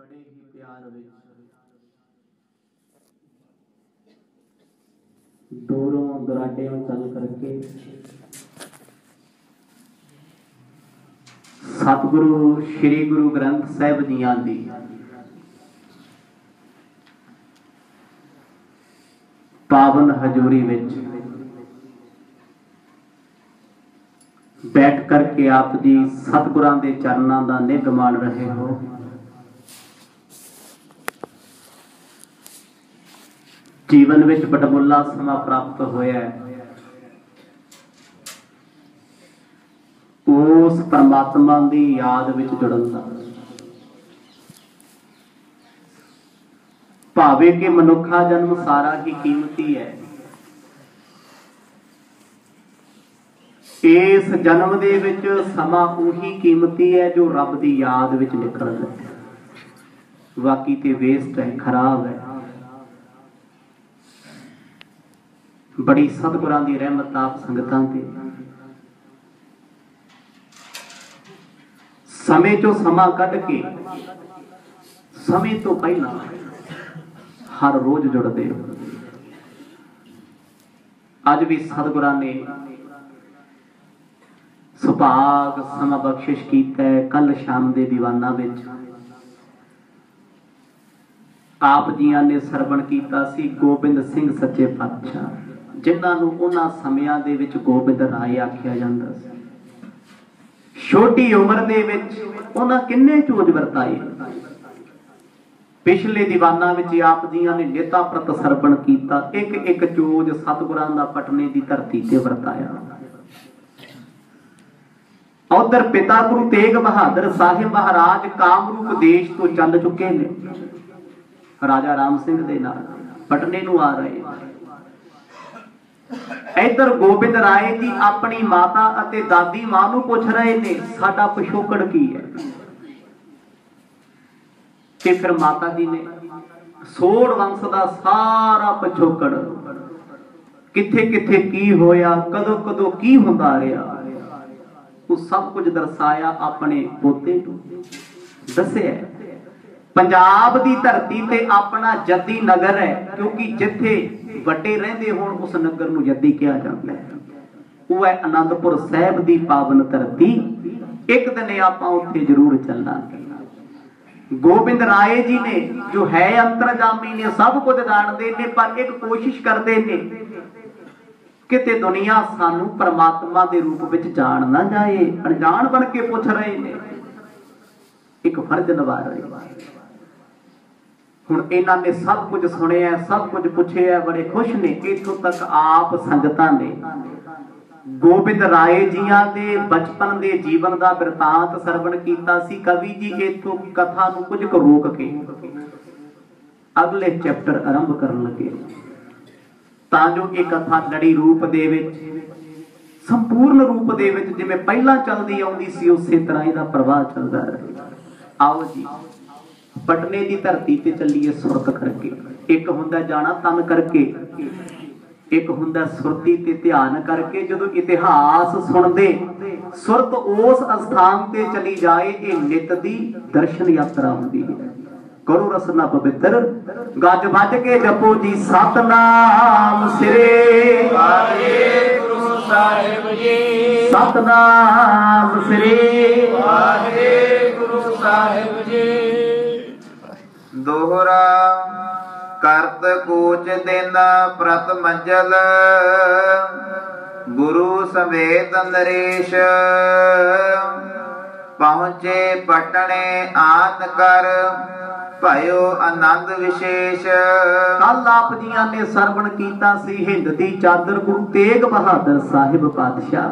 ਬੜੇ ਹੀ ਪਿਆਰ ਵਿੱਚ। ਦੂਰੋਂ ਦੁਰਾਡਿਆਂ ਚੱਲ ਕਰਕੇ ਸਤਿਗੁਰੂ, ਸ੍ਰੀ ਗੁਰੂ ਗ੍ਰੰਥ ਸਾਹਿਬ ਜੀਆਂ ਦੀ ਪਾਵਨ ਹਜ਼ੂਰੀ ਵਿੱਚ ਬੈਠ ਕਰਕੇ ਆਪ ਜੀ ਸਤਿਗੁਰਾਂ ਦੇ ਚਰਨਾਂ ਦਾ ਨਿੱਘ ਮਾਣ ਰਹੇ ਹੋ। ਜੀਵਨ ਵਿੱਚ ਬਟਮੁੱਲਾ ਸਮਾਂ ਪ੍ਰਾਪਤ ਹੋਇਆ ਹੈ। ਉਸ ਪਰਮਾਤਮਾ ਦੀ ਯਾਦ ਵਿੱਚ ਜੁੜਨ ਦਾ। ਭਾਵੇਂ ਕਿ ਮਨੁੱਖਾ ਜਨਮ ਸਾਰਾ ਹੀ ਕੀਮਤੀ ਹੈ, ਇਸ ਜਨਮ ਦੇ ਵਿੱਚ ਸਮਾਂ ਉਹੀ ਕੀਮਤੀ ਹੈ ਜੋ ਰੱਬ ਦੀ ਯਾਦ ਵਿੱਚ ਨਿਕਲਦਾ ਹੈ। ਬਾਕੀ ਤੇ ਵੇਸਟ ਹੈ, ਖਰਾਬ ਹੈ। ਬੜੀ ਸਤਿਗੁਰਾਂ ਦੀ ਰਹਿਮਤ ਆਪ ਸੰਗਤਾਂ ਤੇ। ਸਮੇਂ ਚੋਂ ਸਮਾਂ ਕੱਢ ਕੇ, ਸਮੇਂ ਤੋਂ ਪਹਿਲਾਂ ਹਰ ਰੋਜ਼ ਜੁੜਦੇ ਅੱਜ ਵੀ ਸਤਿਗੁਰਾਂ ਨੇ ਸੁਭਾਗ ਸਮਾਂ ਬਖਸ਼ਿਸ਼ ਕੀਤਾ ਕੱਲ ਸ਼ਾਮ ਦੇ ਦੀਵਾਨਾਂ ਵਿੱਚ। ਆਪ ਜੀਆਂ ਨੇ ਸਰਵਣ ਕੀਤਾ ਸੀ ਗੋਬਿੰਦ ਸਿੰਘ ਸੱਚੇ ਪਾਤਸ਼ਾਹ। ਜਿਨ੍ਹਾਂ ਨੂੰ ਉਹਨਾਂ ਸਮਿਆਂ ਦੇ ਵਿੱਚ ਗੋਬਿੰਦ ਰਾਏ ਆਖਿਆ ਜਾਂਦਾ ਸੀ। ਛੋਟੀ ਉਮਰ ਦੇ ਵਿੱਚ ਉਹਨਾਂ ਕਿੰਨੇ ਚੋਜ ਵਰਤਾਏ? ਪਿਛਲੇ ਦੀਵਾਨਾਂ ਵਿੱਚ ਆਪ ਜੀਆਂ ਨੇ ਨੇਤਾ ਪ੍ਰਤ ਸਰਵਣ ਕੀਤਾ ਇੱਕ ਇੱਕ ਚੋਜ ਸਤਿਗੁਰਾਂ ਦਾ ਪਟਨੇ ਦੀ ਧਰਤੀ ਤੇ ਵਰਤਾਇਆ। ਉਧਰ ਪਿਤਾ ਗੁਰੂ ਤੇਗ ਬਹਾਦਰ ਸਾਹਿਬ ਮਹਾਰਾਜ ਕਾਮਰੂਪ ਦੇਸ਼ ਤੋਂ ਚੱਲ ਚੁੱਕੇ ਨੇ। ਰਾਜਾ ਰਾਮ ਸਿੰਘ ਦੇ ਨਾਲ ਪਟਨੇ ਨੂੰ ਆ ਰਹੇ। ਇੱਧਰ ਗੋਬਿੰਦ ਰਾਏ ਜੀ ਆਪਣੀ ਮਾਤਾ ਅਤੇ ਦਾਦੀ ਮਾਂ ਨੂੰ ਪੁੱਛ ਰਹੇ ਨੇ, ਸਾਡਾ ਪਿਛੋਕੜ ਕੀ ਹੈ? ਤੇ ਫਿਰ ਮਾਤਾ ਜੀ ਨੇ, ਸੋੜ ਵੰਸ਼ ਦਾ ਸਾਰਾ ਪਿਛੋਕੜ ਕਿੱਥੇ ਕਿੱਥੇ ਕੀ ਹੋਇਆ, ਕਦੋਂ ਕਦੋਂ ਕੀ ਹੁੰਦਾ ਰਿਹਾ? ਉਹ ਸਭ ਕੁਝ ਦਰਸਾਇਆ ਆਪਣੇ ਪੋਤੇ ਨੂੰ, ਦੱਸਿਆ ਪੰਜਾਬ ਦੀ ਧਰਤੀ ਤੇ ਆਪਣਾ ਜੱਦੀ ਨਗਰ ਹੈ, ਕਿਉਂਕਿ ਜਿੱਥੇ ਵੱਡੇ ਰਹਿੰਦੇ ਹੋਣ, ਉਸ ਨਗਰ ਨੂੰ ਜੱਦੀ ਕਿਹਾ ਜਾਂਦਾ ਹੈ। ਉਹ ਹੈ ਆਨੰਦਪੁਰ ਸਾਹਿਬ ਦੀ ਪਾਵਨ ਧਰਤੀ। ਇੱਕ ਦਿਨ ਆਪਾਂ ਉੱਥੇ ਜ਼ਰੂਰ ਚੱਲਾਂਗੇ। ਗੋਬਿੰਦ ਰਾਏ ਜੀ ਨੇ, ਜੋ ਹੈ ਅੰਤਰਜਾਮੀ ਨੇ, ਸਭ ਕੁਝ ਜਾਣਦੇ ਨੇ, ਪਰ ਇੱਕ ਕੋਸ਼ਿਸ਼ ਕਰਦੇ ਨੇ ਕਿਤੇ ਦੁਨੀਆ ਸਾਨੂੰ ਪਰਮਾਤਮਾ ਦੇ ਰੂਪ ਵਿੱਚ ਜਾਣ ਨਾ ਜਾਏ। ਅਣਜਾਣ ਬਣ ਕੇ ਪੁੱਛ ਰਹੇ ਨੇ। ਇੱਕ ਫਰਜ਼ ਨਿਭਾ ਰਹੇ ਹੁਣ ਇਹਨਾਂ ਨੇ ਸਭ ਕੁਝ ਸੁਣਿਆ, ਸਭ ਕੁਝ ਪੁੱਛਿਆ, ਬੜੇ ਖੁਸ਼ ਨੇ। ਇਥੋਂ ਤੱਕ ਆਪ ਸੰਗਤਾਂ ਨੇ। ਗੋਬਿੰਦ ਰਾਏ ਜੀਆਂ ਦੇ ਬਚਪਨ ਦੇ ਜੀਵਨ ਦਾ ਬਿਰਤਾਂਤ ਸਰਵਣ ਕੀਤਾ ਸੀ। ਕਵੀ ਜੀ ਇਥੋਂ ਕਥਾ ਨੂੰ ਕੁਝ ਕੁ ਰੋਕ ਕੇ ਅਗਲੇ ਚੈਪਟਰ ਆਰੰਭ ਕਰਨ ਲੱਗੇ। ਤਾਂ ਜੋ ਇਹ ਕਥਾ ਲੜੀ ਰੂਪ ਦੇ ਵਿੱਚ, ਸੰਪੂਰਨ ਰੂਪ ਦੇ ਵਿੱਚ ਜਿਵੇਂ ਪਹਿਲਾਂ ਚੱਲਦੀ ਆਉਂਦੀ ਸੀ, ਉਸੇ ਤਰ੍ਹਾਂ ਇਹਦਾ ਪ੍ਰਵਾਹ ਚੱਲਦਾ ਰਹੇ। ਆਓ ਜੀ। ਪਟਨੇ ਦੀ ਧਰਤੀ ਤੇ ਚੱਲੀਏ ਸੁਰਤ ਕਰਕੇ। ਇੱਕ ਹੁੰਦਾ ਜਾਣਾ ਤਨ ਕਰਕੇ ਇੱਕ ਹੁੰਦਾ ਸੁਰਤੀ ਤੇ ਧਿਆਨ ਕਰਕੇ। ਜਦੋਂ ਇਤਿਹਾਸ ਸੁਣਦੇ ਸੁਰਤ ਉਸ ਅਸਥਾਨ ਤੇ ਚਲੀ ਜਾਏ ਇਹ ਨਿਤ ਦੀ ਦਰਸ਼ਨ ਯਾਤਰਾ ਹੁੰਦੀ ਹੈ। ਕਰੋ ਰਸਨਾ ਪਵਿੱਤਰ ਗੱਜ ਵੱਜ ਕੇ ਜਪੋ ਜੀ ਸਤਨਾਮ ਸ੍ਰੀ। ਵਾਹਿਗੁਰੂ ਸਾਹਿਬ ਜੀ। ਸਤਨਾਮ ਸ੍ਰੀ। ਵਾਹਿਗੁਰੂ ਸਾਹਿਬ ਜੀ। ਦੋਹਰਾ ਕਰਤ ਕੋਚ ਦਿਨ ਪ੍ਰਤ ਮੰਜਲ, ਗੁਰੂ ਸਮੇਤ ਨਰੇਸ਼। ਪਹੁੰਚੇ ਪਟਣੇ ਆਨ ਕਰ, ਭਇਓ ਆਨੰਦ ਵਿਸ਼ੇਸ਼। ਕੱਲ ਆਪ ਜੀਆਂ ਨੇ ਸਰਵਣ ਕੀਤਾ ਸੀ ਹਿੰਦ ਦੀ ਚਾਦਰ, ਗੁਰੂ ਤੇਗ ਬਹਾਦਰ ਸਾਹਿਬ ਪਾਤਸ਼ਾਹ।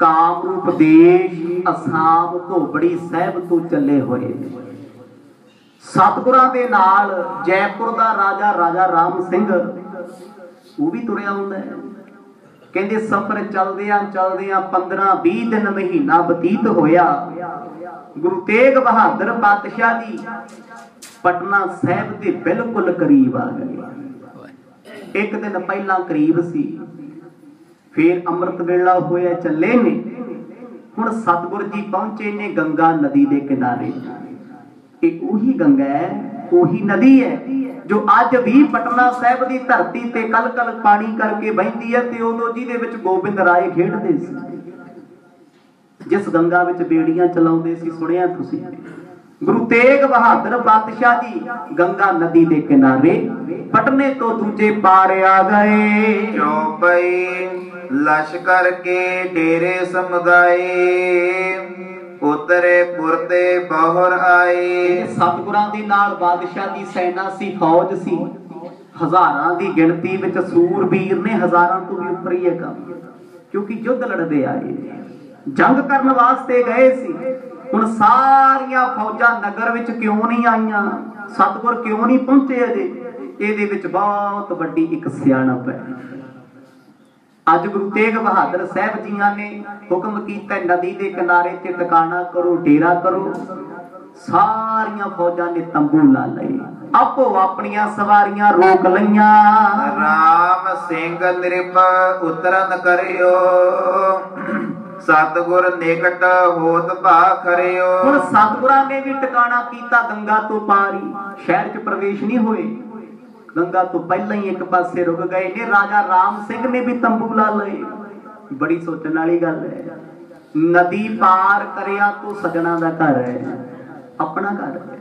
ਕਾਮਰੂਪ ਦੇਸ਼ ਅਸਾਮ ਧੋਬੜੀ ਸਾਹਿਬ ਤੋਂ ਚੱਲੇ ਹੋਏ। ਨੇ ਸਤਿਗੁਰਾਂ ਦੇ ਨਾਲ ਜੈਪੁਰ ਦਾ ਰਾਜਾ ਰਾਜਾ ਰਾਮ ਸਿੰਘ, ਉਹ ਵੀ ਤੁਰਿਆ ਹੁੰਦਾ ਹੈ। ਕਹਿੰਦੇ ਸਫ਼ਰ ਚੱਲਦਿਆਂ ਚੱਲਦਿਆਂ 15 20 ਦਿਨ ਮਹੀਨਾ ਬਤੀਤ ਹੋਇਆ। ਗੁਰੂ ਤੇਗ ਬਹਾਦਰ ਪਾਤਸ਼ਾਹ ਜੀ ਪਟਨਾ ਸਾਹਿਬ ਦੇ ਬਿਲਕੁਲ ਕਰੀਬ ਆ ਗਏ। ਇੱਕ ਦਿਨ ਪਹਿਲਾਂ ਕਰੀਬ ਸੀ। ਫਿਰ ਅੰਮ੍ਰਿਤ ਵੇਲਾ ਹੋਇਆ, ਚੱਲੇ ਨੇ। ਹੁਣ ਸਤਿਗੁਰ ਜੀ ਪਹੁੰਚੇ ਨੇ ਗੰਗਾ ਨਦੀ ਦੇ ਕਿਨਾਰੇ। ਇਹ ਉਹੀ ਗੰਗਾ ਹੈ, ਉਹੀ ਨਦੀ ਹੈ, ਜੋ ਅੱਜ ਵੀ ਪਟਨਾ ਸਾਹਿਬ ਦੀ ਧਰਤੀ ਤੇ ਕਲ ਕਲ ਪਾਣੀ ਕਰਕੇ ਵਹਿੰਦੀ ਹੈ ਤੇ ਉਦੋਂ ਜਿਹਦੇ ਵਿੱਚ ਗੋਬਿੰਦ ਰਾਏ ਖੇਡਦੇ ਸੀ। ਜਿਸ ਗੰਗਾ ਵਿੱਚ ਬੇੜੀਆਂ ਚਲਾਉਂਦੇ ਸੀ, ਸੁਣਿਆ ਤੁਸੀਂ? ਗੁਰੂ ਤੇਗ ਬਹਾਦਰ ਪਾਤਸ਼ਾਹ ਜੀ ਗੰਗਾ ਨਦੀ ਦੇ ਕਿਨਾਰੇ ਪਟਨੇ ਤੋਂ ਦੂਜੇ ਪਾਰ ਆ ਗਏ। ਚੌਪਈ ਲਸ਼ਕਰ ਕੇ ਡੇਰੇ ਸਮੁਦਾਏ ਉਤਰੇ ਪੁਰਤੇ ਬਹੁਰ ਆਏ। ਸਤਿਗੁਰਾਂ ਦੇ ਨਾਲ ਬਾਦਸ਼ਾਹ ਦੀ ਸੈਨਾ ਸੀ, ਫੌਜ ਸੀ। ਹਜ਼ਾਰਾਂ ਦੀ ਗਿਣਤੀ ਵਿੱਚ ਸੂਰਬੀਰ ਨੇ ਹਜ਼ਾਰਾਂ ਤੋਂ ਵੀ ਉੱਪਰ ਹੀ ਕੰਮ ਕਿਉਂਕਿ ਯੁੱਧ ਲੜਦੇ ਆਏ ਜੰਗ ਕਰਨ ਵਾਸਤੇ ਗਏ ਸੀ। ਹੁਣ ਸਾਰੀਆਂ ਫੌਜਾਂ ਨਗਰ ਵਿੱਚ ਕਿਉਂ ਨਹੀਂ ਆਈਆਂ? ਸਤਿਗੁਰ ਕਿਉਂ ਨਹੀਂ ਪਹੁੰਚੇ ਅਜੇ? ਇਹਦੇ ਵਿੱਚ ਬਹੁਤ ਵੱਡੀ ਇੱਕ ਸਿਆਣਪ ਹੈ। ਅੱਜ ਗੁਰੂ ਤੇਗ ਬਹਾਦਰ ਸਾਹਿਬ ਜੀਆਂ ਨੇ ਹੁਕਮ ਕੀਤਾ ਨਦੀ ਦੇ ਕਿਨਾਰੇ ਤੇ ਟਿਕਾਣਾ ਕਰੋ ਡੇਰਾ ਕਰੋ। ਸਾਰੀਆਂ ਫੌਜਾਂ ਨੇ ਤੰਬੂ ਲਾ ਲਏ। ਆਪੋ ਆਪਣੀਆਂ ਸਵਾਰੀਆਂ ਰੋਕ ਲਈਆਂ। ਰਾਮ ਸਿੰਘ ਨਿਰਪ ਉਤਰਨ ਕਰਿਓ। ਸਤਗੁਰ ਨਿਕਟ ਹੋਤ ਭਾ ਖਰਿਓ ਹੁਣ ਸਤਿਗੁਰਾਂ ਨੇ ਵੀ ਟਿਕਾਣਾ ਕੀਤਾ ਗੰਗਾ ਤੋਂ ਪਾਰੀ ਸ਼ਹਿਰ 'ਚ ਪ੍ਰਵੇਸ਼ ਨਹੀਂ ਹੋਏ। ਗੰਗਾ ਤੋਂ ਪਹਿਲਾਂ ਹੀ ਇੱਕ ਪਾਸੇ ਰੁਕ ਗਏ ਨੇ ਰਾਜਾ ਰਾਮ ਸਿੰਘ ਨੇ ਵੀ ਤੰਬੂ ਲਾ ਲਏ ਬੜੀ ਸੋਚਣ ਵਾਲੀ ਗੱਲ ਹੈ ਨਦੀ ਪਾਰ ਕਰਿਆ ਤੋਂ ਸਜਣਾ ਦਾ ਘਰ ਹੈ ਆਪਣਾ ਘਰ ਹੈ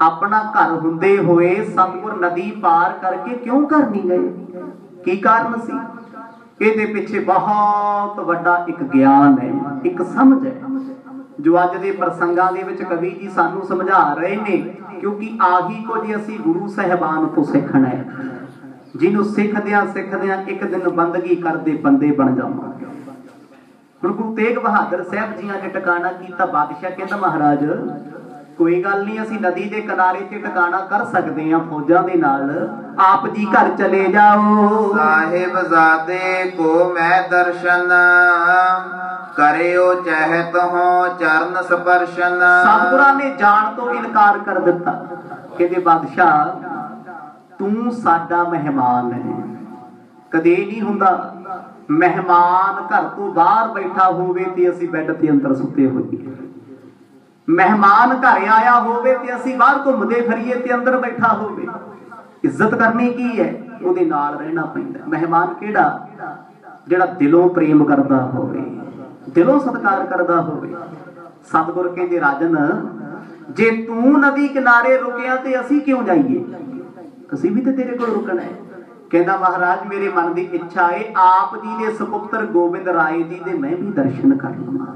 ਆਪਣਾ ਘਰ ਹੁੰਦੇ ਹੋਏ ਸਤਿਗੁਰ ਨਦੀ ਪਾਰ ਕਰਕੇ ਕਿਉਂ ਘਰ ਨਹੀਂ ਗਏ ਕੀ ਕਾਰਨ ਸੀ ਇਹਦੇ ਪਿੱਛੇ ਬਹੁਤ ਵੱਡਾ ਇੱਕ ਗਿਆਨ ਹੈ ਇੱਕ ਸਮਝ ਹੈ ਜੋ ਅੱਜ ਦੇ ਪ੍ਰਸੰਗਾਂ ਦੇ ਵਿੱਚ ਕਵੀ ਜੀ ਸਾਨੂੰ ਸਮਝਾ ਰਹੇ ਨੇ, ਕਿਉਂਕਿ ਆਹੀ ਕੁਝ ਅਸੀਂ ਗੁਰੂ ਸਹਿਬਾਨ ਤੋਂ ਸਿੱਖਣਾ ਹੈ। ਜਿਹਨੂੰ ਸਿੱਖਦਿਆਂ ਸਿੱਖਦਿਆਂ ਇੱਕ ਦਿਨ ਬੰਦਗੀ ਕਰਦੇ ਬੰਦੇ ਬਣ ਜਾਵਾਂਗੇ ਹੁਣ ਗੁਰੂ ਤੇਗ ਬਹਾਦਰ ਸਾਹਿਬ ਜੀਆਂ ਨੇ ਟਿਕਾਣਾ ਕੀਤਾ, ਬਾਦਸ਼ਾਹ ਕਹਿੰਦਾ, ਮਹਾਰਾਜ ਕੋਈ ਗੱਲ ਨਹੀਂ ਅਸੀਂ ਨਦੀ ਦੇ ਕਿਨਾਰੇ ਤੇ ਟਿਕਾਣਾ ਕਰ ਸਕਦੇ ਹਾਂ ਫੌਜਾਂ ਦੇ ਨਾਲ। ਆਪ ਜੀ ਘਰ ਚਲੇ ਜਾਓ। ਸਾਹਿਬ ਜ਼ਾਦੇ ਕੋ ਮੈਂ ਦਰਸ਼ਨ ਕਰਿਓ ਚਹਿਤ ਹੋ ਚਰਨ ਸਪਰਸ਼ਨ। ਸਤਿਗੁਰਾਂ ਨੇ ਜਾਣ ਤੋਂ ਇਨਕਾਰ ਕਰ ਦਿੱਤਾ। ਕਹਿੰਦੇ ਬਾਦਸ਼ਾਹ ਤੂੰ ਸਾਡਾ ਮਹਿਮਾਨ ਹੈ। ਕਦੇ ਨਹੀਂ ਹੁੰਦਾ ਮਹਿਮਾਨ ਘਰ ਤੋਂ ਬਾਹਰ ਬੈਠਾ ਹੋਵੇ ਤੇ ਅਸੀਂ ਬੈੱਡ ਤੇ ਅੰਦਰ ਸੁੱਤੇ ਹੋਈਏ। ਮਹਿਮਾਨ ਘਰ ਆਇਆ ਹੋਵੇ ਤੇ ਅਸੀਂ ਬਾਹਰ ਘੁੰਮਦੇ ਫਿਰੀਏ ਤੇ ਅੰਦਰ ਬੈਠਾ ਹੋਵੇ। ਇੱਜ਼ਤ ਕਰਨੀ ਕੀ ਹੈ? ਉਹਦੇ ਨਾਲ ਰਹਿਣਾ ਪੈਂਦਾ। ਮਹਿਮਾਨ ਕਿਹੜਾ? ਜਿਹੜਾ ਦਿਲੋਂ ਪ੍ਰੇਮ ਕਰਦਾ ਹੋਵੇ, ਦਿਲੋਂ ਸਤਿਕਾਰ ਕਰਦਾ ਹੋਵੇ। ਸਤਿਗੁਰ ਕਹਿੰਦੇ, ਰਾਜਨ, ਜੇ ਤੂੰ ਨਦੀ ਕਿਨਾਰੇ ਰੁਕਿਆ ਤੇ ਅਸੀਂ ਕਿਉਂ ਜਾਈਏ? ਅਸੀਂ ਵੀ ਤੇ ਤੇਰੇ ਕੋਲ ਰੁਕਣਾ ਹੈ। ਕਹਿੰਦਾ, ਮਹਾਰਾਜ, ਮੇਰੇ ਮਨ ਦੀ ਇੱਛਾ ਏ, ਆਪ ਜੀ ਦੇ ਸੁਪੁੱਤਰ ਗੋਬਿੰਦ ਰਾਏ ਜੀ ਦੇ ਮੈਂ ਵੀ ਦਰਸ਼ਨ ਕਰ ਲਵਾਂ।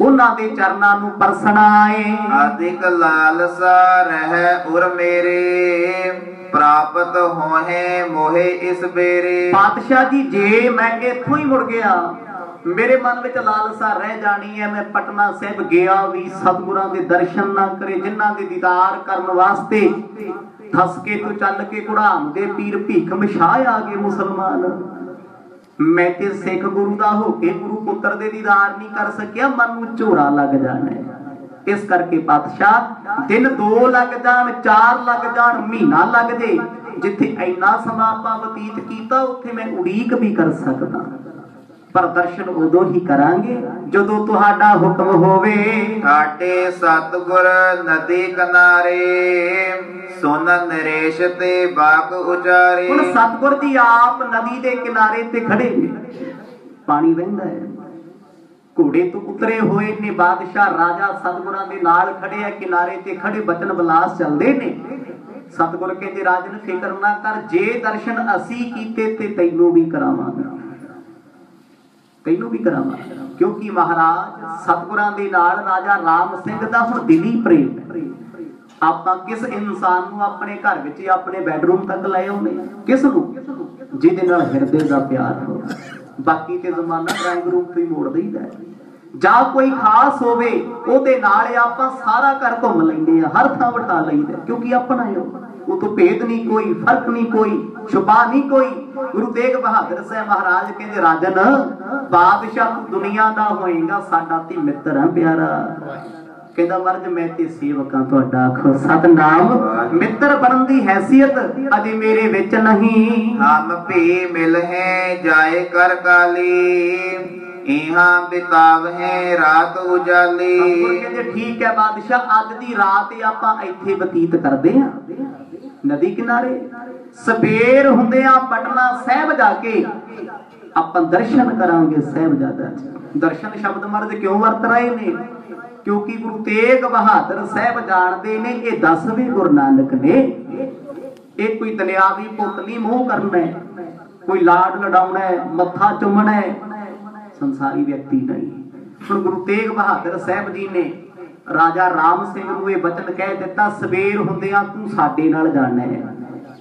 ਉਹਨਾਂ ਦੇ ਚਰਨਾਂ ਨੂੰ ਪਰਸਣਾ ਏ ਆਦਿਕ ਲਾਲਸਾ ਰਹਿ ਉਰ ਮੇਰੇ ਪ੍ਰਾਪਤ ਹੋਏ ਮੋਹਿ ਇਸ ਬੇਰੇ। ਪਾਤਸ਼ਾਹ ਜੀ ਜੇ ਮੈਂ ਇੱਥੋਂ ਹੀ ਮੁੜ ਗਿਆ ਮੇਰੇ ਮਨ ਵਿੱਚ ਲਾਲਸਾ ਰਹਿ ਜਾਣੀ ਹੈ ਮੈਂ ਪਟਨਾ ਸਾਹਿਬ ਗਿਆ ਵੀ ਸਤਿਗੁਰਾਂ ਦੇ ਦਰਸ਼ਨ ਨਾ ਕਰੇ ਜਿਨ੍ਹਾਂ ਦੇ ਦੀਦਾਰ ਕਰਨ ਵਾਸਤੇ ਧਸਕੇ ਤੋਂ ਚੱਲ ਕੇ ਕੁੜਾਮ ਦੇ ਪੀਰ ਭੀਖਮ ਸ਼ਾਹ ਆ ਗਏ ਮੁਸਲਮਾਨ। ਮੈਂ ਤੇ ਸਿੱਖ ਗੁਰੂ ਦਾ ਹੋ ਕੇ ਗੁਰੂ ਪੁੱਤਰ ਦੇ ਦੀਦਾਰ ਨਹੀਂ ਕਰ ਸਕਿਆ, ਮਨ ਨੂੰ ਝੋਰਾ ਲੱਗ ਜਾਣਾ ਇਸ ਕਰਕੇ ਪਾਤਸ਼ਾਹ ਦਿਨ 2 ਲੱਗ ਜਾਣ 4 ਲੱਗ ਜਾਣ, ਮਹੀਨਾ ਲੱਗ ਜੇ। ਜਿੱਥੇ ਇੰਨਾ ਸਮਾਂ ਆਪਾਂ ਬਤੀਤ ਕੀਤਾ, ਉੱਥੇ ਮੈਂ ਉਡੀਕ ਵੀ ਕਰ ਸਕਦਾ। ਪਰ ਦਰਸ਼ਨ ਉਦੋਂ ਹੀ ਕਰਾਂਗੇ ਜਦੋਂ ਤੁਹਾਡਾ ਹੁਕਮ ਹੋਵੇ। ਸਾਡੇ ਸਤਗੁਰ ਨਦੀ ਕਿਨਾਰੇ ਸੁਨ ਨਰੇਸ਼ ਤੇ ਬਾਕ ਉਚਾਰੇ। ਹੁਣ ਸਤਿਗੁਰ ਜੀ ਆਪ ਨਦੀ ਦੇ ਕਿਨਾਰੇ ਤੇ ਖੜੇ ਨੇ। ਪਾਣੀ ਵਹਿੰਦਾ ਹੈ। ਘੋੜੇ ਤੋਂ ਉਤਰੇ ਹੋਏ ਨੇ ਬਾਦਸ਼ਾਹ ਰਾਜਾ ਸਤਿਗੁਰਾਂ ਦੇ ਨਾਲ ਖੜੇ ਆ ਕਿਨਾਰੇ ਤੇ ਖੜੇ ਬਚਨ ਬਲਾਸ ਚੱਲਦੇ ਨੇ। ਸਤਿਗੁਰ ਕਹਿੰਦੇ ਰਾਜਨ ਫਿਕਰ ਨਾ ਕਰ ਜੇ ਦਰਸ਼ਨ ਅਸੀਂ ਕੀਤੇ ਤੇ ਤੈਨੂੰ ਵੀ ਕਰਾਵਾਂਗਾ। ਤੈਨੂੰ ਵੀ ਕਰਾਵਾਂਗਾ ਕਿਉਂਕਿ ਮਹਾਰਾਜ, ਸਤਿਗੁਰਾਂ ਦੇ ਨਾਲ ਰਾਜਾ ਰਾਮ ਸਿੰਘ ਦਾ ਹੁਣ ਦਿਲੀ ਪ੍ਰੇਮ ਹੈ। ਆਪਾਂ ਕਿਸ ਇਨਸਾਨ ਨੂੰ ਆਪਣੇ ਘਰ ਵਿੱਚ ਆਪਣੇ ਬੈੱਡਰੂਮ ਤੱਕ ਲੈ ਆਉਂਦੇ? ਕਿਸ ਨੂੰ? ਜਿਹਦੇ ਨਾਲ ਹਿਰਦੇ ਦਾ ਪਿਆਰ ਹੋਵੇ ਬਾਕੀ ਤੇ ਜ਼ਮਾਨਾ ਡਰਾਈਵ ਰੂਮ ਤੋਂ ਹੀ ਮੋੜ ਦਈਦਾ ਜਾਂ ਕੋਈ ਖਾਸ ਹੋਵੇ, ਉਹਦੇ ਨਾਲ ਆਪਾਂ ਸਾਰਾ ਘਰ ਘੁੰਮ ਲੈਂਦੇ ਆ ਹਰ ਥਾਂ ਬਿਠਾ ਲਈਦਾ ਕਿਉਂਕਿ ਆਪਣਾ ਹੈ ਉਹ। ਤੋਂ ਭੇਦ ਨਹੀਂ ਕੋਈ, ਫ਼ਰਕ ਨਹੀਂ ਕੋਈ ਛੁਪਾ ਨਹੀਂ ਕੋਈ। ਗੁਰੂ ਤੇਗ ਬਹਾਦਰ ਸਾਹਿਬ ਮਹਾਰਾਜ ਕਹਿੰਦੇ ਰਾਜਨ ਬਾਦਸ਼ਾਹ ਦੁਨੀਆ ਦਾ ਹੋਏਗਾ ਸਾਡਾ ਤੇ ਮਿੱਤਰ ਹੈ ਪਿਆਰਾ। ਕਹਿੰਦਾ ਮਰਦ ਮੈਂ ਤੇ ਸੇਵਕਾਂ ਤੁਹਾਡਾ ਆਖੋ ਸਤਨਾਮ। ਮਿੱਤਰ ਬਣਨ ਦੀ ਹੈਸੀਅਤ ਅਜੇ ਮੇਰੇ ਵਿੱਚ ਨਹੀਂ। ਹਮ ਭੀ ਮਿਲ ਹੈ ਜਾਏ ਕਰ ਕਾਲੀ। ਇਹਾਂ ਬਿਤਾਵਹਿ ਰਾਤ ਸਤਿਗੁਰ ਉਜਾਲੀ ਕਹਿੰਦੇ ਠੀਕ ਹੈ ਬਾਦਸ਼ਾਹ ਅੱਜ ਦੀ ਰਾਤ ਹੀ ਆਪਾਂ ਇੱਥੇ ਬਤੀਤ ਕਰਦੇ ਆਂ। ਨਦੀ ਕਿਨਾਰੇ, ਸਵੇਰ ਹੁੰਦਿਆਂ ਪਟਨਾ ਸਾਹਿਬ ਜਾ ਕੇ ਆਪਾਂ ਦਰਸ਼ਨ ਕਰਾਂਗੇ ਸਾਹਿਬਜ਼ਾਦਾ ਦਰਸ਼ਨ ਸ਼ਬਦ ਮਰਦ ਕਿਉਂ ਵਰਤ ਰਹੇ ਨੇ? ਕਿਉਂਕਿ ਗੁਰੂ ਤੇਗ ਬਹਾਦਰ ਸਾਹਿਬ ਜਾਣਦੇ ਨੇ, ਇਹ ਦਸਵੇਂ ਗੁਰੂ ਨਾਨਕ ਨੇ। ਇਹ ਕੋਈ ਦੁਨਿਆਵੀ ਪੁੱਤ ਨਹੀਂ, ਮੋਹ ਕਰਨਾ ਕੋਈ ਲਾਡ ਲੜਾਉਣਾ ਮੱਥਾ ਚੁੰਮਣਾ ਸੰਸਾਰੀ ਵਿਅਕਤੀ ਨਹੀਂ। ਹੁਣ ਗੁਰੂ ਤੇਗ ਬਹਾਦਰ ਸਾਹਿਬ ਜੀ ਨੇ ਰਾਜਾ ਰਾਮ ਸਿੰਘ ਨੂੰ ਇਹ ਬਚਨ ਕਹਿ ਦਿੱਤਾ ਸਵੇਰ ਹੁੰਦਿਆਂ ਤੂੰ ਸਾਡੇ ਨਾਲ ਜਾਣਾ ਹੈ।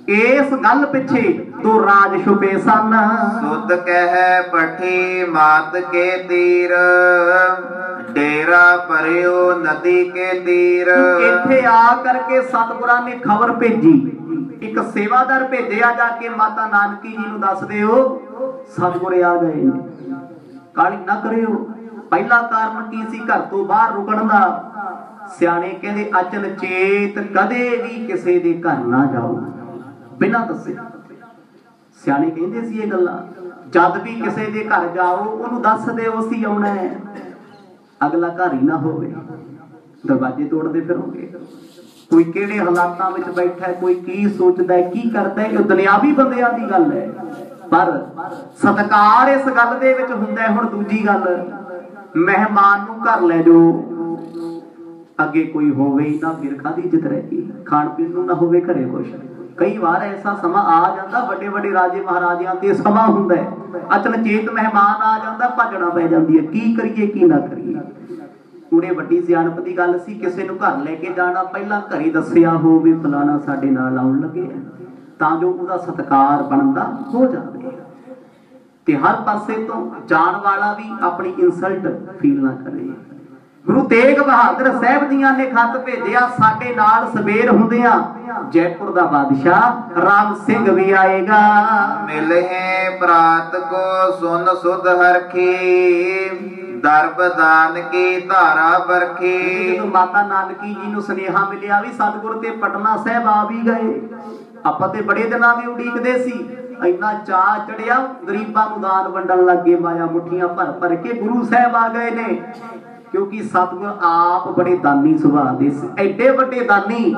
ਇਸ ਗੱਲ ਪਿੱਛੇ ਦੋ ਰਾਜ ਛੁਪੇ ਸਨ। ਸੁਧ ਕਹਿ ਪਠੀ ਮਾਤ ਕੇ ਤੀਰ ਡੇਰਾ ਪਰਿਓ ਨਦੀ ਕੇ ਤੀਰ। ਇੱਥੇ ਆ ਕਰਕੇ ਸਤਿਗੁਰਾਂ ਨੇ ਖਬਰ ਭੇਜੀ। ਇੱਕ ਸੇਵਾਦਾਰ ਭੇਜਿਆ ਜਾ ਕੇ ਮਾਤਾ ਨਾਨਕੀ ਜੀ ਨੂੰ ਦੱਸ ਦਿਓ ਸਤਿਗੁਰ ਆ ਗਏ ਕਾਲੀ ਨਾ ਕਰਿਓ। ਪਹਿਲਾ ਕਾਰਨ ਕੀ ਸੀ, ਘਰ ਤੋਂ ਬਾਹਰ ਰੁਕਣ ਦਾ। ਸਿਆਣੇ ਕਹਿੰਦੇ ਅਚਨ ਚੇਤ ਕਦੇ ਵੀ ਕਿਸੇ ਦੇ ਘਰ ਨਾ ਜਾਓ। ਬਿਨਾਂ ਦੱਸੇ। ਸਿਆਣੇ ਕਹਿੰਦੇ ਸੀ ਇਹ ਗੱਲਾਂ, ਜਦ ਵੀ ਕਿਸੇ ਦੇ ਘਰ ਜਾਓ, ਉਹਨੂੰ ਦੱਸ ਦਿਓ, ਅਸੀਂ ਆਉਣਾ ਹੈ। ਅਗਲਾ ਘਰ ਹੀ ਨਾ ਹੋਵੇ। ਦਰਵਾਜ਼ੇ ਤੋੜਦੇ ਫਿਰੋਗੇ। ਕੋਈ ਕਿਹੜੇ ਹਾਲਾਤਾਂ ਵਿੱਚ ਬੈਠਾ ਹੈ, ਕੋਈ ਕੀ ਸੋਚਦਾ ਹੈ, ਕੀ ਕਰਦਾ ਹੈ, ਇਹ ਦੁਨਿਆਵੀ ਬੰਦਿਆਂ ਦੀ ਗੱਲ ਹੈ। ਪਰ ਸਤਕਾਰ ਇਸ ਗੱਲ ਦੇ ਵਿੱਚ ਹੁੰਦਾ ਹੁਣ ਦੂਜੀ ਗੱਲ। ਮਹਿਮਾਨ ਨੂੰ ਘਰ ਲੈ ਜਾਓ। ਅੱਗੇ ਕੋਈ ਹੋਵੇ ਹੀ ਨਾ ਫਿਰ ਕਾਦੀ ਇੱਜ਼ਤ ਰਹੇਗੀ ਖਾਣ ਪੀਣ ਨੂੰ ਨਾ ਹੋਵੇ ਘਰੇ ਕੁਛ। ਕਈ ਵਾਰ ਐਸਾ ਸਮਾਂ ਆ ਜਾਂਦਾ ਵੱਡੇ ਵੱਡੇ ਰਾਜੇ ਮਹਾਰਾਜਿਆਂ ਤੇ ਸਮਾਂ ਹੁੰਦਾ ਹੈ। ਅਚਨਚੇਤ ਮਹਿਮਾਨ ਆ ਜਾਂਦਾ, ਭੱਜਣਾ ਪੈ ਜਾਂਦੀ ਹੈ। ਕੀ ਕਰੀਏ, ਕੀ ਨਾ ਕਰੀਏ। ਕੁੜੇ ਵੱਡੀ ਸਿਆਣਪ ਦੀ ਗੱਲ ਸੀ, ਕਿਸੇ ਨੂੰ ਘਰ ਲੈ ਕੇ ਜਾਣਾ, ਪਹਿਲਾਂ ਘਰੇ ਦੱਸਿਆ ਹੋਵੇ ਫਲਾਣਾ ਸਾਡੇ ਨਾਲ ਆਉਣ ਲੱਗੇ। ਤਾਂ ਜੋ ਉਹਦਾ ਸਤਕਾਰ ਬਣਦਾ ਹੋ ਜਾਵੇ। ਤੇ ਹਰ ਪਾਸੇ ਤੋਂ ਜਾਣ ਵਾਲਾ ਵੀ ਆਪਣੀ ਇਨਸਲਟ ਫੀਲ ਨਾ ਕਰੇ। ਗੁਰੂ ਤੇਗ ਬਹਾਦਰ ਸਾਹਿਬ ਜੀਆਂ ਨੇ ਖੱਤ ਭੇਜਿਆ ਸਾਡੇ ਨਾਲ ਸਵੇਰ ਹੁੰਦਿਆਂ ਜੈਪੁਰ ਦਾ ਬਾਦਸ਼ਾਹ ਰਾਮ ਸਿੰਘ ਵੀ ਆਏਗਾ। ਮਿਲਹਿ ਪ੍ਰਾਤ ਕੋ ਸੁਨ ਸੁਧ ਹਰਖੀ ਦਰਬ ਦਾਨ ਕੀ ਧਾਰਾ ਬਰਖੀ। ਜਦੋਂ ਮਾਤਾ ਨਾਨਕੀ ਜੀ ਨੂੰ ਸੁਨੇਹਾ ਮਿਲਿਆ ਵੀ ਸਤਿਗੁਰ ਤੇ ਪਟਨਾ ਸਾਹਿਬ ਆ ਵੀ ਗਏ ਆਪਾਂ ਤੇ ਬੜੇ ਦਿਨਾਂ ਦੀ ਉਡੀਕਦੇ ਸੀ। ਇੰਨਾ ਚਾਹ ਚੜਿਆ, ਗਰੀਬਾਂ ਨੂੰ ਦਾਨ ਵੰਡਣ ਲੱਗੇ ਮਾਇਆ ਮੁੱਠੀਆਂ ਭਰ ਭਰ ਕੇ ਗੁਰੂ ਸਾਹਿਬ ਆ ਗਏ ਨੇ। ਕਿਉਂਕਿ ਸਤਿਗੁਰ ਆਪ ਬੜੇ ਦਾਨੀ ਸੁਭਾਅ ਦੇ ਸੀ। ਐਡੇ ਵੱਡੇ ਦਾਨੀ,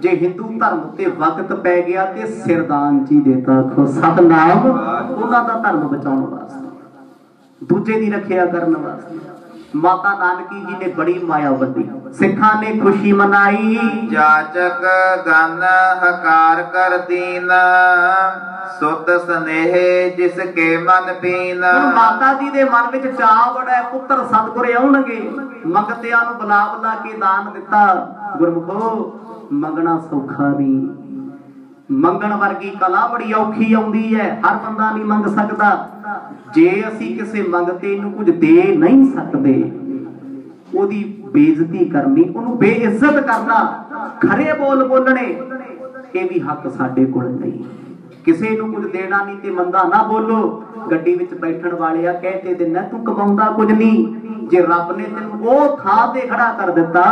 ਜੇ ਹਿੰਦੂ ਧਰਮ ਤੇ ਵਕਤ ਪੈ ਗਿਆ ਤੇ ਸਿਰਦਾਨ ਜੀ ਦੇਤਾ ਖੋ ਸਤਨਾਮ, ਉਹਨਾਂ ਦਾ ਧਰਮ ਬਚਾਉਣ ਵਾਸਤੇ, ਦੂਜੇ ਦੀ ਰੱਖਿਆ ਕਰਨ ਵਾਸਤੇ। ਮਾਤਾ ਨਾਨਕੀ ਜੀ ਨੇ ਬੜੀ ਮਾਇਆ ਵੰਡੀ ਸਿੱਖਾਂ ਨੇ ਖੁਸ਼ੀ ਮਨਾਈ। ਜਾਚਕ ਗਨ ਹਕਾਰ ਕਰ ਦੀਨ। ਸੁਤ ਸਨੇਹ ਜਿਸ ਕੇ ਮਨ ਪੀਨ। ਹੁਣ ਮਾਤਾ ਜੀ ਦੇ ਮਨ ਵਿੱਚ ਚਾਹ ਬੜਾ ਪੁੱਤਰ ਸਤਿਗੁਰੇ ਆਉਣਗੇ। ਮੰਗਤਿਆਂ ਨੂੰ ਬੁਲਾ ਬੁਲਾ ਕੇ ਦਾਨ ਦਿੱਤਾ। ਗੁਰਮੁਖੋ ਮੰਗਣਾ ਸੌਖਾ ਨਹੀਂ। ਮੰਗਣ ਵਰਗੀ ਕਲਾ ਬੜੀ ਔਖੀ ਆਉਂਦੀ ਹੈ, ਹਰ ਬੰਦਾ ਨਹੀਂ ਮੰਗ ਸਕਦਾ। ਜੇ ਅਸੀਂ ਕਿਸੇ ਮੰਗਤੇ ਨੂੰ ਕੁਝ ਦੇ ਨਹੀਂ ਸਕਦੇ, ਉਹਦੀ ਬੇਇੱਜ਼ਤੀ ਕਰਨੀ, ਉਹਨੂੰ ਬੇਇੱਜ਼ਤ ਕਰਨਾ, ਖਰੇ ਬੋਲ ਬੋਲਣੇ, ਇਹ ਵੀ ਹੱਕ ਸਾਡੇ ਕੋਲ ਨਹੀਂ। ਕਿਸੇ ਨੂੰ ਕੁਝ ਦੇਣਾ ਨਹੀਂ ਤੇ ਮੰਦਾ ਨਾ ਬੋਲੋ। ਗੱਡੀ ਵਿੱਚ ਬੈਠਣ ਵਾਲਿਆ ਕਹਿੰਦੇ ਦਿਨ ਤੂੰ ਕਮਾਉਂਦਾ ਕੁਝ ਨਹੀਂ। ਜੇ ਰੱਬ ਨੇ ਤੈਨੂੰ ਉਹ ਥਾਂ ਤੇ ਖੜਾ ਕਰ ਦਿੱਤਾ,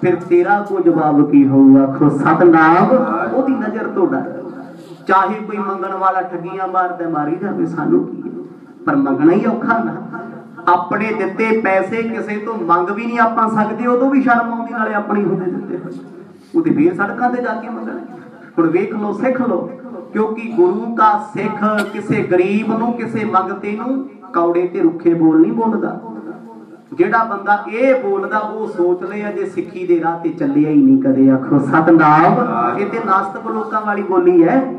ਫਿਰ ਤੇਰਾ ਕੋ ਜਵਾਬ ਕੀ ਹੋਊਗਾ? ਆਖੋ, ਸਤਨਾਮ। ਉਹਦੀ ਨਜ਼ਰ ਤੋਂ ਡਰ। ਚਾਹੇ ਕੋਈ ਮੰਗਣ ਵਾਲਾ ਠੱਗੀਆਂ ਮਾਰਦਾ, ਮਾਰੀ ਜਾਵੇ, ਸਾਨੂੰ ਕੀ ਪਰ ਮੰਗਣਾ ਹੀ ਔਖਾ ਨਾ। ਆਪਣੇ ਦਿੱਤੇ ਪੈਸੇ ਕਿਸੇ ਤੋਂ ਮੰਗ ਵੀ ਨਹੀਂ ਆਪਾਂ ਸਕਦੇ, ਉਦੋਂ ਵੀ ਸ਼ਰਮ ਆਉਂਦੀ, ਨਾਲੇ ਆਪਣੀ ਹੁੰਦੇ ਦਿੱਤੇ ਉਹਦੇ ਫੇਰ ਸੜਕਾਂ ਤੇ ਜਾ ਕੇ ਮੰਗਣਾ। ਹੁਣ ਵੇਖ ਲਓ, ਸਿੱਖ ਲਓ। ਕਿਉਂਕਿ ਗੁਰੂ ਦਾ ਸਿੱਖ ਕਿਸੇ ਗਰੀਬ ਨੂੰ, ਕਿਸੇ ਮੰਗਤੇ ਨੂੰ ਕੌੜੇ ਤੇ ਰੁੱਖੇ ਬੋਲ ਨਹੀਂ ਬੋਲਦਾ। ਜਿਹੜਾ ਬੰਦਾ ਇਹ ਬੋਲਦਾ, ਉਹ ਸੋਚ ਲਿਆ ਜੇ ਸਿੱਖੀ ਦੇ ਰਾਹ ਤੇ ਚੱਲਿਆ ਹੀ ਨਹੀਂ ਕਦੇ। ਆਖੋ, ਸਤਨਾਮ, ਇਹ ਤੇ ਨਾਸਤਕ ਲੋਕਾਂ ਵਾਲੀ ਬੋਲੀ ਹੈ।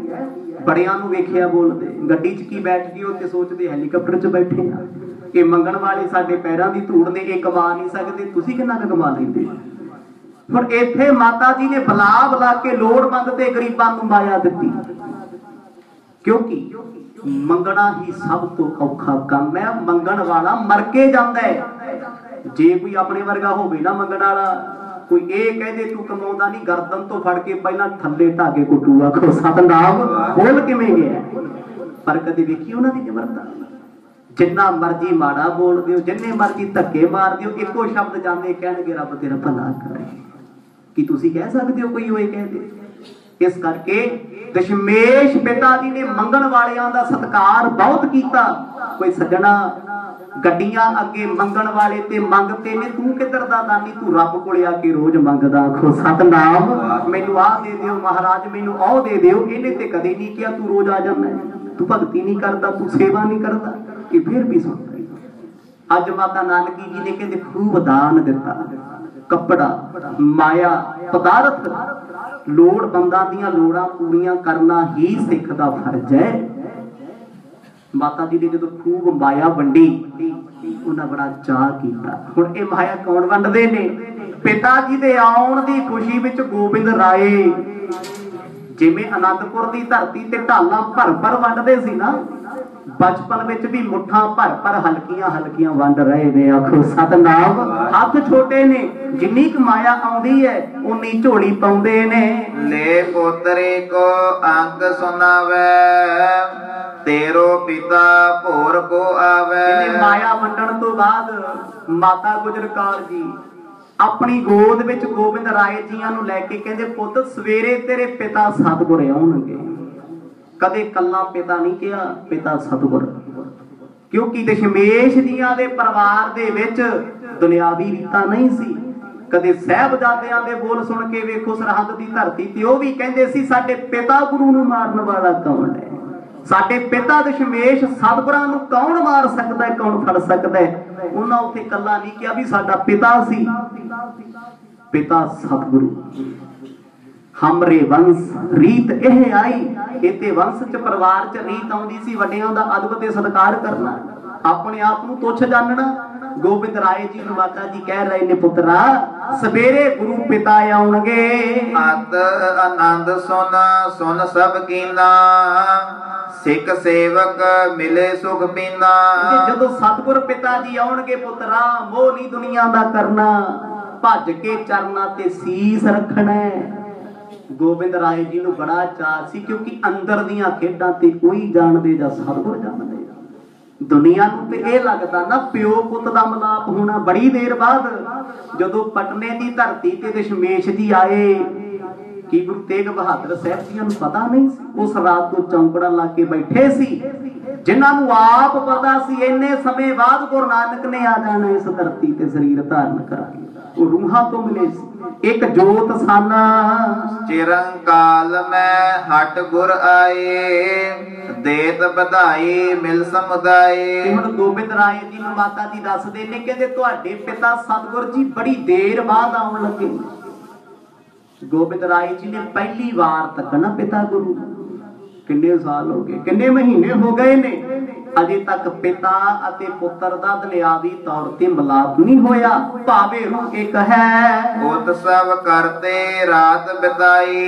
ਬੜਿਆਂ ਨੂੰ ਵੇਖਿਆ ਬੋਲਦੇ। ਗੱਡੀ 'ਚ ਕੀ ਬੈਠ ਗਈ ਉਹ ਤੇ ਸੋਚਦੇ ਹੈਲੀਕਾਪਟਰ 'ਚ ਬੈਠੇ ਆ। ਇਹ ਮੰਗਣ ਵਾਲੇ ਸਾਡੇ ਪੈਰਾਂ ਦੀ ਧੂੜ ਨੇ, ਇਹ ਕਮਾ ਨਹੀਂ ਸਕਦੇ। ਤੁਸੀਂ ਕਿੰਨਾ ਕੁ ਕਮਾ ਲੈਂਦੇ? ਹੁਣ ਇੱਥੇ ਮਾਤਾ ਜੀ ਨੇ ਬਲਾ ਬਲਾ ਕੇ ਲੋੜਵੰਦ ਤੇ ਗਰੀਬਾਂ ਨੂੰ ਮਾਇਆ ਦਿੱਤੀ। ਕਿਉਂਕਿ ਮੰਗਣਾ ਹੀ ਸਭ ਤੋਂ ਔਖਾ ਕੰਮ ਹੈ। ਮੰਗਣ ਵਾਲਾ ਮਰ ਕੇ ਜਾਂਦਾ ਹੈ। ਜੇ ਕੋਈ ਆਪਣੇ ਵਰਗਾ ਹੋਵੇ ਨਾ ਮੰਗਣ ਵਾਲਾ, ਕੋਈ ਇਹ ਕਹਿੰਦੇ ਤੂੰ ਕਮਾਉਂਦਾ ਨਹੀਂ, ਗਰਦਨ ਤੋਂ ਫੜ ਕੇ ਪਹਿਲਾਂ ਥੱਲੇ ਢਾਕੇ ਕੁੱਟੂਗਾ ਖੋ ਸਤਨਾਮ ਬੋਲ ਕਿਵੇਂ ਗਿਆ ਪਰ ਕਦੇ ਵੇਖੀ ਉਹਨਾਂ ਦੀ ਨਿਮਰਤਾ ਜਿੰਨਾ ਮਰਜ਼ੀ ਮਾੜਾ ਬੋਲਦੇ ਹੋ ਜਿੰਨੇ ਮਰਜ਼ੀ ਧੱਕੇ ਮਾਰਦੇ ਹੋ ਇੱਕੋ ਸ਼ਬਦ ਜਾਂਦੇ ਕਹਿਣਗੇ, ਰੱਬ ਤੇਰਾ ਭਲਾ ਕਰੇ। ਕੀ ਤੁਸੀਂ ਕਹਿ ਸਕਦੇ ਹੋ ਕੋਈ ਹੋਏ ਕਹਿੰਦੇ? ਇਸ ਕਰਕੇ ਦਸ਼ਮੇਸ਼ ਪਿਤਾ ਜੀ ਨੇ ਮੰਗਣ ਵਾਲਿਆਂ ਦਾ ਸਤਿਕਾਰ ਬਹੁਤ ਕੀਤਾ। ਕੋਈ ਸੱਜਣਾ ਗੱਡੀਆਂ ਅੱਗੇ ਮੰਗਣ ਵਾਲੇ ਤੇ ਮੰਗਤੇ ਨੇ, ਤੂੰ ਕਿੱਧਰ ਦਾ ਦਾਨੀ ਤੂੰ ਰੱਬ ਕੋਲੇ ਆ ਕੇ ਰੋਜ਼ ਮੰਗਦਾ ਆਖੋ ਸਤਨਾਮ ਮੈਨੂੰ ਆਹ ਦੇ ਦਿਓ, ਮਹਾਰਾਜ ਮੈਨੂੰ ਉਹ ਦੇ ਦਿਓ। ਇਹਨੇ ਤੇ ਕਦੇ ਨਹੀਂ ਕਿਹਾ, ਤੂੰ ਰੋਜ਼ ਆ ਜਾਂਦਾ ਤੂੰ ਭਗਤੀ ਨਹੀਂ ਕਰਦਾ, ਤੂੰ ਸੇਵਾ ਨਹੀਂ ਕਰਦਾ। ਇਹ ਫਿਰ ਵੀ ਸੁਣਦਾ ਅੱਜ ਮਾਤਾ ਨਾਨਕੀ ਜੀ ਨੇ ਕਹਿੰਦੇ, ਖੂਬ ਦਾਨ ਦਿੱਤਾ। ਕੱਪੜਾ, ਮਾਇਆ, ਪਦਾਰਥ ਲੋੜ ਬੰਦਾਂ ਦੀਆਂ ਲੋੜਾਂ ਪੂਰੀਆਂ ਕਰਨਾ ਹੀ ਸਿੱਖ ਦਾ ਫਰਜ਼ ਹੈ। ਮਾਤਾ ਜੀ ਨੇ ਜਦੋਂ ਖੂਬ ਮਾਇਆ ਵੰਡੀ, ਉਹਨਾਂ ਬੜਾ ਚਾਹ ਕੀਤਾ। ਹੁਣ ਇਹ ਮਾਇਆ ਕੌਣ ਵੰਡਦੇ ਨੇ? ਪਿਤਾ ਜੀ ਦੇ ਆਉਣ ਦੀ ਖੁਸ਼ੀ ਵਿੱਚ ਗੋਬਿੰਦ ਰਾਏ। ਜਿਵੇਂ ਅਨੰਦਪੁਰ ਦੀ ਧਰਤੀ ਤੇ ਢਾਲਾਂ ਭਰ ਭਰ ਵੰਡਦੇ ਸੀ ਨਾ ਬਚਪਨ ਵਿੱਚ ਵੀ ਮੁੱਠਾਂ ਭਰ ਭਰ ਹਲਕੀਆਂ ਹਲਕੀਆਂ ਵੰਡ ਰਹੇ ਨੇ। ਆਖੋ ਸਤਨਾਮ ਹੱਥ ਛੋਟੇ ਨੇ ਜਿੰਨੀ ਕੁ ਮਾਇਆ ਆਉਂਦੀ ਹੈ ਉਨੀ ਝੋਲੀ ਪਾਉਂਦੇ ਨੇ। ਲੈ ਪੋਤਰੇ ਕੋ ਅੰਕ ਸੁਨਾਵੇ ਤੇਰੋ ਪਿਤਾ ਭੋਰ ਕੋ ਆਵੇ। ਇਹਨੇ ਮਾਇਆ ਵੰਡਣ ਤੋਂ ਬਾਅਦ ਮਾਤਾ ਗੁਜਰ ਕੌਰ ਜੀ ਆਪਣੀ ਗੋਦ ਵਿੱਚ ਗੋਬਿੰਦ ਰਾਏ ਜੀਆਂ ਨੂੰ ਲੈ ਕੇ ਕਹਿੰਦੇ ਪੁੱਤ ਸਵੇਰੇ ਤੇਰੇ ਪਿਤਾ ਸਤਿਗੁਰ ਆਉਣਗੇ। ਕਦੇ ਕੱਲਾ ਪਿਤਾ ਨਹੀਂ ਕਿਹਾ, ਪਿਤਾ ਸਤਿਗੁਰ। ਕਿਉਂਕਿ ਦਸ਼ਮੇਸ਼ ਜੀਆਂ ਦੇ ਪਰਿਵਾਰ ਦੇ ਵਿੱਚ ਦੁਨਿਆਵੀ ਰੀਤਾਂ ਨਹੀਂ ਸੀ। ਕਦੇ ਸਹਿਬਜ਼ਾਦਿਆਂ ਦੇ ਬੋਲ ਸੁਣ ਕੇ ਵੇਖੋ ਸਰਹੱਦ ਦੀ ਧਰਤੀ ਤੇ ਉਹ ਵੀ ਕਹਿੰਦੇ ਸੀ, ਸਾਡੇ ਪਿਤਾ ਗੁਰੂ ਨੂੰ ਮਾਰਨ ਵਾਲਾ ਕੌਣ ਹੈ? ਸਾਡੇ ਪਿਤਾ ਦਸ਼ਮੇਸ਼ ਸਤਿਗੁਰਾਂ ਨੂੰ ਕੌਣ ਮਾਰ ਸਕਦਾ ਹੈ, ਕੌਣ ਫੜ ਸਕਦਾ ਹੈ? ਉਹਨਾਂ ਉੱਥੇ ਕੱਲਾ ਨਹੀਂ ਕਿਹਾ ਵੀ ਸਾਡਾ ਪਿਤਾ ਸੀ। ਪਿਤਾ ਸਤਿਗੁਰੂ। ਹਮਰੇ ਵੰਸ ਰੀਤ ਇਹ ਆਈ। ਇਤੇ ਵੰਸ ਚ ਪਰਿਵਾਰ ਚ ਰੀਤ ਆਉਂਦੀ ਸੀ ਵੱਡਿਆਂ ਦਾ ਅਦਬ ਤੇ ਸਤਿਕਾਰ ਕਰਨਾ। ਆਪਣੇ ਆਪ ਨੂੰ ਤੁੱਛ ਜਾਣਨਾ। ਗੋਬਿੰਦ ਰਾਏ ਜੀ ਨੂੰ ਮਾਤਾ ਜੀ ਕਹਿ ਰਹੇ ਨੇ ਪੁੱਤਰਾ ਸਵੇਰੇ ਗੁਰੂ ਪਿਤਾ ਆਉਣਗੇ। ਅਤ ਆਨੰਦ ਸੁਨ ਸੁਨ ਸਭ ਕੀਨਾ। ਸਿੱਖ ਸੇਵਕ ਮਿਲੇ ਸੁਖ ਪੀਨਾ ਜਦੋਂ ਸਤਿਗੁਰ ਪਿਤਾ ਜੀ ਆਉਣਗੇ ਪੁੱਤਰਾ ਮੋਹ ਨਹੀਂ ਦੁਨੀਆ ਦਾ ਕਰਨਾ। ਭੱਜ ਕੇ ਚਰਨਾਂ ਤੇ ਸੀਸ ਰੱਖਣਾ। ਗੋਬਿੰਦ ਰਾਏ ਜੀ ਨੂੰ ਬੜਾ ਚਾਅ ਸੀ ਕਿਉਂਕਿ ਅੰਦਰ ਦੀਆਂ ਖੇਡਾਂ ਤੇ ਕੋਈ ਜਾਣਦੇ ਜਾਂ ਸਤਿਗੁਰ ਜਾਣਦੇ ਦੁਨੀਆ ਨੂੰ ਤੇ ਇਹ ਲੱਗਦਾ ਨਾ ਪਿਓ ਪੁੱਤ ਦਾ ਮਲਾਪ ਹੋਣਾ ਬੜੀ ਦੇਰ ਬਾਅਦ ਜਦੋਂ ਪਟਨੇ ਦੀ ਧਰਤੀ ਤੇ ਦਸ਼ਮੇਸ਼ ਜੀ ਆਏ। ਕੀ ਗੁਰੂ ਤੇਗ ਬਹਾਦਰ ਸਾਹਿਬ ਜੀ ਨੂੰ ਪਤਾ ਨਹੀਂ ਉਸ ਰਾਤ ਨੂੰ ਚੌਂਕੜਾ ਲਾ ਕੇ ਬੈਠੇ ਸੀ। ਜਿਨ੍ਹਾਂ ਨੂੰ ਆਪ ਪਤਾ ਸੀ, ਇੰਨੇ ਸਮੇਂ ਬਾਅਦ ਗੁਰੂ ਨਾਨਕ ਨੇ ਆ ਜਾਣਾ ਇਸ ਧਰਤੀ ਤੇ ਸਰੀਰ ਧਾਰਨ ਕਰਕੇ ਉਹ ਰੂਹਾਂ ਤੋਂ ਮਿਲੇ ਸੀ। ਇੱਕ ਜੋਤ ਸਨ। ਚਿਰੰਕਾਲ ਮੈਂ ਹਟ ਗੁਰ ਆਏ ਦੇਤ ਵਧਾਈ ਮਿਲ ਤੇ ਸਮੁਦਾਏ ਹੁਣ ਗੋਬਿੰਦ ਰਾਏ ਜੀ ਨੂੰ ਮਾਤਾ ਜੀ ਦੱਸਦੇ ਨੇ ਕਹਿੰਦੇ ਤੁਹਾਡੇ ਪਿਤਾ ਸਤਗੁਰ ਜੀ ਬੜੀ ਦੇਰ ਬਾਅਦ ਆਉਣ ਲੱਗੇ। ਗੋਬਿੰਦ ਰਾਏ ਜੀ ਨੇ ਪਹਿਲੀ ਵਾਰ ਤੱਕ ਨਾ ਪਿਤਾ ਗੁਰੂ। ਕਿੰਨੇ ਸਾਲ ਹੋ ਗਏ? ਕਿੰਨੇ ਮਹੀਨੇ ਹੋ ਗਏ ਨੇ? ਅਜੇ ਤੱਕ ਪਿਤਾ ਅਤੇ ਪੁੱਤਰ ਦਾ ਦੁਨਿਆਵੀ ਤੌਰ ਤੇ ਮਿਲਾਪ ਨਹੀਂ ਹੋਇਆ। ਭਾਵੇਂ ਰੂਹ ਇੱਕ ਹੈ। ਉਤਸਵ ਕਰਤੇ ਰਾਤ ਬਿਤਾਈ।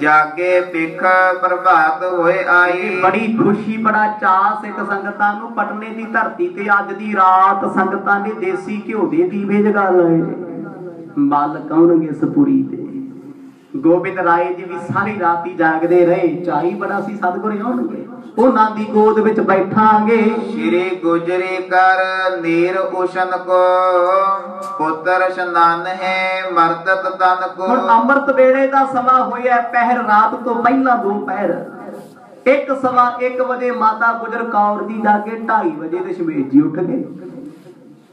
ਜਾਗੇ ਪਿਖ ਪ੍ਰਭਾਤ ਹੋਏ ਆਈ। ਬੜੀ ਖੁਸ਼ੀ ਬੜਾ ਚਾਅ ਸਿੱਖ ਸੰਗਤਾਂ ਨੂੰ ਪਟਨੇ ਦੀ ਧਰਤੀ ਤੇ ਅੱਜ ਦੀ ਰਾਤ। ਸੰਗਤਾਂ ਨੇ ਦੇਸੀ ਘਿਓ ਦੇ ਦੀਵੇ ਜਗਾ ਲਏ। ਮਾਲਕ ਆਉਣਗੇ ਸਪੁਰੀ ਤੇ। ਗੋਬਿੰਦ ਰਾਏ ਜੀ ਵੀ ਸਾਰੀ ਰਾਤ ਹੀ ਜਾਗਦੇ ਰਹੇ ਚਾਹੀ ਬੜਾ ਸੀ ਸਤਿਗੁਰ ਆਉਣਗੇ ਉਹਨਾਂ ਦੀ ਗੋਦ ਵਿੱਚ ਬੈਠਾਂਗੇ। ਸ਼੍ਰੀ ਗੁਜਰੀ ਕਰ ਨੀਰ ਉਸ਼ਨ ਕੋ ਪੁੱਤਰ ਸ਼ਨਾਨ ਹੈ ਮਰਦਤ ਤਨ ਕੋ। ਹੁਣ ਅੰਮ੍ਰਿਤ ਵੇਲੇ ਦਾ ਸਮਾਂ ਹੋਇਆ ਪਹਿਰ ਰਾਤ ਤੋਂ ਪਹਿਲਾਂ ਦੋ ਪਹਿਰ। ਇੱਕ ਸਵਾ 1 ਵਜੇ ਮਾਤਾ ਗੁਜਰ ਕੌਰ ਜੀ ਜਾ ਕੇ 2:30 ਵਜੇ ਦਸ਼ਮੇਸ਼ ਜੀ ਉੱਠ ਗਏ।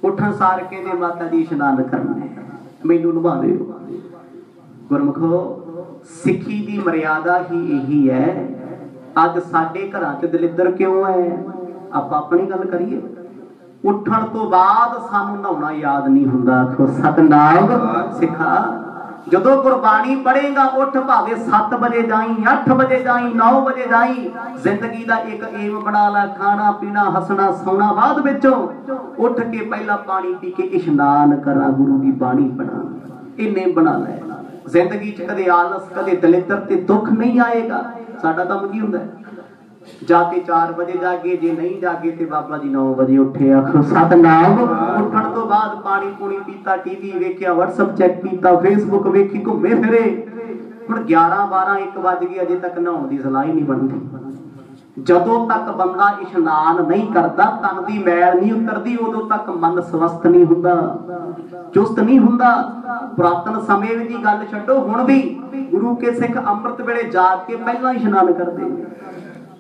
ਉੱਠਣ ਸਾਰ ਕਹਿੰਦੇ ਮਾਤਾ ਜੀ ਇਸ਼ਨਾਨ ਕਰਨਾ ਮੈਨੂੰ ਨਿਭਾ ਦਿਓ। ਗੁਰਮਖੋ, ਸਿੱਖੀ ਦੀ ਮਰਿਆਦਾ ਹੀ ਇਹੀ ਹੈ, ਅੱਜ ਸਾਡੇ ਘਰਾਂ 'ਚ ਦਲਿੱਦਰ ਕਿਉਂ ਹੈ? ਆਪਾਂ ਆਪਣੀ ਗੱਲ ਕਰੀਏ। ਉੱਠਣ ਤੋਂ ਬਾਅਦ ਸਾਨੂੰ ਨਹਾਉਣਾ ਯਾਦ ਨਹੀਂ ਹੁੰਦਾ। ਆਖੋ, ਸਤਨਾਮ ਸਿੱਖਾ, ਜਦੋਂ ਗੁਰਬਾਣੀ ਪੜ੍ਹੇਗਾ, ਉੱਠ ਭਾਵੇਂ 7 ਵਜੇ ਜਾਈ 8 ਵਜੇ ਜਾਈ 9 ਵਜੇ ਜਾਈ, ਜ਼ਿੰਦਗੀ ਦਾ ਇੱਕ ਏਮ ਬਣਾ ਲੈ, ਖਾਣਾ, ਪੀਣਾ, ਹੱਸਣਾ, ਸੌਣਾ ਬਾਅਦ ਵਿੱਚੋਂ ਉੱਠ ਕੇ ਪਹਿਲਾਂ ਪਾਣੀ ਪੀ ਕੇ ਇਸ਼ਨਾਨ ਕਰਾਂ, ਗੁਰੂ ਦੀ ਬਾਣੀ ਪੜਾਂ ਇੰਨੇ ਬਣਾ ਲੈ। ਜ਼ਿੰਦਗੀ 'ਚ ਕਦੇ ਆਲਸ, ਕਦੇ ਦਲਿੱਦਰ ਤੇ ਦੁੱਖ ਨਹੀਂ ਆਏਗਾ। ਸਾਡਾ ਕੰਮ ਕੀ ਹੁੰਦਾ? ਜਾ ਕੇ 4 ਵਜੇ ਜਾਗੇ, ਜੇ ਨਹੀਂ ਜਾਗੇ ਤੇ ਬਾਬਾ ਜੀ 9 ਵਜੇ ਉੱਠੇ। ਆਖੋ, ਸਤਨਾਮ। ਉੱਠਣ ਤੋਂ ਬਾਅਦ ਪਾਣੀ ਪੂਣੀ ਪੀਤਾ ਟੀਵੀ ਵੇਖਿਆ, WhatsApp ਚੈੱਕ ਕੀਤਾ, Facebook ਵੇਖੀ, ਘੁੰਮੇ ਫਿਰੇ। ਹੁਣ 11 12 1 ਵੱਜ ਗਏ, ਅਜੇ ਤੱਕ ਨਹਾਉਣ ਦੀ ਸਲਾਹ ਹੀ ਨਹੀਂ ਬਣਦੀ। ਜਦੋਂ ਤੱਕ ਬੰਦਾ ਇਸ਼ਨਾਨ ਨਹੀਂ ਕਰਦਾ, ਤਨ ਦੀ ਮੈਲ ਨਹੀਂ ਉਤਰਦੀ, ਉਦੋਂ ਤੱਕ ਮਨ ਸਵਸਥ ਨਹੀਂ ਹੁੰਦਾ, ਚੁਸਤ ਨਹੀਂ ਹੁੰਦਾ। ਪੁਰਾਤਨ ਸਮੇਂ ਦੀ ਗੱਲ ਛੱਡੋ, ਹੁਣ ਵੀ ਗੁਰੂ ਕੇ ਸਿੱਖ ਅੰਮ੍ਰਿਤ ਵੇਲੇ ਜਾਗ ਕੇ ਪਹਿਲਾਂ ਇਸ਼ਨਾਨ ਕਰਦੇ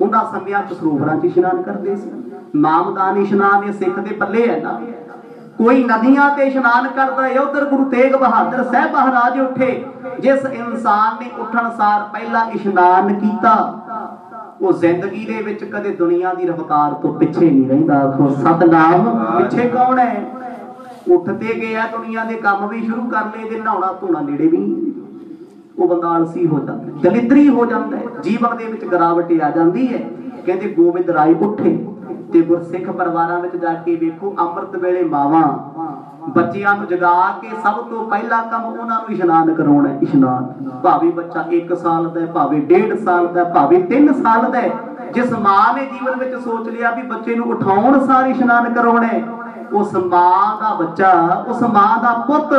ਉਹਨਾਂ ਸਮਿਆਂ ਚ ਸਰੋਵਰਾਂ 'ਚ ਇਸ਼ਨਾਨ ਕਰਦੇ ਸੀ। ਨਾਮਦਾਨ ਇਸ਼ਨਾਨ ਇਹ ਸਿੱਖ ਦੇ ਪੱਲੇ ਹੈ ਨਾ। ਕੋਈ ਨਦੀਆਂ ਤੇ ਇਸ਼ਨਾਨ ਕਰਦਾ ਹੈ, ਉਧਰ ਗੁਰੂ ਤੇਗ ਬਹਾਦਰ ਸਾਹਿਬ ਮਹਾਰਾਜ ਉੱਠੇ। ਜਿਸ ਇਨਸਾਨ ਨੇ ਉੱਠਣ ਸਾਰ ਪਹਿਲਾਂ ਇਸ਼ਨਾਨ ਕੀਤਾ ਉਹ ਜ਼ਿੰਦਗੀ ਦੇ ਵਿੱਚ ਕਦੇ ਦੁਨੀਆ ਦੀ ਰਫ਼ਤਾਰ ਤੋਂ ਪਿੱਛੇ ਨਹੀਂ ਰਹਿੰਦਾ। ਆਖੋ, ਸਤਨਾਮ, ਪਿੱਛੇ ਕੌਣ ਹੈ? ਉੱਠਦੇ ਗਿਆ ਦੁਨੀਆ ਦੇ ਕੰਮ ਵੀ ਸ਼ੁਰੂ ਕਰ ਲਏ ਤੇ ਨਹਾਉਣਾ ਧੋਣਾ ਨੇੜੇ ਵੀ ਉਹ ਬੰਦਾ ਆਲਸੀ ਹੋ ਜਾਂਦਾ, ਦਲਿਦਰੀ ਹੋ ਜਾਂਦਾ, ਜੀਵਨ ਦੇ ਵਿੱਚ ਗਰਾਵਟ ਆ ਜਾਂਦੀ ਹੈ। ਕਹਿੰਦੇ ਗੋਬਿੰਦ ਰਾਏ ਉੱਠੇ ਤੇ ਗੁਰਸਿੱਖ ਪਰਿਵਾਰਾਂ ਵਿੱਚ ਜਾ ਕੇ ਵੇਖੋ, ਅੰਮ੍ਰਿਤ ਵੇਲੇ ਮਾਵਾਂ ਬੱਚਿਆਂ ਨੂੰ ਜਗਾ ਕੇ ਸਭ ਤੋਂ ਪਹਿਲਾ ਕੰਮ ਉਹਨਾਂ ਨੂੰ ਇਸ਼ਨਾਨ ਕਰਾਉਣਾ ਹੈ ਇਸ਼ਨਾਨ। ਭਾਵੇਂ ਬੱਚਾ 1 ਸਾਲ ਦਾ ਹੈ ਭਾਵੇਂ 1.5 ਸਾਲ ਦਾ ਹੈ ਭਾਵੇਂ 3 ਸਾਲ ਦਾ ਹੈ ਜਿਸ ਮਾਂ ਨੇ ਜੀਵਨ ਵਿੱਚ ਸੋਚ ਲਿਆ ਵੀ ਬੱਚੇ ਨੂੰ ਉਠਾਉਣ ਸਾਰ ਇਸ਼ਨਾਨ ਕਰਾਉਣਾ ਹੈ ਉਸ ਮਾਂ ਦਾ ਬੱਚਾ ਉਸ ਮਾਂ ਦਾ ਪੁੱਤ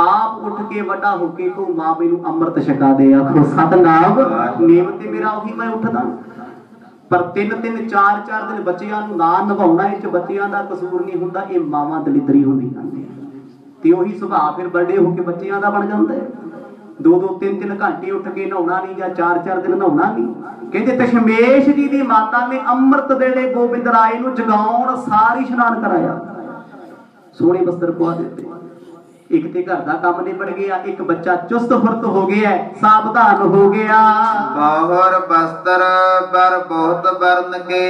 ਆਪ ਉੱਠ ਕੇ ਵੱਡਾ ਹੋ ਕੇ ਕੋ ਮਾਂ ਮੈਨੂੰ ਅੰਮ੍ਰਿਤ ਛਕਾ ਦੇ। ਆਖੋ ਸਤਨਾਮ ਨੇਮ ਤੇ ਮੇਰਾ ਉਹੀ ਮੈਂ ਉੱਠਦਾ। ਪਰ ਤਿੰਨ ਤਿੰਨ, ਚਾਰ ਚਾਰ ਦਿਨ ਬੱਚਿਆਂ ਨੂੰ ਨਾ ਨਿਭਾਉਣਾ ਇਹ ਚ ਬੱਚਿਆਂ ਦਾ ਕਸੂਰ ਨਹੀਂ ਹੁੰਦਾ, ਇਹ ਮਾਵਾਂ ਦਲਿਦਰੀ ਹੁੰਦੀਆਂ ਨੇ ਤੇ ਉਹੀ ਸੁਭਾਅ ਫਿਰ ਵੱਡੇ ਹੋ ਕੇ ਬੱਚਿਆਂ ਦਾ ਬਣ ਜਾਂਦਾ ਹੈ। ਦੋ ਦੋ, ਤਿੰਨ ਤਿੰਨ ਘੰਟੇ ਉੱਠ ਕੇ ਨਹਾਉਣਾ ਨਹੀਂ ਜਾਂ ਚਾਰ ਚਾਰ ਦਿਨ ਨਹਾਉਣਾ ਨਹੀਂ। ਕਹਿੰਦੇ ਦਸ਼ਮੇਸ਼ ਜੀ ਦੀ ਮਾਤਾ ਨੇ ਅੰਮ੍ਰਿਤ ਵੇਲੇ ਗੋਬਿੰਦ ਰਾਏ ਨੂੰ ਜਗਾਉਣ ਸਾਰੀ ਇਸ਼ਨਾਨ ਕਰਾਇਆ। ਸੋਹਣੇ ਵਸਤਰ ਪਵਾ ਦਿੱਤੇ। ਇੱਕ ਤੇ ਘਰ ਦਾ ਕੰਮ ਨਿਬੜ ਗਿਆ ਇੱਕ ਬੱਚਾ ਚੁਸਤ ਫੁਰਤ ਹੋ ਗਿਆ ਸਾਵਧਾਨ ਹੋ ਗਿਆ। ਬਾਹਰ ਬਸਤਰ ਪਰ ਬਹੁਤ ਬਰਨ ਕੇ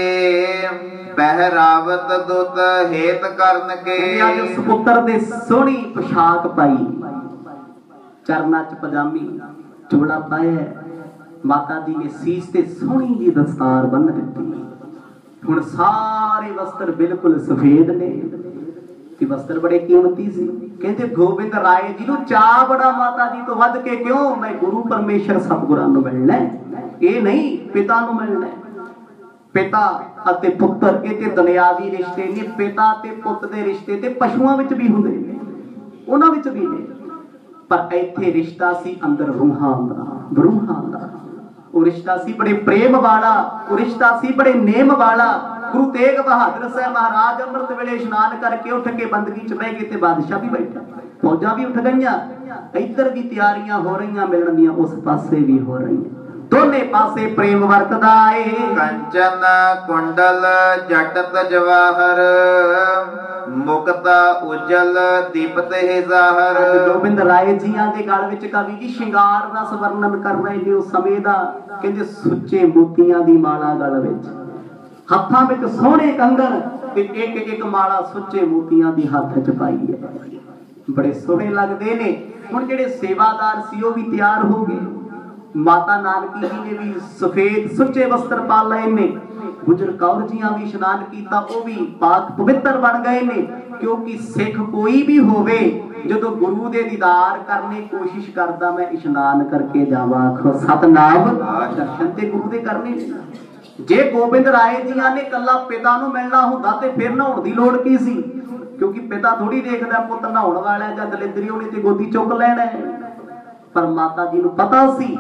ਪਹਿਰਾਵਤ ਦੁਤ ਹੇਤ ਕਰਨ ਕੇ ਅੱਜ ਸੁਪੁੱਤਰ ਦੇ ਸੋਹਣੀ ਪੋਸ਼ਾਕ ਪਾਈ ਚਰਨਾਂ 'ਚ ਪਜਾਮੀ ਚੋਲਾ ਪਾਇਆ। ਮਾਤਾ ਦੀ ਨੇ ਸੀਸ ਤੇ ਸੋਹਣੀ ਜੀ ਦਸਤਾਰ ਬੰਨ ਦਿੱਤੀ। ਹੁਣ ਸਾਰੇ ਵਸਤਰ ਬਿਲਕੁਲ ਸਫੇਦ ਨੇ। ਤੇ ਵਸਤਰ ਬੜੇ ਕੀਮਤੀ ਸੀ। ਕਹਿੰਦੇ, ਗੋਬਿੰਦ ਰਾਏ ਜੀ ਨੂੰ ਚਾਹ ਬੜਾ ਮਾਤਾ ਜੀ ਤੋਂ ਵੱਧ ਕੇ ਕਿਉਂ? ਮੈਂ ਗੁਰੂ ਪਰਮੇਸ਼ਰ ਸਤਿਗੁਰਾਂ ਨੂੰ ਮਿਲਣਾ ਇਹ ਨਹੀਂ, ਪਿਤਾ ਨੂੰ ਮਿਲਣਾ ਪਿਤਾ ਅਤੇ ਪੁੱਤਰ, ਇਹ ਤੇ ਦੁਨਿਆਵੀ ਰਿਸ਼ਤੇ ਨੇ। ਪਿਤਾ ਤੇ ਪੁੱਤ ਦੇ ਰਿਸ਼ਤੇ ਤੇ ਪਸ਼ੂਆਂ ਵਿੱਚ ਵੀ ਹੁੰਦੇ ਨੇ। ਉਹਨਾਂ ਵਿੱਚ ਵੀ ਨੇ। ਪਰ ਇੱਥੇ ਰਿਸ਼ਤਾ ਸੀ ਅੰਦਰ ਰੂਹਾਂ ਦਾ ਬਰੂਹਾਂ ਦਾ। ਉਹ ਰਿਸ਼ਤਾ ਸੀ ਬੜੇ ਪ੍ਰੇਮ ਵਾਲਾ, ਉਹ ਰਿਸ਼ਤਾ ਸੀ ਬੜੇ ਨੇਮ ਵਾਲਾ। ਗੁਰੂ ਤੇਗ ਬਹਾਦਰ ਸਾਹਿਬ ਮਹਾਰਾਜ ਅੰਮ੍ਰਿਤ ਵੇਲੇ ਇਸ਼ਨਾਨ ਕਰਕੇ ਉੱਠ ਕੇ ਬੰਦਗੀ ਚ ਬਹਿ ਗਏ ਤੇ ਬਾਦਸ਼ਾਹ ਵੀ ਬੈਠਾ। ਫੌਜਾਂ ਵੀ ਉੱਠ ਗਈਆਂ। ਇੱਧਰ ਵੀ ਤਿਆਰੀਆਂ ਹੋ ਰਹੀਆਂ ਮਿਲਣ ਦੀਆਂ ਉਸ ਪਾਸੇ ਵੀ ਹੋ ਰਹੀਆਂ। ਦੋਨੇ ਪਾਸੇ ਪ੍ਰੇਮ ਵਰਤਦਾ ਏ। ਕੰਚਨ ਕੁੰਡਲ ਜਟਤ ਜਵਾਹਰ ਮੁਕਤਾ ਉਜਲ ਦੀਪਤ ਹੈ ਜ਼ਾਹਰ। ਗੋਬਿੰਦ ਰਾਏ ਜੀਆਂ ਦੇ ਗਲ ਵਿੱਚ ਕਵੀ ਜੀ ਸ਼ਿੰਗਾਰ ਰਸ ਵਰਣਨ ਕਰ ਰਹੇ ਨੇ ਉਸ ਸਮੇਂ ਦਾ। ਕਹਿੰਦੇ ਸੁੱਚੇ ਮੋਤੀਆਂ ਦੀ ਮਾਲਾ ਗਲ ਵਿੱਚ। ਹੱਥਾਂ ਵਿੱਚ ਸੋਹਣੇ ਕੰਗਣ ਤੇ ਇੱਕ ਇੱਕ ਮਾਲਾ ਸੁੱਚੇ ਮੋਤੀਆਂ ਦੀ ਹੱਥ 'ਚ ਪਾਈ ਹੈ। ਬੜੇ ਸੋਹਣੇ ਲੱਗਦੇ ਨੇ। ਹੁਣ ਜਿਹੜੇ ਸੇਵਾਦਾਰ ਸੀ, ਉਹ ਵੀ ਤਿਆਰ ਹੋ ਗਏ। ਮਾਤਾ ਨਾਨਕੀ ਜੀ ਨੇ ਵੀ ਸਫੇਦ ਸੁੱਚੇ ਵਸਤਰ ਪਾ ਲਏ ਨੇ। ਗੁਜਰ ਕੌਰ ਜੀਆਂ ਵੀ ਇਸ਼ਨਾਨ ਕੀਤਾ, ਉਹ ਵੀ ਪਾਕ ਪਵਿੱਤਰ ਬਣ ਗਏ ਨੇ। ਕਿਉਂਕਿ ਸਿੱਖ ਕੋਈ ਵੀ ਹੋਵੇ, ਜਦੋਂ ਗੁਰੂ ਦੇ ਦੀਦਾਰ ਕਰਨੇ ਕੋਸ਼ਿਸ਼ ਕਰਦਾ, ਮੈਂ ਇਸ਼ਨਾਨ ਕਰਕੇ ਜਾਵਾਂ। ਆਖੋ ਸਤਨਾਮ, ਦਰਸ਼ਨ ਤੇ ਗੁਰੂ ਦੇ ਕਰਨੇ ਜੇ ਗੋਬਿੰਦ ਰਾਏ ਜੀਆਂ ਨੇ ਕੱਲਾ ਪਿਤਾ ਨੂੰ ਮਿਲਣਾ ਹੁੰਦਾ ਤੇ ਫਿਰ ਨਹਾਉਣ ਦੀ ਲੋੜ ਕੀ ਸੀ? ਕਿਉਂਕਿ ਪਿਤਾ ਥੋੜੀ ਦੇਖਦਾ ਪੁੱਤ ਨਹਾਉਣ ਵਾਲਾ ਜਾਂ ਦਲਿੱਦਰੀ ਉਹਨੇ ਤੇ ਗੋਦੀ ਚੁੱਕ ਲੈਣਾ ਪਰ ਮਾਤਾ ਜੀ ਨੂੰ ਪਤਾ ਸੀ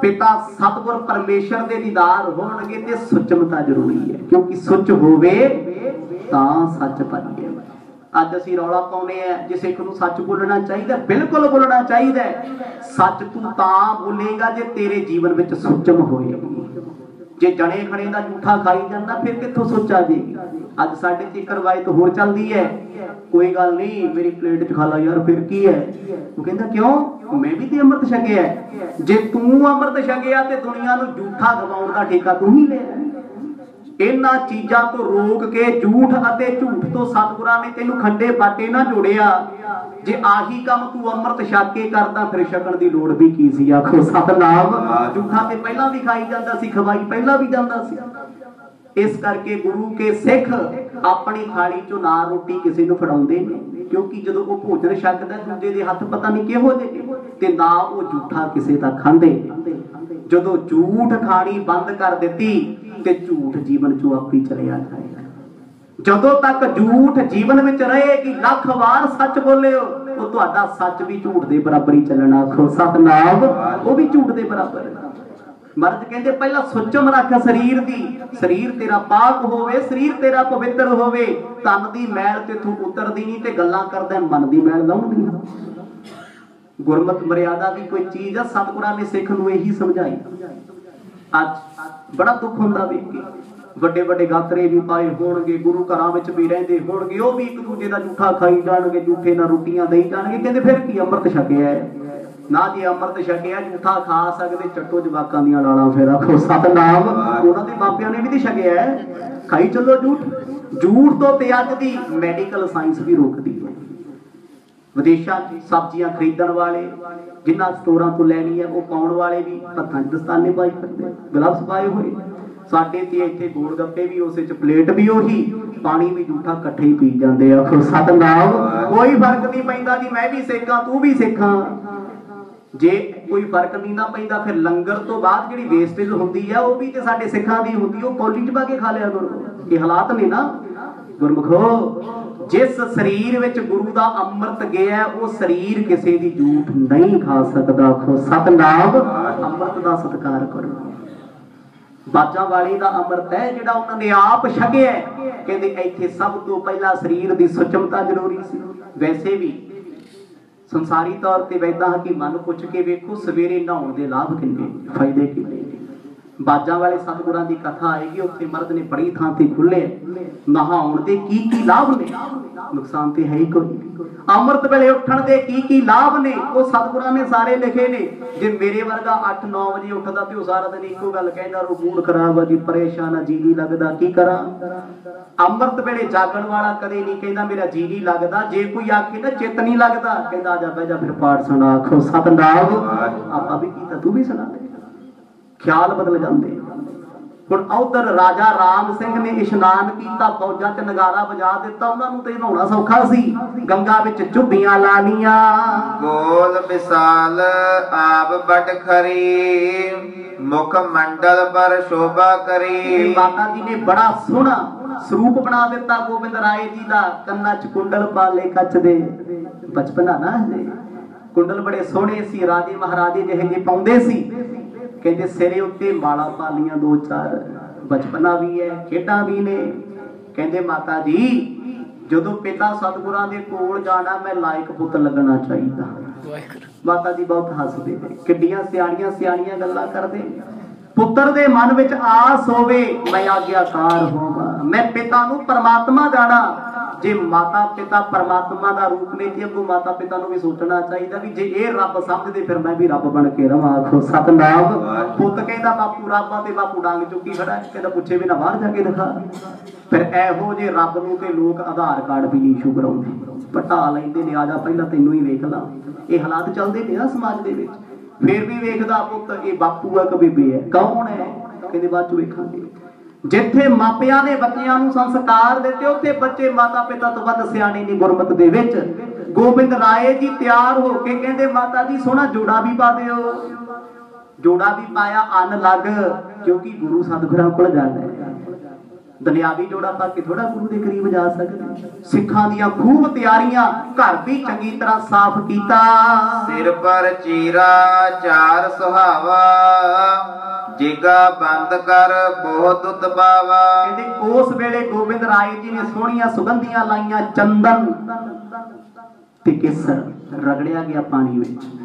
ਪਿਤਾ ਸਤਿਗੁਰ ਪਰਮੇਸ਼ਰ ਦੇ ਦੀਦਾਰ ਹੋਣਗੇ ਤੇ ਸੁਚਮਤਾ ਜ਼ਰੂਰੀ ਹੈ। ਕਿਉਂਕਿ ਸੁੱਚ ਹੋਵੇ ਤਾਂ ਸੱਚ ਪਾਈਏ ਅੱਜ ਅਸੀਂ ਰੌਲਾ ਪਾਉਨੇ ਆ ਜੇ ਸਿੱਖ ਨੂੰ ਸੱਚ ਬੋਲਣਾ ਚਾਹੀਦਾ, ਬਿਲਕੁਲ ਬੋਲਣਾ ਚਾਹੀਦਾ ਸੱਚ ਤੂੰ ਤਾਂ ਬੋਲੇਗਾ ਜੇ ਤੇਰੇ ਜੀਵਨ ਵਿੱਚ ਸੁਚਮ ਹੋਏਗੀ। ਜੇ ਜਣੇ ਖਣੇ ਦਾ ਝੂਠਾ ਖਾਈ ਜਾਂਦਾ, ਫਿਰ ਕਿੱਥੋਂ ਸੋਚਾ ਜੇਗੀ ਅੱਜ ਸਾਡੇ ਤੇ ਇੱਕ ਰਵਾਇਤ ਹੋਰ ਚੱਲਦੀ ਹੈ। ਕੋਈ ਗੱਲ ਨਹੀਂ, ਮੇਰੀ ਪਲੇਟ 'ਚ ਖਾ ਲਾ ਯਾਰ, ਫਿਰ ਕੀ ਹੈ? ਉਹ ਕਹਿੰਦਾ, ਕਿਉਂ? ਮੈਂ ਵੀ ਤੇ ਅੰਮ੍ਰਿਤ ਛਕਿਆ ਜੇ ਤੂੰ ਅੰਮ੍ਰਿਤ ਛਕਿਆ ਤੇ ਦੁਨੀਆ ਨੂੰ ਝੂਠਾ ਗਵਾਉਣ ਦਾ ਠੇਕਾ ਤੂੰ ਹੀ ਲਿਆ ਇਹਨਾਂ ਚੀਜ਼ਾਂ ਤੋਂ ਰੋਕ ਕੇ ਝੂਠ ਅਤੇ ਝੂਠ ਤੋਂ ਸਤਿਗੁਰਾਂ ਨੇ ਤੈਨੂੰ ਖੰਡੇ ਬਾਟੇ ਨਾ ਜੋੜਿਆ। ਜੇ ਆਹੀ ਕੰਮ ਤੂੰ ਅੰਮ੍ਰਿਤ ਛਕ ਕੇ ਕਰਦਾ, ਫਿਰ ਛਕਣ ਦੀ ਲੋੜ ਵੀ ਕੀ ਸੀ? ਆਖੋ ਸਤਨਾਮ। ਝੂਠਾ ਤੇ ਪਹਿਲਾਂ ਵੀ ਖਾਈ ਜਾਂਦਾ ਸੀ, ਖਵਾਈ ਪਹਿਲਾਂ ਵੀ ਜਾਂਦਾ ਸੀ। ਇਸ ਕਰਕੇ ਗੁਰੂ ਕੇ ਸਿੱਖ ਆਪਣੀ ਥਾਲੀ ਚੋਂ ਨਾ ਰੋਟੀ ਕਿਸੇ ਨੂੰ ਫੜਾਉਂਦੇ ਨੇ, ਕਿਉਂਕਿ ਜਦੋਂ ਉਹ ਭੋਜਨ ਛਕਦਾ, ਦੂਜੇ ਦੇ ਹੱਥ ਪਤਾ ਨਹੀਂ ਕਿਹੋ ਜਿਹੇ ਤੇ ਨਾ ਉਹ ਝੂਠਾ ਕਿਸੇ ਦਾ ਖਾਂਦੇ। ਜਦੋਂ ਝੂਠ ਖਾਣੀ ਬੰਦ ਕਰ ਦਿੱਤੀ ਤੇ ਝੂਠ ਜੀਵਨ ਚੋਂ ਆਪੇ ਚਲਿਆ ਜਾਏਗਾ। ਜਦੋਂ ਤੱਕ ਝੂਠ ਜੀਵਨ ਵਿੱਚ ਰਹੇਗੀ, ਲੱਖ ਵਾਰ ਸੱਚ ਬੋਲਿਓ, ਉਹ ਤੁਹਾਡਾ ਸੱਚ ਵੀ ਝੂਠ ਦੇ ਬਰਾਬਰ ਹੀ ਚੱਲਣਾ। ਆਖੋ, ਸਤਨਾਮ, ਉਹ ਵੀ ਝੂਠ ਦੇ ਬਰਾਬਰ ਹੈ। ਮਰਦ ਕਹਿੰਦੇ, ਪਹਿਲਾਂ ਸੁੱਚਮ ਰੱਖ ਸਰੀਰ ਦੀ। ਸਰੀਰ ਤੇਰਾ ਪਾਕ ਹੋਵੇ, ਸਰੀਰ ਤੇਰਾ ਪਵਿੱਤਰ ਹੋਵੇ, ਤਨ ਦੀ ਮੈਲ ਤੇ ਤੂੰ ਉਤਰਦੀ ਨਹੀਂ ਤੇ ਗੱਲਾਂ ਕਰਦਾ, ਮਨ ਦੀ ਮੈਲ ਲਾਉਂਦੀ ਗੁਰਮਤ ਮਰਿਆਦਾ ਦੀ ਕੋਈ ਚੀਜ਼ ਆ, ਸਤਿਗੁਰਾਂ ਨੇ ਸਿੱਖ ਨੂੰ ਇਹੀ ਸਮਝਾਈ। ਅੱਜ ਬੜਾ ਦੁੱਖ ਹੁੰਦਾ ਵੇਖ ਕੇ। ਵੱਡੇ ਵੱਡੇ ਗਾਤਰੇ ਵੀ ਪਾਏ ਹੋਣਗੇ, ਗੁਰੂ ਘਰਾਂ ਵਿੱਚ ਵੀ ਰਹਿੰਦੇ ਹੋਣਗੇ, ਉਹ ਵੀ ਇੱਕ ਦੂਜੇ ਦਾ ਝੂਠਾ ਖਾਈ ਜਾਣਗੇ, ਝੂਠੇ ਨਾਲ ਰੋਟੀਆਂ ਦੇਈ ਜਾਣਗੇ। ਕਹਿੰਦੇ ਫਿਰ ਕੀ ਅੰਮ੍ਰਿਤ ਛਕਿਆ ਹੈ? ਨਾ ਜੀ ਅੰਮ੍ਰਿਤ ਛਕਿਆ, ਝੂਠਾ ਖਾ ਸਕਦੇ, ਚੱਟੋ ਜਵਾਕਾਂ ਦੀਆਂ ਲਾਲਾਂ ਫੇਰ ਆਖੋ, ਸਤਨਾਮ। ਉਹਨਾਂ ਦੇ ਮਾਪਿਆਂ ਨੇ ਵੀ ਤੇ ਛਕਿਆ ਹੈ। ਖਾਈ ਚੱਲੋ ਝੂਠ। ਝੂਠ ਤੋਂ ਤੇ ਅੱਜ ਦੀ ਮੈਡੀਕਲ ਸਾਇੰਸ ਵੀ ਰੋਕਦੀ ਹੈ। ਵਿਦੇਸ਼ਾਂ 'ਚ ਸਬਜ਼ੀਆਂ ਖਰੀਦਣ ਵਾਲੇ, ਜਿਨ੍ਹਾਂ ਸਟੋਰਾਂ ਤੋਂ ਲੈਣੀ ਹੈ, ਉਹ ਪਾਉਣ ਵਾਲੇ ਵੀ, ਹੱਥਾਂ 'ਚ ਦਸਤਾਨੇ ਪਾਈ ਫਿਰਦੇ, ਗਲਵਸ ਪਾਏ ਹੋਏ। ਸਾਡੇ ਤੇ ਇੱਥੇ ਗੋਲ ਗੱਪੇ ਵੀ, ਉਸੇ 'ਚ ਪਲੇਟ ਵੀ ਉਹੀ, ਪਾਣੀ ਵੀ ਝੂਠਾ ਇਕੱਠੇ ਹੀ ਪੀ ਜਾਂਦੇ ਆ। ਖੁਦ ਸਤਨਾਮ, ਕੋਈ ਫ਼ਰਕ ਨਹੀਂ ਪੈਂਦਾ ਜੀ ਮੈਂ ਵੀ ਸਿੱਖਾਂ ਤੂੰ ਵੀ ਸਿੱਖਾਂ। ਜੇ ਕੋਈ ਫ਼ਰਕ ਨਹੀਂ ਨਾ ਪੈਂਦਾ, ਫਿਰ ਲੰਗਰ ਤੋਂ ਬਾਅਦ ਜਿਹੜੀ ਵੇਸਟੇਜ ਹੁੰਦੀ ਆ ਉਹ ਵੀ ਤੇ ਸਾਡੇ ਸਿੱਖਾਂ ਦੀ ਹੁੰਦੀ, ਉਹ ਕੋਲੀ 'ਚ ਪਾ ਕੇ ਖਾ ਲਿਆ ਕਰੋ। ਇਹ ਹਾਲਾਤ ਨੇ ਨਾ। ਗੁਰਮਖੋ ਜਿਸ ਸਰੀਰ ਵਿੱਚ ਗੁਰੂ ਦਾ ਅੰਮ੍ਰਿਤ ਗਿਆ, ਉਹ ਸਰੀਰ ਕਿਸੇ ਦੀ ਝੂਠ ਨਹੀਂ ਖਾ ਸਕਦਾ। ਖੋ ਸਤਨਾਮ, ਅੰਮ੍ਰਿਤ ਦਾ ਸਤਿਕਾਰ ਕਰੋ। ਬਾਜਾਂ ਵਾਲੀ ਦਾ ਅੰਮ੍ਰਿਤ ਹੈ ਜਿਹੜਾ ਉਹਨਾਂ ਨੇ ਆਪ ਛਕਿਆ ਕਹਿੰਦੇ ਇੱਥੇ ਸਭ ਤੋਂ ਪਹਿਲਾਂ ਸਰੀਰ ਦੀ ਸੁਚਮਤਾ ਜ਼ਰੂਰੀ ਸੀ। ਵੈਸੇ ਵੀ ਸੰਸਾਰੀ ਤੌਰ ਤੇ ਵੈਦਾਂ ਕਿ ਮਨ ਪੁੱਛ ਕੇ ਵੇਖੋ, ਸਵੇਰੇ ਨਹਾਉਣ ਦੇ ਲਾਭ ਕਿੰਨੇ? ਫਾਇਦੇ ਕਿੰਨੇ? ਨੇ ਬਾਜਾਂ ਵਾਲੇ ਸਤਿਗੁਰਾਂ ਦੀ ਕਥਾ ਆਏਗੀ ਉੱਥੇ ਮਰਦ ਨੇ ਬੜੀ ਥਾਂ ਤੇ ਖੁੱਲੇ ਨਹਾਉਣ ਦੇ ਕੀ ਕੀ ਲਾਭ ਨੇ? ਨੁਕਸਾਨ ਤੇ ਹੈ ਹੀ ਕੋਈ। ਅੰਮ੍ਰਿਤ ਵੇਲੇ ਉੱਠਣ ਦੇ ਕੀ ਕੀ ਲਾਭ ਨੇ? ਉਹ ਸਤਿਗੁਰਾਂ ਨੇ ਸਾਰੇ ਲਿਖੇ ਨੇ। ਜੇ ਮੇਰੇ ਵਰਗਾ 8-9 ਵਜੇ ਉੱਠਦਾ ਤੇ ਉਹ ਸਾਰਾ ਦਿਨ ਇੱਕੋ ਗੱਲ ਕਹਿੰਦਾ ਰੋ ਮੂਡ ਖਰਾਬ ਆ ਜੀ ਪਰੇਸ਼ਾਨ ਆ ਜੀ ਨਹੀਂ ਲੱਗਦਾ ਕੀ ਕਰਾਂ? ਅੰਮ੍ਰਿਤ ਵੇਲੇ ਜਾਗਣ ਵਾਲਾ ਕਦੇ ਨਹੀਂ ਕਹਿੰਦਾ ਮੇਰਾ ਜੀ ਨਹੀਂ ਲੱਗਦਾ। ਜੇ ਕੋਈ ਆਖੇ ਨਾ ਚਿੱਤ ਨਹੀਂ ਲੱਗਦਾ ਕਹਿੰਦਾ ਆ ਜਾ ਬਹਿ ਜਾ ਫਿਰ ਪਾਠ ਸੁਣਾ ਆਖੋ ਸਤਨਾਮ। ਆਪਾਂ ਵੀ ਕੀਤਾ ਤੂੰ ਵੀ ਸੁਣਾ। ਦੇ ਖਿਆਲ ਬਦਲ ਜਾਂਦੇ ਹੁਣ ਉਧਰ ਰਾਜਾ ਰਾਮ ਸਿੰਘ ਨੇ ਇਸ਼ਨਾਨ ਕੀਤਾ ਫੌਜਾਂ 'ਚ ਨਗਾਰਾ ਵਜਾ ਦਿੱਤਾ ਉਹਨਾਂ ਨੂੰ ਤੇ ਨਹਾਉਣਾ ਸੌਖਾ ਸੀ। ਗੰਗਾ ਵਿੱਚ ਚੁੱਭੀਆਂ ਲਾਣੀਆਂ। ਗੋਲ ਵਿਸਾਲ ਆਪ ਬਟ ਖਰੀ ਮੁਖ ਮੰਡਲ ਪਰ ਸ਼ੋਭਾ ਕਰੀ। ਮਾਤਾ ਜੀ ਨੇ ਬੜਾ ਸੋਹਣਾ ਸਰੂਪ ਬਣਾ ਦਿੱਤਾ ਗੋਬਿੰਦ ਰਾਏ ਜੀ ਦਾ। ਕੰਨਾਂ 'ਚ ਕੁੰਡਲ ਪਾਲੇ ਕੱਚ ਦੇ। ਬਚਪਨਾ ਨਾ ਕੁੰਡਲ ਬੜੇ ਸੋਹਣੇ ਸੀ ਰਾਜੇ ਮਹਾਰਾਜੇ ਜਿਹੇ ਜਿਹੇ ਪਾਉਂਦੇ ਸੀ। ਕਹਿੰਦੇ ਸਿਰੇ ਉੱਤੇ ਮਾਲਾ ਪਾਲੀਆਂ ਦੋ ਚਾਰ ਬਚਪਨਾ ਵੀ ਹੈ ਖੇਡਾਂ ਵੀ ਨੇ। ਕਹਿੰਦੇ ਮਾਤਾ ਜੀ ਜਦੋਂ ਪਿਤਾ ਸਤਿਗੁਰਾਂ ਦੇ ਕੋਲ ਜਾਣਾ ਮੈਂ ਲਾਇਕ ਪੁੱਤ ਲੱਗਣਾ ਚਾਹੀਦਾ। ਮਾਤਾ ਜੀ ਬਹੁਤ ਹੱਸਦੇ ਨੇ ਕਿੱਡੀਆਂ ਸਿਆਣੀਆਂ ਸਿਆਣੀਆਂ ਗੱਲਾਂ ਕਰਦੇ। ਪੁੱਤਰ ਦੇ ਮਨ ਵਿੱਚ ਆਸ ਹੋਵੇ ਮੈਂ ਆਗਿਆਕਾਰ ਹੋਵਾਂ। ਮੈਂ ਪਿਤਾ ਨੂੰ ਪਰਮਾਤਮਾ ਜਾਣਾ ਜੇ ਮਾਤਾ ਪਿਤਾ ਪਰਮਾਤਮਾ ਦਾ ਰੂਪ ਨੇ ਤੇ ਅੱਗੋਂ ਮਾਤਾ ਪਿਤਾ ਨੂੰ ਵੀ ਸੋਚਣਾ ਚਾਹੀਦਾ ਵੀ ਜੇ ਇਹ ਰੱਬ ਸਮਝਦੇ, ਫਿਰ ਮੈਂ ਵੀ ਰੱਬ ਬਣ ਕੇ ਰਵਾਂ। ਆਖੋ, ਸਤਨਾਮ। ਪੁੱਤ ਕਹਿੰਦਾ, ਬਾਪੂ, ਰੱਬਾਂ ਤੇ ਬਾਪੂ ਡਾਂਗ ਚੁੱਕੀ ਖੜਾ ਕਹਿੰਦਾ, ਪੁੱਛੇ ਵੀ ਨਾ ਬਾਹਰ ਜਾ ਕੇ ਦਿਖਾ। ਫਿਰ ਇਹੋ ਜੇ ਰੱਬ ਨੂੰ ਤੇ ਲੋਕ ਆਧਾਰ ਕਾਰਡ ਵੀ ਨਹੀਂ ਸ਼ੁ ਕਰਾਉਂਦੇ ਪਟਾ ਲੈਂਦੇ ਨੇ, ਆ ਜਾ, ਪਹਿਲਾਂ ਤੈਨੂੰ ਹੀ ਵੇਖ ਲਾ। ਇਹ ਹਾਲਾਤ ਚੱਲਦੇ ਨੇ ਨਾ ਸਮਾਜ ਦੇ ਵਿੱਚ। ਫਿਰ ਵੀ ਵੇਖਦਾ ਪੁੱਤ, ਇਹ ਬਾਪੂ ਹੈ ਕਿ ਬੀਬੀ ਹੈ ਕੌਣ ਹੈ? ਕਹਿੰਦੇ, ਬਾਅਦ ਚ ਵੇਖਾਂਗੇ। ਜਿੱਥੇ ਮਾਪਿਆਂ ਨੇ ਬੱਚਿਆਂ ਨੂੰ ਸੰਸਕਾਰ ਦਿੱਤੇ, ਉੱਥੇ ਬੱਚੇ ਮਾਤਾ ਪਿਤਾ ਤੋਂ ਵੱਧ ਸਿਆਣੇ ਨਹੀਂ ਗੁਰਮਤ ਦੇ ਵਿੱਚ। ਗੋਬਿੰਦ ਰਾਏ ਜੀ ਤਿਆਰ ਹੋ ਕੇ ਕਹਿੰਦੇ, ਮਾਤਾ ਜੀ, ਸੋਹਣਾ ਜੋੜਾ ਵੀ ਪਾ ਦਿਓ। ਜੋੜਾ ਵੀ ਪਾਇਆ, ਅੰਨ ਲੱਗ, ਕਿਉਂਕਿ ਗੁਰੂ ਸਤਿਗੁਰਾਂ ਕੋਲ ਜਾਣਾ ਹੈ। ਦੁਨਿਆਵੀ ਜੋੜਾ ਪਾ ਕੇ ਥੋੜਾ ਗੁਰੂ ਦੇ ਕਰੀਬ ਜਾ ਸਕਦੇ। ਸਿੱਖਾਂ ਦੀਆਂ ਖੂਬ ਤਿਆਰੀਆਂ ਘਰ ਵੀ ਚੰਗੀ ਤਰ੍ਹਾਂ ਸਾਫ਼ ਕੀਤਾ। ਸਿਰ ਪਰ ਚੀਰਾ ਚਾਰ ਸੁਹਾਵਾ ਜਿਗਾ ਬੰਦ ਕਰ ਬਹੁਤ ਦਬਾਵਾ ਕਹਿੰਦੇ ਉਸ ਵੇਲੇ ਗੋਬਿੰਦ ਰਾਏ ਜੀ ਨੇ ਸੋਹਣੀਆਂ ਸੁਗੰਧੀਆਂ ਲਾਈਆਂ ਚੰਦਨ ਤੇ ਕੇਸਰ ਰਗੜਿਆ ਗਿਆ ਪਾਣੀ ਵਿੱਚ।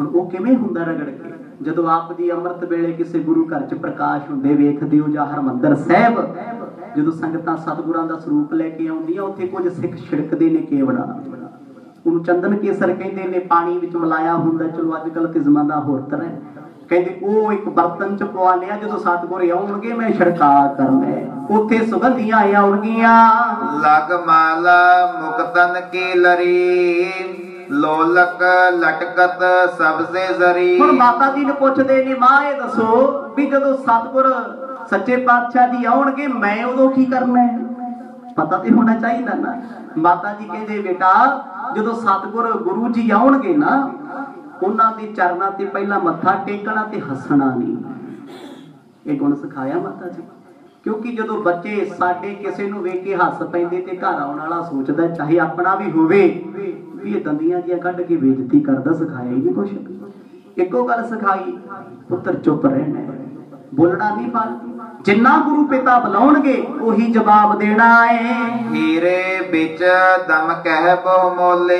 ਹੁਣ ਉਹ ਕਿਵੇਂ ਹੁੰਦਾ ਰਗੜ ਕੇ? ਜਦੋਂ ਆਪ ਦੀ ਅੰਮ੍ਰਿਤ ਵੇਲੇ ਕਿਸੇ ਗੁਰੂ ਘਰ 'ਚ ਪ੍ਰਕਾਸ਼ ਹੁੰਦੇ ਵੇਖਦੇ ਹੋ ਜਾਂ ਹਰਮੰਦਰ ਸਾਹਿਬ, ਜਦੋਂ ਸੰਗਤਾਂ ਸਤਿਗੁਰਾਂ ਦਾ ਸਰੂਪ ਲੈ ਕੇ ਆਉਂਦੀਆਂ, ਉੱਥੇ ਕੁਝ ਸਿੱਖ ਛਿੜਕਦੇ ਨੇ ਕੇਵੜਾ ਉਹਨੂੰ ਚੰਦਨ ਕੇਸਰ ਕਹਿੰਦੇ ਨੇ, ਪਾਣੀ ਵਿੱਚ ਮਿਲਾਇਆ ਹੁੰਦਾ, ਚਲੋ ਅੱਜ ਕੱਲ ਤੇ ਜ਼ਮਾਨਾ ਹੋਰ ਤਰ੍ਹਾਂ ਹੈ। ਕਹਿੰਦੇ, ਉਹ ਇੱਕ ਬਰਤਨ ਚ ਪਵਾ ਲਿਆ, ਜਦੋਂ ਸਤਿਗੁਰ ਆਉਣਗੇ, ਮੈਂ ਛਿੜਕਾ ਕਰਨਾ ਉੱਥੇ ਸੁਗੰਧੀਆਂ ਆਉਣਗੀਆਂ। ਲਗ ਮਾਲਾ ਮੁਕਤਨ ਕੀ ਲਰੀ ਲੋਲਕ ਲਟਕਤ ਸਬਸੇ ਜ਼ਰੀ। ਹੁਣ ਮਾਤਾ ਜੀ ਨੂੰ ਪੁੱਛਦੇ ਨੇ, ਮਾਂ, ਇਹ ਦੱਸੋ ਵੀ ਜਦੋਂ ਸਤਿਗੁਰ ਸੱਚੇ ਪਾਤਸ਼ਾਹ ਜੀ ਆਉਣਗੇ, ਮੈਂ ਉਦੋਂ ਕੀ ਕਰਨਾ ਹੈ? ਪਤਾ ਤੇ ਹੋਣਾ ਚਾਹੀਦਾ ਨਾ। ਮਾਤਾ ਜੀ ਕਹਿੰਦੇ, ਬੇਟਾ, ਜਦੋਂ ਸਤਿਗੁਰ ਗੁਰੂ ਜੀ ਆਉਣਗੇ ਨਾ, ਉਹਨਾਂ ਦੇ ਚਰਨਾਂ ਤੇ ਪਹਿਲਾਂ ਮੱਥਾ ਟੇਕਣਾ ਤੇ ਹੱਸਣਾ ਨਹੀਂ। ਇਹ ਗੁਣ ਸਿਖਾਇਆ ਮਾਤਾ ਜੀ? ਕਿਉਂਕਿ ਜਦੋਂ ਬੱਚੇ ਸਾਡੇ ਕਿਸੇ ਨੂੰ ਵੇਖ ਕੇ ਹੱਸ ਪੈਂਦੇ ਤੇ ਘਰ ਆਉਣ ਵਾਲਾ ਸੋਚਦਾ ਚਾਹੇ ਆਪਣਾ ਵੀ ਹੋਵੇ ਵੀ ਇਹ ਦੰਦੀਆਂ ਜੀਆਂ ਕੱਢ ਕੇ ਬੇਇੱਜ਼ਤੀ ਕਰਦਾ ਸਿਖਾਇਆ ਹੀ ਨਹੀਂ ਕੁਛ। ਇੱਕੋ ਗੱਲ ਸਿਖਾਈ ਪੁੱਤਰ ਚੁੱਪ ਰਹਿਣਾ। ਬੋਲਣਾ ਨਹੀਂ ਪਰ ਜਿੰਨਾ ਗੁਰੂ ਪਿਤਾ ਬੁਲਾਉਣਗੇ ਉਹੀ ਜਵਾਬ ਦੇਣਾ ਏ ਹੀਰੇ ਵਿੱਚ ਦਮ ਕਹਿ ਬਹੁ ਮੋਲੇ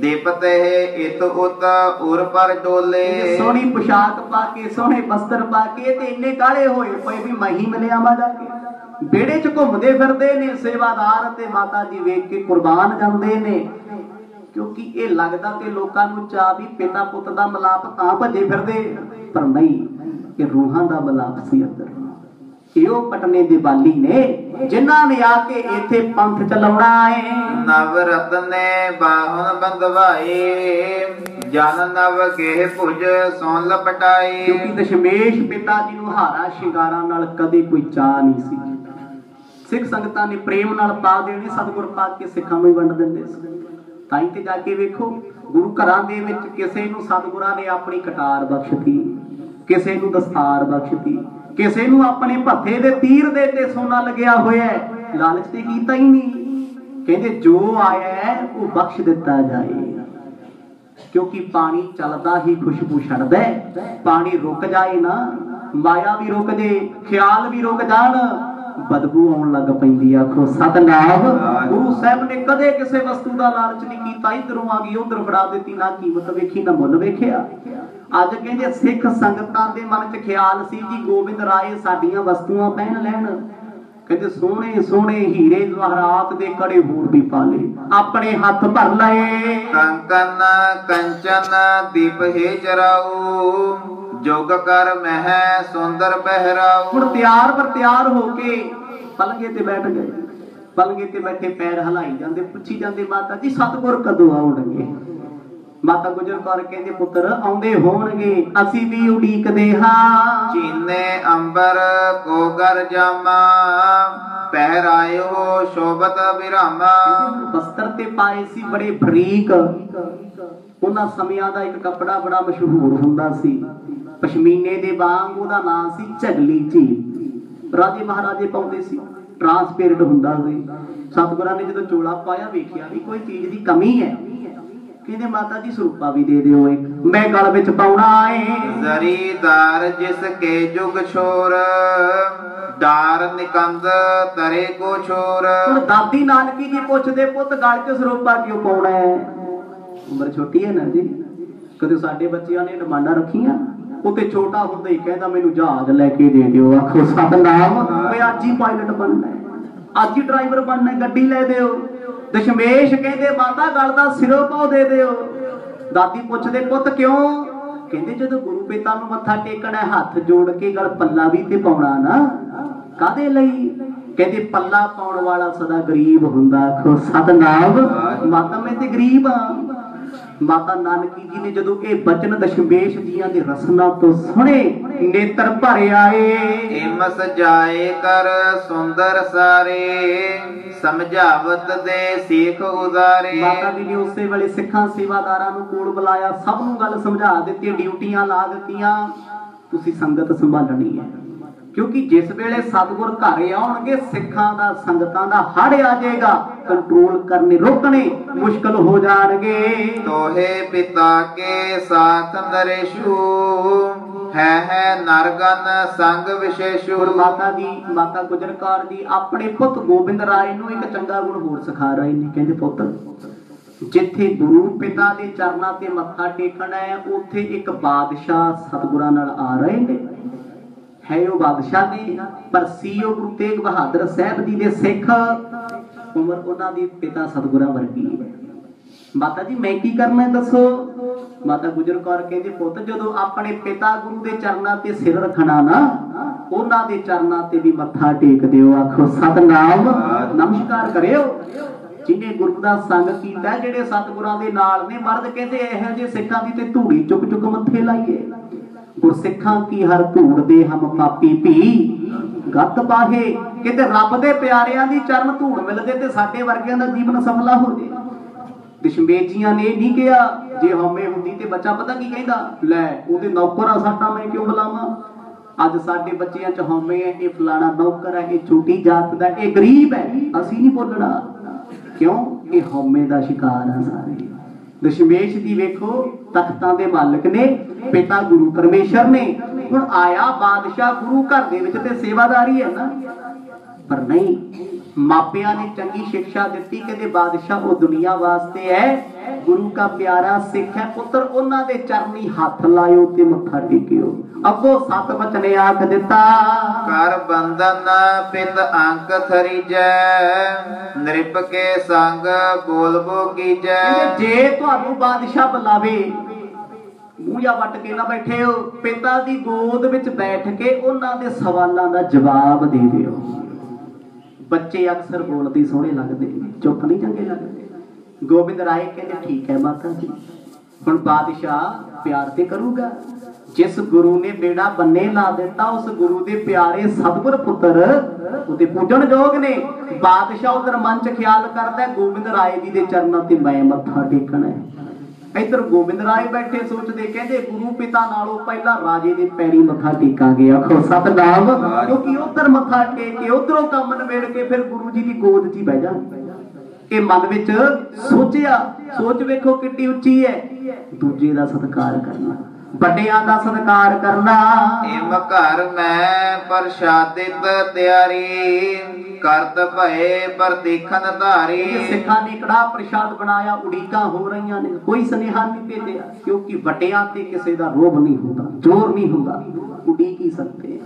ਦੀਪਤ ਹੈ ਇਤ ਉਤ ਉਰ ਪਰ ਡੋਲੇ। ਸੋਹਣੀ ਪੁਸ਼ਾਕ ਪਾ ਕੇ ਸੋਹਣੇ ਵਸਤਰ ਪਾ ਕੇ ਤੇ ਇੰਨੇ ਕਾਲੇ ਹੋਏ ਪਏ ਵੀ ਮਹੀ ਮਿਲਿਆ ਮਾ ਜਾ ਕੇ। ਬੇੜੇ 'ਚ ਘੁੰਮਦੇ ਫਿਰਦੇ ਨੇ ਸੇਵਾਦਾਰ ਤੇ ਮਾਤਾ ਜੀ ਵੇਖ ਕੇ ਕੁਰਬਾਨ ਜਾਂਦੇ ਨੇ। ਕਿਉਂਕਿ ਇਹ ਲੱਗਦਾ ਕਿ ਲੋਕਾਂ ਨੂੰ ਚਾਹ ਵੀ ਪਿਤਾ ਪੁੱਤ ਦਾ ਮਲਾਪ ਤਾਂ ਭੱਜੇ ਫਿਰਦੇ ਪਰ ਨਹੀਂ ਇਹ ਰੂਹਾਂ ਦਾ ਮਲਾਪ ਸੀ ਅੰਦਰ। ਇਹ ਪਟਨੇ ਦੇ ਬਾਲੀ ਨੇ ਜਿਨ੍ਹਾਂ ਨੇ ਆ ਕੇ ਇੱਥੇ ਪੰਥ ਚਲਾਉਣਾ ਏ। ਨਵ ਰਤਨੇ ਬਾਹਨ ਬੰਦਵਾਏ ਜਨ ਨਵ ਕੇ ਭੁਜ ਸੋਨ ਲਪਟਾਏ। ਕਿਉਂਕਿ ਦਸ਼ਮੇਸ਼ ਪਿਤਾ ਜੀ ਨੂੰ ਹਾਰਾ ਸ਼ਿੰਗਾਰਾਂ ਨਾਲ ਕਦੇ ਕੋਈ ਚਾਹ ਨਹੀਂ ਸੀ। ਸਿੱਖ ਸੰਗਤਾਂ ਨੇ ਪ੍ਰੇਮ ਨਾਲ ਪਾ ਦੇਣੇ ਸਤਿਗੁਰ ਪਾਕ ਕੇ ਸਿੱਖਾਂ ਨੂੰ ਵੰਡ ਦਿੰਦੇ ਸੀ। ਤਾਂ ਹੀ ਤੇ ਜਾ ਕੇ ਵੇਖੋ, ਗੁਰੂ ਘਰਾਂ ਦੇ ਵਿੱਚ ਕਿਸੇ ਨੂੰ ਸਤਿਗੁਰਾਂ ਨੇ ਆਪਣੀ ਕਟਾਰ ਬਖਸ਼ਤੀ, ਕਿਸੇ ਨੂੰ ਦਸਤਾਰ ਬਖਸ਼ਤੀ, ਕਿਸੇ ਨੂੰ ਆਪਣੇ ਭੱਥੇ ਦੇ ਤੀਰ ਦੇ ਤੇ ਸੋਨਾ ਲੱਗਿਆ ਹੋਇਆ ਹੈ। ਲਾਲਚ ਤੇ ਕੀਤਾ ਹੀ ਨਹੀਂ। ਕਹਿੰਦੇ, ਜੋ ਆਇਆ ਉਹ ਬਖਸ਼ ਦਿੱਤਾ ਜਾਏ। ਕਿਉਂਕਿ ਪਾਣੀ ਚੱਲਦਾ ਹੀ ਖੁਸ਼ਬੂ ਛੱਡਦਾ ਪਾਣੀ ਰੁਕ ਜਾਏ ਨਾ, ਮਾਇਆ ਵੀ ਰੁਕ ਜੇ, ਖਿਆਲ ਵੀ ਰੁਕ ਜਾਣ। ਬਦਬੂ ਆਉਣ ਲੱਗ ਪੈਂਦੀ ਆਖੋ ਸਤਨਾਮ। ਗੁਰੂ ਸਾਹਿਬ ਨੇ ਕਦੇ ਕਿਸੇ ਵਸਤੂ ਦਾ ਲਾਲਚ ਨਹੀਂ ਕੀਤਾ। ਇਧਰੋਂ ਆ ਗਈ ਉਧਰ ਫੜਾ ਦਿੱਤੀ। ਨਾ ਕੀਮਤ ਵੇਖੀ ਨਾ ਮੁੱਲ ਵੇਖਿਆ। ਅੱਜ ਕਹਿੰਦੇ ਸਿੱਖ ਸੰਗਤਾਂ ਦੇ ਮਨ 'ਚ ਖਿਆਲ ਸੀ ਜੀ ਗੋਬਿੰਦ ਰਾਏ ਸਾਡੀਆਂ ਵਸਤੂਆਂ ਪਹਿਨ ਲੈਣ। ਕਹਿੰਦੇ ਸੋਹਣੇ ਸੋਹਣੇ ਹੀਰੇ ਜਵਾਹਰਾਤ ਦੇ ਕੜੇ ਹੋਰ ਵੀ ਪਾ ਲਏ। ਆਪਣੇ ਹੱਥ ਭਰ ਲਏ। ਕੰਕਨ ਕੰਚਨ ਦੀਪ ਹੈ ਚਰਾਉ ਜੋਗ ਕਰ ਮਹਿ ਸੁੰਦਰ ਪਹਿਰਾਉ ਹੁਣ ਤਿਆਰ ਪਰ ਤਿਆਰ ਹੋ ਕੇ ਪਲੰਗੇ ਤੇ ਬੈਠ ਗਏ। ਪਲੰਗੇ ਤੇ ਬੈਠੇ ਪੈਰ ਹਲਾਈ ਜਾਂਦੇ ਪੁੱਛੀ ਜਾਂਦੇ ਮਾਤਾ ਜੀ ਸਤਿਗੁਰ ਕਦੋਂ ਆਉਣਗੇ? ਮਾਤਾ ਗੁਜਰ ਕੌਰ ਕਹਿੰਦੇ ਪੁੱਤਰ ਆਉਂਦੇ ਹੋਣਗੇ ਅਸੀਂ ਵੀ ਉਡੀਕਦੇ ਹਾਂ। ਚੀਨੇ ਅੰਬਰ ਕੋ ਗਰ ਜਾਮਾ ਪਹਿਰਾਇਓ ਸ਼ੋਭਤ ਵਿਰਾਮਾ ਬਸਤਰ ਤੇ ਪਾਏ ਸੀ ਬੜੇ ਬਰੀਕ। ਉਹਨਾਂ ਸਮਿਆਂ ਦਾ ਇੱਕ ਕੱਪੜਾ ਬੜਾ ਮਸ਼ਹੂਰ ਹੁੰਦਾ ਸੀ। ਪਸ਼ਮੀਨੇ ਦੇ ਵਾਂਗ ਉਹਦਾ ਨਾਮ ਸੀ ਝਗਲੀ ਝੀਲ। ਰਾਜੇ ਮਹਾਰਾਜੇ ਪਾਉਂਦੇ ਸੀ ਟਰਾਂਸਪੇਰੈਂਟ ਹੁੰਦਾ ਸੀ। ਸਤਿਗੁਰਾਂ ਨੇ ਜਦੋਂ ਚੋਲਾ ਪਾਇਆ ਵੇਖਿਆ ਵੀ ਕੋਈ ਚੀਜ਼ ਦੀ ਕਮੀ ਹੈ। ਕਹਿੰਦੇ ਮਾਤਾ ਜੀ ਸਰੂਪਾ ਵੀ ਦੇ ਦਿਓ ਇੱਕ। ਮੈਂ ਗਲ ਵਿੱਚ ਪਾਉਣਾ ਏ। ਜ਼ਰੀਦਾਰ ਜਿਸ ਕੇ ਜੁਗ ਛੋਰ ਡਾਰ ਨਿਕੰਦ ਤਰੇ ਕੋ ਛੋਰ। ਹੁਣ ਦਾਦੀ ਨਾਨਕੀ ਜੀ ਪੁੱਛਦੇ ਪੁੱਤ ਗਲ 'ਚ ਸਰੂਪਾ ਕਿਉਂ ਪਾਉਣਾ ਹੈ ਉਮਰ ਛੋਟੀ ਹੈ ਨਾ ਜੀ। ਕਦੇ ਸਾਡੇ ਬੱਚਿਆਂ ਨੇ ਡਿਮਾਂਡਾਂ ਰੱਖੀਆਂ? ਉਹ ਤੇ ਛੋਟਾ ਹੁੰਦਾ ਹੀ ਕਹਿੰਦਾ ਮੈਨੂੰ ਜਹਾਜ਼ ਲੈ ਕੇ ਦੇ ਦਿਓ ਆਖੋ ਸਤਨਾਮ। ਓਏ ਅੱਜ ਹੀ ਪਾਇਲਟ ਬਣਨਾ ਹੈ। ਅੱਜ ਹੀ ਡਰਾਈਵਰ ਬਣਨਾ ਗੱਡੀ ਲੈ ਦਿਓ। ਦਸ਼ਮੇਸ਼ ਕਹਿੰਦੇ ਮਾਤਾ ਗੱਲ ਦਾ ਸਿਰੋਂ ਪਾਉ ਦੇ ਦਿਓ। ਦਾਦੀ ਪੁੱਛਦੇ ਪੁੱਤ ਕਿਉਂ? ਕਹਿੰਦੇ ਜਦੋਂ ਗੁਰੂ ਪਿਤਾ ਨੂੰ ਮੱਥਾ ਟੇਕਣਾ ਹੈ, ਹੱਥ ਜੋੜ ਕੇ ਗਲ ਪੱਲਾ ਵੀ ਤੇ ਪਾਉਣਾ ਨਾ। ਕਾਦੇ ਲਈ? ਕਹਿੰਦੇ ਪੱਲਾ ਪਾਉਣ ਵਾਲਾ ਸਦਾ ਗਰੀਬ ਹੁੰਦਾ ਆਖੋ ਸਤਨਾਮ। ਮਾਤਾ ਮੈਂ ਤੇ ਗਰੀਬ ਆ ਮਾਤਾ ਨਾਨਕੀ ਜੀ ਨੇ ਜਦੋਂ ਇਹ ਬਚਨ ਦਸ਼ਮੇਸ਼ ਜੀਆਂ ਦੇ ਰਸਨਾ ਤੋਂ ਸੁਣੇ ਨੇਤਰ ਭਰ ਆਏ। ਹਿਮ ਸਜਾਏ ਕਰ ਸੁੰਦਰ ਸਾਰੇ ਸਮਝਾਵਤ ਦੇ ਸੀਖ ਉਦਾਰੇ। ਮਾਤਾ ਜੀ ਨੇ ਉਸੇ ਵੇਲੇ ਸਿੱਖਾਂ ਸੇਵਾਦਾਰਾਂ ਨੂੰ ਕੋਲ ਬੁਲਾਇਆ ਸਭ ਨੂੰ ਗੱਲ ਸਮਝਾ ਦਿੱਤੀ ਡਿਊਟੀਆਂ ਲਾ ਦਿੱਤੀਆਂ। ਤੁਸੀਂ ਸੰਗਤ ਸੰਭਾਲਣੀ ਹੈ। ਕਿਉਂਕਿ ਜਿਸ ਵੇਲੇ ਸਤਿਗੁਰ ਘਰ ਆਉਣਗੇ ਸਿੱਖਾਂ ਦਾ ਸੰਗਤਾਂ ਦਾ ਹੜ ਆ ਜਾਏਗਾ ਕੰਟਰੋਲ ਕਰਨੇ ਰੋਕਣੇ ਮੁਸ਼ਕਲ ਹੋ ਜਾਣਗੇ। ਤੋਹੇ ਪਿਤਾ ਕੇ ਸਾਥ ਨਰੇਸ਼ੂ ਹੈ ਹੈ ਨਰਗਨ ਸੰਗ ਵਿਸ਼ੇਸ਼ੂ। ਮਾਤਾ ਜੀ ਮਾਤਾ ਗੁਜਰ ਕੌਰ ਜੀ ਆਪਣੇ ਪੁੱਤ ਗੋਬਿੰਦ ਰਾਏ ਨੂੰ ਇੱਕ ਚੰਗਾ ਗੁਣ ਹੋਰ ਸਿਖਾ ਰਹੇ ਨੇ ਕਹਿੰਦੇ ਪੁੱਤ ਜਿੱਥੇ ਗੁਰੂ ਪਿਤਾ ਦੇ ਚਰਨਾਂ ਤੇ ਮੱਥਾ ਟੇਕਣਾ ਹੈ ਉੱਥੇ ਇੱਕ ਬਾਦਸ਼ਾਹ ਸਤਿਗੁਰਾਂ ਨਾਲ ਆ ਰਹੇ ਨੇ। ਹੈ ਉਹ ਬਾਦਸ਼ਾਹ ਨੇ ਪਰ ਸੀਓ ਗੁਰੂ ਤੇਗ ਬਹਾਦਰ ਸਾਹਿਬ ਜੀ ਦੇ ਸਿੱਖ ਉਮਰ ਉਹਨਾਂ ਦੀ ਪਿਤਾ ਸਤਿਗੁਰਾਂ ਵਰਗੀ ਹੈ। ਮਾਤਾ ਜੀ, ਮੈਂ ਕੀ ਕਰਨਾ ਹੈ ਦੱਸੋ? ਮਾਤਾ ਗੁਜਰ ਕੌਰ ਕਹਿੰਦੇ, ਪੁੱਤ, ਜਦੋਂ ਆਪਣੇ ਪਿਤਾ ਗੁਰੂ ਦੇ ਚਰਨਾਂ ਤੇ ਸਿਰ ਰੱਖਣਾ ਨਾ, ਉਹਨਾਂ ਦੇ ਚਰਨਾਂ ਤੇ ਵੀ ਮੱਥਾ ਟੇਕ ਦਿਓ। ਆਖੋ, ਸਤਨਾਮ, ਨਮਸਕਾਰ ਕਰਿਓ। ਜਿਹਨੇ ਗੁਰੂ ਦਾ ਸੰਗ ਕੀਤਾ, ਜਿਹੜੇ ਸਤਿਗੁਰਾਂ ਦੇ ਨਾਲ ਨੇ, ਮਰਦ ਕਹਿੰਦੇ, ਇਹੋ ਜਿਹੇ ਸਿੱਖਾਂ ਦੀ ਤੇ ਧੂੜੀ ਚੁੱਕ ਚੁੱਕ ਮੱਥੇ ਲਾਈਏ। ਗੁਰਸਿੱਖਾਂ ਕੀ ਹਰ ਧੂੜ ਦੇ ਹਮ ਪਾਪੀ ਭੀ? ਗੱਤ ਪਾਹੇ ਕਿਤੇ ਰੱਬ ਦੇ ਪਿਆਰਿਆਂ ਦੀ ਚਰਨ ਧੂੜ ਮਿਲਦੇ ਤੇ ਸਾਡੇ ਵਰਗਿਆਂ ਦਾ ਜੀਵਨ ਸਫਲਾ ਹੋ ਜੇ। ਦਸ਼ਮੇਜੀਆਂ ਨੇ ਨਹੀਂ ਕਿਹਾ, ਜੇ ਹਉਮੈ ਹੁੰਦੀ ਤੇ ਬੱਚਾ ਪਤਾ ਕੀ ਕਹਿੰਦਾ? ਲੈ, ਉਹਦੇ ਨੌਕਰ ਆ ਸਾਡਾ ਮੈਂ ਕਿਉਂ ਬੁਲਾਵਾਂ? ਅੱਜ ਸਾਡੇ ਬੱਚਿਆਂ ਚ ਹਉਮੈ ਹੈ, ਇਹ ਫਲਾਣਾ ਨੌਕਰ ਹੈ, ਇਹ ਛੋਟੀ ਜਾਤ ਦਾ, ਇਹ ਗਰੀਬ ਹੈ, ਅਸੀਂ ਨਹੀਂ ਬੋਲਣਾ। ਕਿਉਂ? ਇਹ ਹਉਮੈ ਦਾ ਸ਼ਿਕਾਰ ਆ ਸਾਰੇ। ਦਸ਼ਮੇਸ਼ ਜੀ ਵੇਖੋ, ਤਖਤਾਂ ਦੇ ਮਾਲਕ ਨੇ, ਪਿਤਾ ਗੁਰੂ ਪਰਮੇਸ਼ਰ ਨੇ। ਹੁਣ ਆਇਆ ਬਾਦਸ਼ਾਹ ਗੁਰੂ ਘਰ ਦੇ ਵਿੱਚ ਤੇ ਸੇਵਾਦਾਰੀ ਹੈ ਨਾ? ਪਰ ਨਹੀਂ। ਮਾਪਿਆਂ ਨੇ ਚੰਗੀ ਸਿੱਖਿਆ ਦਿੱਤੀ ਕਿ ਦੇ ਬਾਦਸ਼ਾਹ ਉਹ ਦੁਨੀਆ ਵਾਸਤੇ ਹੈ। ਗੁਰੂ ਦਾ ਪਿਆਰਾ ਸਿੱਖ ਹੈ ਪੁੱਤਰ ਉਹਨਾਂ ਦੇ ਚਰਨੀ ਹੱਥ ਲਾਇਓ ਤੇ ਮੱਥਾ ਟੇਕਿਓ। ਅੱਗੋਂ ਸਤ ਬਚਨ ਆਖ ਦਿੱਤਾ ਕਰ ਬੰਧਨ ਪਿਤ ਅੰਕ ਥਰੀਜੈ ਨ੍ਰਿਪ ਕੇ ਸੰਗ ਬੋਲਬੋ ਕੀਜੈ। ਕਹਿੰਦੇ ਜੇ ਤੁਹਾਨੂੰ ਬਾਦਸ਼ਾਹ ਬੁਲਾਵੇ ਮੂੰਹ ਵੱਟ ਕੇ ਨਾ ਬੈਠੇ ਹੋ ਪਿਤਾ ਦੀ ਗੋਦ ਵਿੱਚ ਬੈਠ ਕੇ ਉਹਨਾਂ ਦੇ ਸਵਾਲਾਂ ਦਾ ਜਵਾਬ ਦੇ ਦਿਓ। ਬੱਚੇ ਅਕਸਰ ਬੋਲਦੇ ਸੋਹਣੇ ਲੱਗਦੇ, ਚੁੱਪ ਨਹੀਂ ਚੰਗੇ ਲੱਗਦੇ। ਗੋਬਿੰਦ ਰਾਏ ਕਹਿੰਦੇ, ਠੀਕ ਹੈ ਮਾਤਾ ਜੀ, ਹੁਣ ਬਾਦਸ਼ਾਹ ਪਿਆਰ ਤੇ ਕਰੂਗਾ। ਜਿਸ ਗੁਰੂ ਨੇ ਬੇੜਾ ਬੰਨੇ ਲਾ ਦਿੱਤਾ, ਉਸ ਗੁਰੂ ਦੇ ਪਿਆਰੇ ਸਤਿਗੁਰ ਪੁੱਤਰ ਉਹਦੇ ਪੂਜਣ ਯੋਗ ਨੇ। ਬਾਦਸ਼ਾਹ ਉਧਰ ਮਨ ਚ ਖਿਆਲ ਕਰਦਾ ਗੋਬਿੰਦ ਰਾਏ ਜੀ ਦੇ ਚਰਨਾਂ ਤੇ ਮੈਂ ਮੱਥਾ ਟੇਕਣਾ ਹੈ। ਇੱਧਰ ਗੋਬਿੰਦ ਰਾਏ ਬੈਠੇ ਸੋਚਦੇ ਕਹਿੰਦੇ ਗੁਰੂ ਪਿਤਾ ਨਾਲੋਂ ਪਹਿਲਾਂ ਰਾਜੇ ਦੇ ਪੈਰੀ ਮੱਥਾ ਟੇਕਾਂਗੇ। ਆਖੋ ਸਤਨਾਮ ਕਿਉਂਕਿ ਉਧਰ ਮੱਥਾ ਟੇਕ ਕੇ ਉਧਰੋਂ ਕੰਮ ਨਿਬੇੜ ਕੇ ਫਿਰ ਗੁਰੂ ਜੀ ਦੀ ਗੋਦ 'ਚ ਹੀ ਬਹਿ ਜਾਣਗੇ ਇਹ ਮਨ ਵਿੱਚ ਸੋਚਿਆ ਸੋਚ ਵੇਖੋ ਕਿੱਡੀ ਉੱਚੀ ਹੈ। ਦੂਜੇ ਦਾ ਸਤਿਕਾਰ ਕਰਨਾ ਵੱਡਿਆਂ ਦਾ ਸਤਿਕਾਰ ਕਰਨਾ। ਇਮ ਘਰ ਮੈਂ ਪ੍ਰਸ਼ਾਦਿਤ ਤਿਆਰੀ। ਕਰਤ ਭਏ ਪਰ ਧਾਰੀ। ਸਿੱਖਾਂ ਨੇ ਕੜਾ ਪ੍ਰਸ਼ਾਦ ਬਣਾਇਆ? ਉਡੀਕਾਂ ਹੋ ਰਹੀਆਂ ਨੇ। ਕੋਈ ਸੁਨੇਹਾ ਨਹੀਂ ਭੇਜਿਆ, ਕਿਉਂਕਿ ਵੱਡਿਆਂ ਤੇ ਕਿਸੇ ਦਾ ਰੋਬ ਨਹੀਂ ਹੁੰਦਾ, ਜ਼ੋਰ ਨਹੀਂ ਹੁੰਦਾ। ਉਡੀਕ ਹੀ ਸਕਦੇ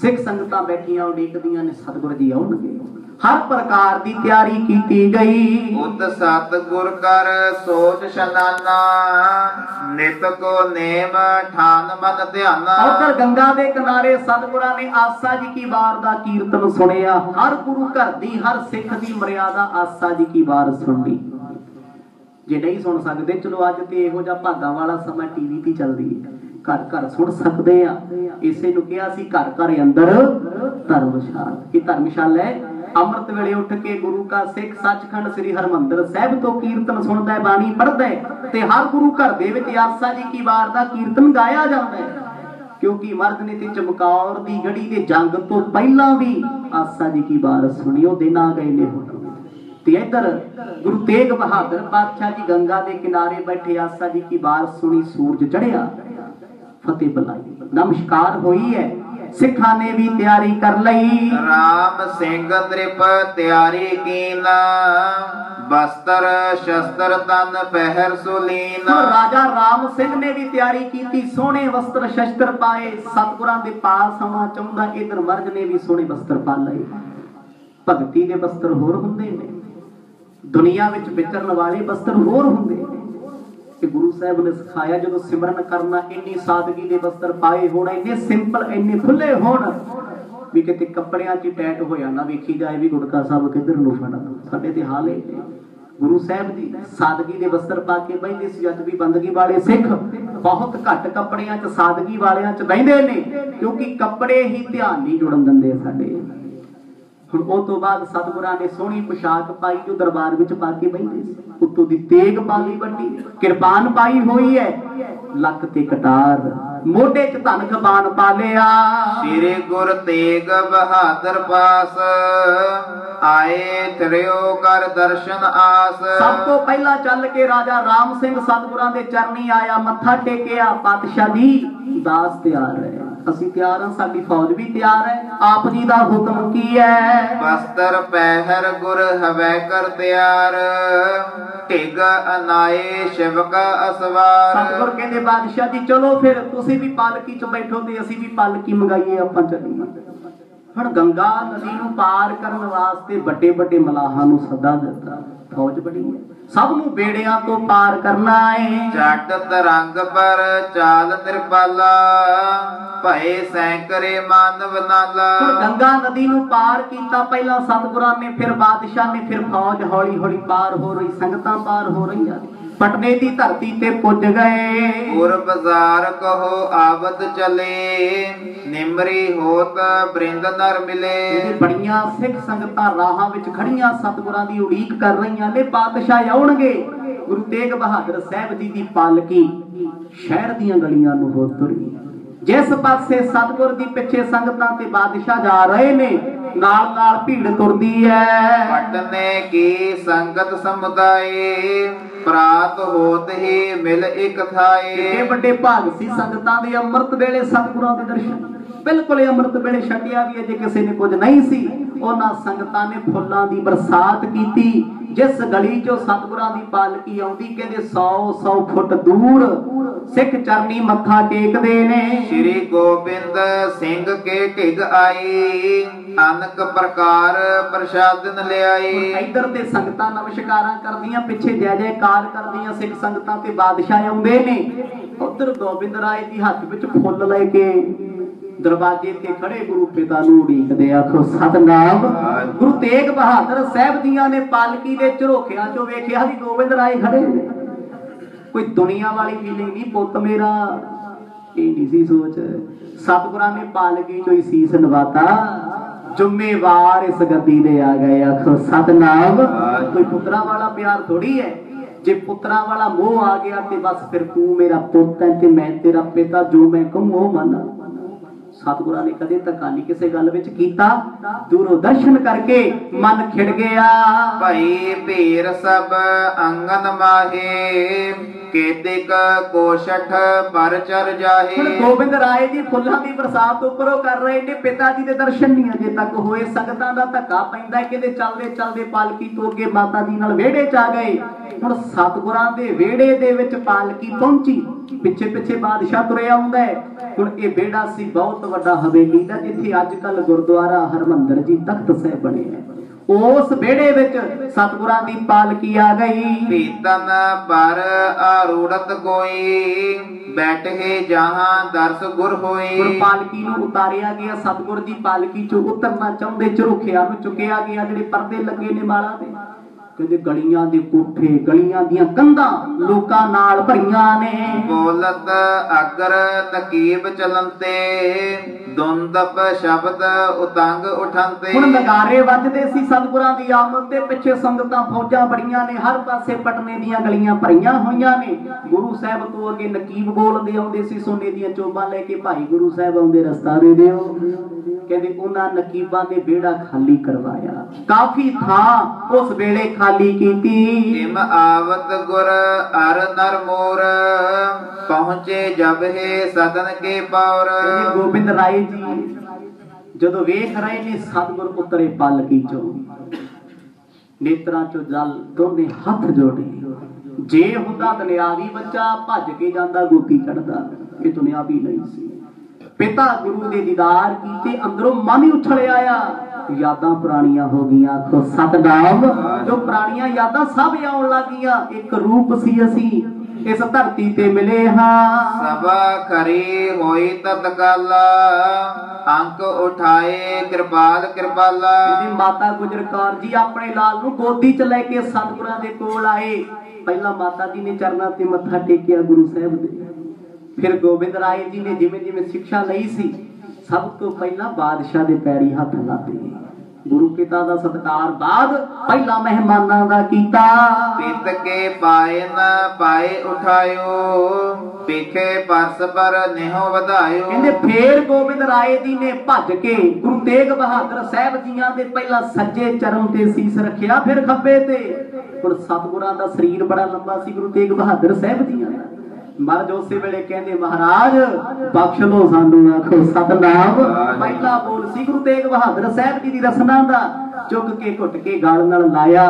ਸਿੱਖ ਸੰਗਤਾਂ ਬੈਠੀਆਂ, ਉਡੀਕਦੀਆਂ ਨੇ, ਸਤਿਗੁਰ ਜੀ ਆਉਣਗੇ। ਹਰ ਪ੍ਰਕਾਰ ਦੀ ਤਿਆਰੀ ਕੀਤੀ ਗਈ। ਉਤ ਸਤ ਗੁਰ ਕਰ ਸੋਚ ਸ਼ਨਾਨਾ ਨਿਤ ਕੋ ਨੇਮ ਠਾਨ ਮਨ ਧਿਆਨਾ। ਉਧਰ ਗੰਗਾ ਦੇ ਕਿਨਾਰੇ ਸਤਿਗੁਰਾਂ ਨੇ ਆਸਾ ਜੀ ਕੀ ਵਾਰ ਦਾ ਕੀਰਤਨ ਸੁਣਿਆ। ਹਰ ਗੁਰੂ ਘਰ ਦੀ ਹਰ ਸਿੱਖ ਦੀ ਮਰਿਆਦਾ ਆਸਾ ਜੀ ਕੀ ਵਾਰ ਸੁਣਦੀ ਜੇ ਨਹੀਂ ਸੁਣ ਸਕਦੇ ਚਲੋ ਅੱਜ ਤੇ ਇਹੋ ਜਿਹਾ ਭਾਗਾ ਵਾਲਾ ਸਮਾਂ ਟੀਵੀ ਤੇ ਚੱਲਦੀ ਹੈ। ਘਰ ਘਰ ਸੁਣ ਸਕਦੇ ਆ। ਇਸੇ ਨੂੰ ਕਿਹਾ ਸੀ ਘਰ ਘਰ ਅੰਦਰ ਧਰਮਸ਼ਾਲ। ਕਿ ਧਰਮਸ਼ਾਲ ਹੈ। ਅੰਮ੍ਰਿਤ ਵੇਲੇ ਉੱਠ ਕੇ ਗੁਰੂ ਕਾ ਸਿੱਖ ਸੱਚਖੰਡ ਸ੍ਰੀ ਹਰਮੰਦਰ ਸਾਹਿਬ ਤੋਂ ਕੀਰਤਨ ਸੁਣਦਾ ਹੈ, ਬਾਣੀ ਪੜ੍ਹਦਾ ਹੈ ਤੇ ਹਰ ਗੁਰੂ ਘਰ ਦੇ ਵਿੱਚ ਆਸਾ ਜੀ ਕੀ ਵਾਰ ਦਾ ਕੀਰਤਨ ਗਾਇਆ ਜਾਂਦਾ ਹੈ। ਕਿਉਂਕਿ ਮਰਦ ਨੇ ਤੇ ਚਮਕੌਰ ਦੀ ਗੜੀ ਦੇ ਜੰਗ ਤੋਂ ਪਹਿਲਾਂ ਵੀ ਆਸਾ ਜੀ ਕੀ ਵਾਰ ਸੁਣਿਓ ਦੇ ਨਾ ਗਏ ਨੇ ਹੁਣ। ਤੇ ਇੱਧਰ ਗੁਰੂ ਤੇਗ ਬਹਾਦਰ ਪਾਤਸ਼ਾਹ ਜੀ ਗੰਗਾ ਦੇ ਕਿਨਾਰੇ ਬੈਠੇ ਆਸਾ ਜੀ ਕੀ ਬਾਤ ਸੁਣੀ ਸੂਰਜ ਚੜਿਆ ਫਤਿਹ ਬੁਲਾਈ। ਨਮਸਕਾਰ ਹੋਈ ਹੈ। ਸਿੱਖਾਂ ਨੇ ਵੀ ਤਿਆਰੀ ਕਰ ਲਈ। ਰਾਮ ਸਿੰਘ ਨ੍ਰਿਪ ਤਿਆਰੀ ਕੀਨਾ ਬਸਤਰ ਸ਼ਸਤਰ ਤਨ ਪਹਿਰ ਸੁਲੀਨ। ਰਾਜਾ ਰਾਮ ਸਿੰਘ ਨੇ ਵੀ ਤਿਆਰੀ ਕੀਤੀ ਸੋਹਣੇ ਵਸਤਰ ਸ਼ਸਤਰ ਪਾਏ। ਸਤਿਗੁਰਾਂ ਦੇ ਪਾਸ ਆਉਣਾ ਚਾਹੁੰਦਾ ਇਧਰ ਮਰਦ ਨੇ ਵੀ ਸੋਹਣੇ ਵਸਤਰ ਪਾ ਲਏ। ਭਗਤੀ ਦੇ ਵਸਤਰ ਹੋਰ ਹੁੰਦੇ ਨੇ। ਦੁਨੀਆ ਵਿੱਚ ਵਿਚਰਨ ਵਾਲੇ ਵਸਤਰ ਹੋਰ ਹੁੰਦੇ ਨੇ। ਕਿ ਗੁਰੂ ਸਾਹਿਬ ਨੇ ਸਿਖਾਇਆ, ਜਦੋਂ ਸਿਮਰਨ ਕਰਨਾ ਇੰਨੀ ਸਾਦਗੀ ਦੇ ਵਸਤਰ ਪਾਏ ਹੋਣ, ਇੰਨੇ ਸਿੰਪਲ ਇੰਨੇ ਖੁੱਲੇ ਹੋਣ, ਵੀ ਕਿਤੇ ਕੱਪੜਿਆਂ 'ਚ ਟੈਟ ਹੋਇਆ ਨਾ ਵੇਖੀ ਜਾਏ ਵੀ ਗੁਰਕਾ ਸਾਹਿਬ ਕਿੱਧਰ ਨੂੰ ਫੜਾ ਸਾਡੇ ਤੇ ਹਾਲ ਇਹ ਗੁਰੂ ਸਾਹਿਬ ਜੀ ਸਾਦਗੀ ਦੇ ਵਸਤਰ ਪਾ ਕੇ ਬੈਠੇ ਸੀ, ਅੱਜ ਵੀ ਬੰਦਗੀ ਵਾਲੇ ਸਿੱਖ ਬਹੁਤ ਘੱਟ ਕੱਪੜਿਆਂ 'ਚ, ਸਾਦਗੀ ਵਾਲਿਆਂ 'ਚ ਬੈਠਦੇ ਨੇ, ਕਿਉਂਕਿ ਕੱਪੜੇ ਹੀ ਧਿਆਨ ਨਹੀਂ ਜੁੜਨ ਦਿੰਦੇ ਸਾਡੇ। ਹੁਣ ਉਹ ਤੋਂ ਬਾਅਦ ਸਤਿਗੁਰਾਂ ਨੇ ਸੋਹਣੀ ਪੋਸ਼ਾਕ ਪਾਈ ਜੋ ਦਰਬਾਰ ਵਿੱਚ ਪਾ ਕੇ ਬੈਠੇ ਸੀ। ਉੱਤੋਂ ਦੀ ਤੇਗ ਪਾਲੀ ਵੱਡੀ ਕਿਰਪਾਨ ਪਾਈ ਹੋਈ ਹੈ। ਲੱਕ ਤੇ ਕਟਾਰ ਮੋਢੇ 'ਚ ਧਨ ਖਬਾਨ ਪਾ ਲਿਆ। ਸ੍ਰੀ ਗੁਰ ਤੇਗ ਬਹਾਦਰ ਪਾਸ ਆਏ ਤਰਿਓ ਕਰ ਦਰਸ਼ਨ ਆਸ। ਸਭ ਤੋਂ ਪਹਿਲਾਂ ਚੱਲ ਕੇ ਰਾਜਾ ਰਾਮ ਸਿੰਘ ਸਤਿਗੁਰਾਂ ਦੇ ਚਰਨੀ ਆਇਆ ਮੱਥਾ ਟੇਕਿਆ ਪਾਤਸ਼ਾਹ ਜੀ ਦਾਸ ਤਿਆਰ ਹੈ ਅਸੀਂ ਤਿਆਰ ਹਾਂ ਸਾਡੀ ਫੌਜ ਵੀ ਤਿਆਰ ਹੈ। ਆਪ ਜੀ ਦਾ ਹੁਕਮ ਕੀ ਹੈ? ਬਸਤਰ ਪਹਿਰ ਗੁਰ ਹਵੈ ਕਰ ਤਿਆਰ ਢਿਗ ਅਨਾਏ ਸ਼ਿਵਕ ਅਸਵਾਰ। ਸਤਿਗੁਰ ਕਹਿੰਦੇ ਬਾਦਸ਼ਾਹ ਜੀ ਚਲੋ ਫਿਰ ਤੁਸੀਂ ਵੀ ਪਾਲਕੀ 'ਚ ਬੈਠੋ ਤੇ ਅਸੀਂ ਵੀ ਪਾਲਕੀ ਮੰਗਾਈਏ ਆਪਾਂ ਚੱਲੀਏ। ਹੁਣ ਗੰਗਾ ਨਦੀ ਨੂੰ ਪਾਰ ਕਰਨ ਵਾਸਤੇ ਵੱਡੇ ਵੱਡੇ ਮਲਾਹਾਂ ਨੂੰ ਸੱਦਾ ਦਿੱਤਾ। ਫੌਜ ਬੜੀ ਹੈ। ਸਭ ਨੂੰ ਬੇੜਿਆਂ ਤੋਂ ਪਾਰ ਕਰਨਾ ਹੈ ਜੱਟ ਤਰੰਗ ਪਰ ਚਾਲ ਨਿਰਪਾਲਾ ਭਏ ਸੈਂਕਰੇ ਮਾਨਵ ਨਾਲਾ। ਹੁਣ ਗੰਗਾ ਨਦੀ ਨੂੰ ਪਾਰ ਕੀਤਾ ਪਹਿਲਾਂ ਸਤਿਗੁਰਾਂ ਨੇ ਫਿਰ ਬਾਦਸ਼ਾਹ ਨੇ ਫਿਰ ਫੌਜ ਹੌਲੀ ਹੌਲੀ ਪਾਰ ਹੋ ਰਹੀ ਸੰਗਤਾਂ ਪਾਰ ਹੋ ਰਹੀਆਂ ਪਟਨੇ ਦੀ ਧਰਤੀ ਤੇ ਪੁੱਜ ਗਏ। ਗੁਰ ਬਾਜ਼ਾਰ ਕਹੋ ਆਵਤ ਚਲੇ ਨਿਮਰੀ ਹੋਤ ਬ੍ਰਿੰਦ ਨਰ ਮਿਲੇ। ਬੜੀਆਂ ਸਿੱਖ ਸੰਗਤਾਂ ਰਾਹਾਂ ਵਿੱਚ ਖੜੀਆਂ ਸਤਿਗੁਰਾਂ ਦੀ ਉਡੀਕ ਕਰ ਰਹੀਆਂ ਨੇ ਬਾਦਸ਼ਾਹ ਆਉਣਗੇ। ਗੁਰੂ ਤੇਗ ਬਹਾਦਰ ਸਾਹਿਬ ਜੀ ਦੀ ਪਾਲਕੀ ਸ਼ਹਿਰ ਦੀਆਂ ਗਲੀਆਂ ਨੂੰ ਹੋ ਤੁਰੀ। ਜਿਸ ਪਾਸੇ ਸਤਿਗੁਰ ਦੀ ਪਿੱਛੇ ਸੰਗਤਾਂ ਤੇ ਬਾਦਸ਼ਾਹ ਜਾ ਰਹੇ ਨੇ ਨਾਲ ਨਾਲ ਭੀੜ ਤੁਰਦੀ ਹੈ ਪਟਨੇ ਕੀ ਸੰਗਤ ਸਮੁਦਾਏ ਪ੍ਰਾਤ ਹੋਤ ਹੀ ਮਿਲ ਇਕ ਥਾਏ। ਵੱਡੇ ਭਾਗ ਸੀ ਸੰਗਤਾਂ ਦੇ ਅੰਮ੍ਰਿਤ ਵੇਲੇ ਸਤਿਗੁਰਾਂ ਦੇ ਦਰਸ਼ਨ। ਬਿਲਕੁਲ ਅੰਮ੍ਰਿਤ ਵੇਲੇ ਛਕਿਆ ਵੀ ਹੈ ਜੇ ਕਿਸੇ ਨੇ ਕੁਝ ਨਹੀਂ ਸੀ ਉਹਨਾਂ ਸੰਗਤਾਂ ਨੇ ਫੁੱਲਾਂ ਦੀ ਬਰਸਾਤ ਕੀਤੀ। ਜਿਸ ਗਲੀ ਚੋਂ ਸਤਿਗੁਰਾਂ ਦੀ ਪਾਲਕੀ ਆਉਂਦੀ ਕਹਿੰਦੇ 100 100 ਫੁੱਟ ਦੂਰ ਸਿੱਖ ਚਰਨੀ ਮੱਥਾ ਟੇਕਦੇ ਨੇ। ਸ੍ਰੀ ਗੋਬਿੰਦ ਸਿੰਘ ਕੇ ਢਿਗ ਆਈ ਅਨਕ ਪ੍ਰਕਾਰ ਪ੍ਰਸ਼ਾਦਨ ਲਿਆਈ। ਇੱਧਰ ਤੇ ਸੰਗਤਾਂ ਨਮਸਕਾਰਾਂ ਕਰਦੀਆਂ ਪਿੱਛੇ ਜੈ ਜੈਕਾਰ ਕਰਦੀਆਂ ਸਿੱਖ ਸੰਗਤਾਂ ਤੇ ਬਾਦਸ਼ਾਹ ਆਉਂਦੇ ਨੇ। ਉਧਰ ਗੋਬਿੰਦ ਰਾਏ ਦੀ ਹੱਥ ਵਿੱਚ ਫੁੱਲ ਲੈ ਕੇ ਦਰਵਾਜ਼ੇ ਤੇ ਖੜੇ ਗੁਰੂ ਪਿਤਾ ਨੂੰ ਉਡੀਕਦੇ ਆਖੋ ਸਤਨਾਮ। ਗੁਰੂ ਤੇਗ ਬਹਾਦਰ ਸਾਹਿਬ ਦੀਆਂ ਨੇ ਪਾਲਕੀ ਦੇ ਝਰੋਖਿਆਂ ਚੋਂ ਵੇਖਿਆ ਵੀ ਗੋਬਿੰਦ ਰਾਏ ਖੜੇ ਨੇ। ਕੋਈ ਦੁਨੀਆ ਵਾਲੀ ਫੀਲਿੰਗ ਨਹੀਂ ਪੁੱਤ ਮੇਰਾ। ਇਹ ਨਹੀਂ ਸੀ ਸੋਚ। ਸਤਿਗੁਰਾਂ ਨੇ ਪਾਲਕੀ ਚੋਂ ਹੀ ਸੀਸ ਨਵਾਤਾ। ਜ਼ਿੰਮੇਵਾਰ ਇਸ ਗੱਦੀ ਦੇ ਆ ਗਏ ਆਖੋ ਸਤਨਾਮ। ਕੋਈ ਪੁੱਤਰਾਂ ਵਾਲਾ ਪਿਆਰ ਥੋੜੀ ਹੈ। ਜੇ ਪੁੱਤਰਾਂ ਵਾਲਾ ਮੋਹ ਆ ਗਿਆ ਤੇ ਬਸ ਫਿਰ ਤੂੰ ਮੇਰਾ ਪੁੱਤ ਹੈ ਤੇ ਮੈਂ ਤੇਰਾ ਪਿਤਾ ਜੋ ਮੈਂ ਕਹੂੰ ਉਹ ਮੰਨ ਸਤਿਗੁਰਾਂ ਨੇ ਕਦੇ ਧੱਕਾ ਨਹੀਂ ਕਿਸੇ ਗੱਲ ਵਿੱਚ ਕੀਤਾ। ਦੂਰੋਂ ਦਰਸ਼ਨ ਕਰਕੇ ਮਨ ਖਿੜ ਗਿਆ। ਭਈ ਭੀਰ ਸਭ ਅੰਗਨ ਮਾਹੇ ਕੇਤਿਕ ਕੋਸ਼ਠ ਪਰ ਚਰ ਹੁਣ ਜਾਹੇ ਗੋਬਿੰਦ ਰਾਏ ਜੀ ਫੁੱਲਾਂ ਦੀ ਬਰਸਾਤ ਉੱਪਰੋਂ ਕਰ ਰਹੇ ਨੇ ਪਿਤਾ ਜੀ ਦੇ ਦਰਸ਼ਨ ਨਹੀਂ ਅਜੇ ਤੱਕ ਹੋਏ। ਸੰਗਤਾਂ ਦਾ ਧੱਕਾ ਪੈਂਦਾ ਕਿਤੇ ਚੱਲਦੇ ਚੱਲਦੇ ਪਾਲਕੀ ਤੋਂ ਅੱਗੇ ਮਾਤਾ ਜੀ ਨਾਲ ਵਿਹੜੇ ਚ ਆ ਗਏ। ਹੁਣ ਸਤਿਗੁਰਾਂ ਦੇ ਵਿਹੜੇ ਦੇ ਵਿੱਚ ਪਾਲਕੀ ਪਹੁੰਚੀ। ਪਿੱਛੇ ਪਿੱਛੇ ਬਾਦਸ਼ਾਹ ਤੁਰਿਆ ਆਉਂਦਾ ਹੈ। ਹੁਣ ਇਹ ਵਿਹੜਾ ਸੀ ਬਹੁਤ ਵੱਡਾ ਹਵੇਲੀ ਦਾ ਜਿੱਥੇ ਅੱਜ ਕੱਲ ਗੁਰਦੁਆਰਾ ਹਰਮੰਦਰ ਜੀ ਤਖਤ ਸਾਹਿਬ ਬਣੇ ਹੈ ਉਸ ਵਿਹੜੇ ਵਿੱਚ ਸਤਿਗੁਰਾਂ ਦੀ ਪਾਲਕੀ ਆ ਗਈ। ਪੀਤਨ ਪਰ ਆਰੂੜਤ ਕੋਈ ਬੈਠੇ ਜਹਾਂ ਦਰਸ ਗੁਰ ਹੁਣ ਹੋਈ ਪਾਲਕੀ ਨੂੰ ਉਤਾਰਿਆ ਗਿਆ ਸਤਿਗੁਰ ਦੀ ਪਾਲਕੀ ਚੋਂ ਉਤਰਨਾ ਚਾਹੁੰਦੇ ਝਰੁਖਿਆਂ ਨੂੰ ਚੁੱਕਿਆ ਗਿਆ ਜਿਹੜੇ ਪਰਦੇ ਲੱਗੇ ਨੇ ਮਾਲਾ ਦੇ ਕਹਿੰਦੇ ਗਲੀਆਂ ਦੇ ਕੋਠੇ ਗਲੀਆਂ ਦੀਆਂ ਕੰਧਾਂ ਲੋਕਾਂ ਨਾਲ ਭਰੀਆਂ ਨੇ। ਬੋਲਤ ਅਗਰ ਨਕੀਬ ਚਲੰਤੇ ਦੁੰਦਪ ਸ਼ਬਦ ਉਤੰਗ ਉਠੰਤੇ ਹੁਣ ਨਗਾਰੇ ਵੱਜਦੇ ਸੀ ਸਤਿਗੁਰਾਂ ਦੀ ਆਮਦ ਤੇ ਪਿੱਛੇ ਸੰਗਤਾਂ ਫੌਜਾਂ ਬੜੀਆਂ ਨੇ ਹਰ ਪਾਸੇ ਪਟਨੇ ਦੀਆਂ ਗਲੀਆਂ ਭਰੀਆਂ ਹੋਈਆਂ ਨੇ। ਗੁਰੂ ਸਾਹਿਬ ਤੋਂ ਅੱਗੇ ਨਕੀਬ ਬੋਲਦੇ ਆਉਂਦੇ ਸੀ ਸੋਨੇ ਦੀਆਂ ਚੋਬਾਂ ਲੈ ਕੇ ਭਾਈ ਗੁਰੂ ਸਾਹਿਬ ਆਉਂਦੇ ਰਸਤਾ ਦੇ ਦਿਓ। ਕਹਿੰਦੇ ਉਹਨਾਂ ਨਕੀਬਾਂ ਦੇ ਵਿਹੜਾ ਖਾਲੀ ਕਰਵਾਇਆ। ਕਾਫੀ ਥਾਂ ਉਸ ਵੇਲੇ ਖਾਲੀ ਕੀਤੀ। ਇਮ ਆਵਤ ਗੁਰ ਅਰ ਨਰ ਮੋਰ ਪਹੁੰਚੇ ਜਬ ਹੈ ਸਦਨ ਕੇ ਪੌਰ ਗੋਬਿੰਦ ਰਾਏ ਜੀ ਜਦੋਂ ਵੇਖ ਰਹੇ ਨੇ ਸਤਿਗੁਰ ਉਤਰੇ ਪਾਲਕੀ ਚੋਂ ਨੇਤਰਾਂ ਚੋਂ ਜਲ ਦੋਨੇ ਹੱਥ ਜੋੜੇ। ਜੇ ਹੁੰਦਾ ਦੁਨਿਆਵੀ ਬੱਚਾ ਭੱਜ ਕੇ ਜਾਂਦਾ ਗੋਤੀ ਚੜਦਾ ਇਹ ਦੁਨਿਆਵੀ ਨਹੀਂ ਸੀ। ਪਿਤਾ ਗੁਰੂ ਦੇ ਦੀਦਾਰ ਕੀਤੇ ਅੰਦਰੋਂ ਮਨ ਹੀ ਉਛਲ ਆਇਆ ਯਾਦਾਂ ਪੁਰਾਣੀਆਂ ਹੋ ਗਈਆਂ ਆਖੋ ਸਤਨਾਮ। ਜੋ ਪੁਰਾਣੀਆਂ ਯਾਦਾਂ ਸਭ ਆਉਣ ਲੱਗੀਆਂ ਇੱਕ ਰੂਪ ਸੀ ਅਸੀਂ ਇਸ ਧਰਤੀ ਤੇ ਮਿਲੇ ਹਾਂ। ਸਭਾ ਖਰੀ ਹੋਈ ਤਤਕਾਲ ਅੰਕ ਉਠਾਏ ਕਿਰਪਾਲ ਕਿਰਪਾਲਾ। ਇਹਦੀ ਮਾਤਾ ਗੁਜਰ ਕੌਰ ਜੀ ਆਪਣੇ ਲਾਲ ਨੂੰ ਗੋਦੀ 'ਚ ਲੈ ਕੇ ਸਤਿਗੁਰਾਂ ਦੇ ਕੋਲ ਆਏ। ਪਹਿਲਾਂ ਮਾਤਾ ਜੀ ਨੇ ਚਰਨਾਂ ਤੇ ਮੱਥਾ ਟੇਕਿਆ ਗੁਰੂ ਸਾਹਿਬ ਦੇ। ਫਿਰ ਗੋਬਿੰਦ ਰਾਏ ਜੀ ਨੇ ਜਿਵੇਂ ਜਿਵੇਂ ਸਿੱਖਿਆ ਲਈ ਸੀ ਸਭ ਤੋਂ ਪਹਿਲਾਂ ਬਾਦਸ਼ਾਹ ਦੇ ਪੈਰੀ ਹੱਥ ਲਾਤੇ ਗੁਰੂ ਪਿਤਾ ਦਾ ਸਤਕਾਰ ਬਾਅਦ ਪਹਿਲਾਂ ਮਹਿਮਾਨਾਂ ਦਾ ਕੀਤਾ। ਪਿਤ ਕੇ ਪਾਏ ਨ ਪਾਏ ਉਠਾਇਓ ਪਿਖੇ ਪਰਸ ਪਰ ਨਿਹੋ ਵਧਾਇਓ। ਕਹਿੰਦੇ ਫੇਰ ਗੋਬਿੰਦ ਰਾਏ ਜੀ ਨੇ ਭੱਜ ਕੇ ਗੁਰੂ ਤੇਗ ਬਹਾਦਰ ਸਾਹਿਬ ਜੀਆਂ ਦੇ ਪਹਿਲਾਂ ਸੱਜੇ ਚਰਨ ਤੇ ਸੀਸ ਰੱਖਿਆ ਫਿਰ ਖੱਬੇ ਤੇ। ਹੁਣ ਸਤਿਗੁਰਾਂ ਦਾ ਸਰੀਰ ਬੜਾ ਲੰਬਾ ਸੀ ਗੁਰੂ ਤੇਗ ਬਹਾਦਰ ਸਾਹਿਬ ਜੀਆਂ ਦਾ। ਮਹਾਰਾਜ ਉਸੇ ਵੇਲੇ ਕਹਿੰਦੇ ਮਹਾਰਾਜ ਬਖਸ਼ ਲੋ ਸਾਨੂੰ ਆਖੋ ਸਤਨਾਮ। ਪਹਿਲਾ ਬੋਲ ਸੀ ਗੁਰੂ ਤੇਗ ਬਹਾਦਰ ਸਾਹਿਬ ਜੀ ਦੀ ਰਸਨਾ ਦਾ ਚੁੱਕ ਕੇ ਘੁੱਟ ਕੇ ਗਾਲ ਨਾਲ ਲਾਇਆ।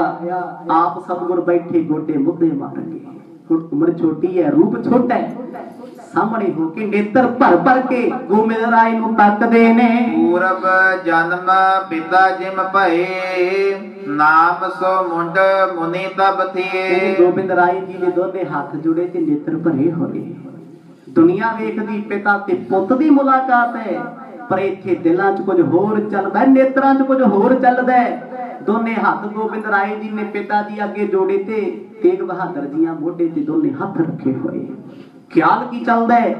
ਆਪ ਸਤਿਗੁਰ ਬੈਠੇ ਗੋਡੇ ਮੁੱਦੇ ਮਾਰਨਗੇ ਹੁਣ ਉਮਰ ਛੋਟੀ ਹੈ ਰੂਪ ਛੋਟਾ ਹੈ। ਸਾਹਮਣੇ ਹੋ ਕੇ ਨੇਤਰ ਭਰ ਭਰ ਕੇ ਗੋਬਿੰਦ ਰਾਏ ਨੂੰ ਤੱਕਦੇ ਨੇ। ਪੂਰਬ ਜਨਮ ਪਿਤਾ ਜਿਮ ਭਏ ਨਾਮ ਸੋ ਮੁੰਡ ਮੁਨੀ ਤਬ ਥੀਏ। ਗੋਬਿੰਦ ਰਾਏ ਜੀ ਦੇ ਦੋਨੇ ਹੱਥ ਜੁੜੇ ਤੇ ਨੇਤਰ ਭਰੇ ਹੋਏ। ਦੁਨੀਆ ਵੇਖਦੀ ਪਿਤਾ ਤੇ ਪੁੱਤ ਦੀ ਮੁਲਾਕਾਤ ਹੈ ਪਰ ਇੱਥੇ ਦਿਲਾਂ 'ਚ ਕੁਝ ਹੋਰ ਚੱਲਦਾ ਨੇਤਰਾਂ 'ਚ ਕੁਝ ਹੋਰ ਚੱਲਦਾ ਦੋਨੇ ਹੱਥ ਗੋਬਿੰਦ ਰਾਏ ਜੀ ਨੇ ਪਿਤਾ ਜੀ ਅੱਗੇ ਜੋੜੇ ਤੇ ਤੇਗ ਬਹਾਦਰ ਜੀਆਂ ਮੋਢੇ ਤੇ ਦੋਨੇ ਹੱਥ ਰੱਖੇ ਹੋਏ। ਖਿਆਲ ਕੀ ਚੱਲਦਾ ਹੈ?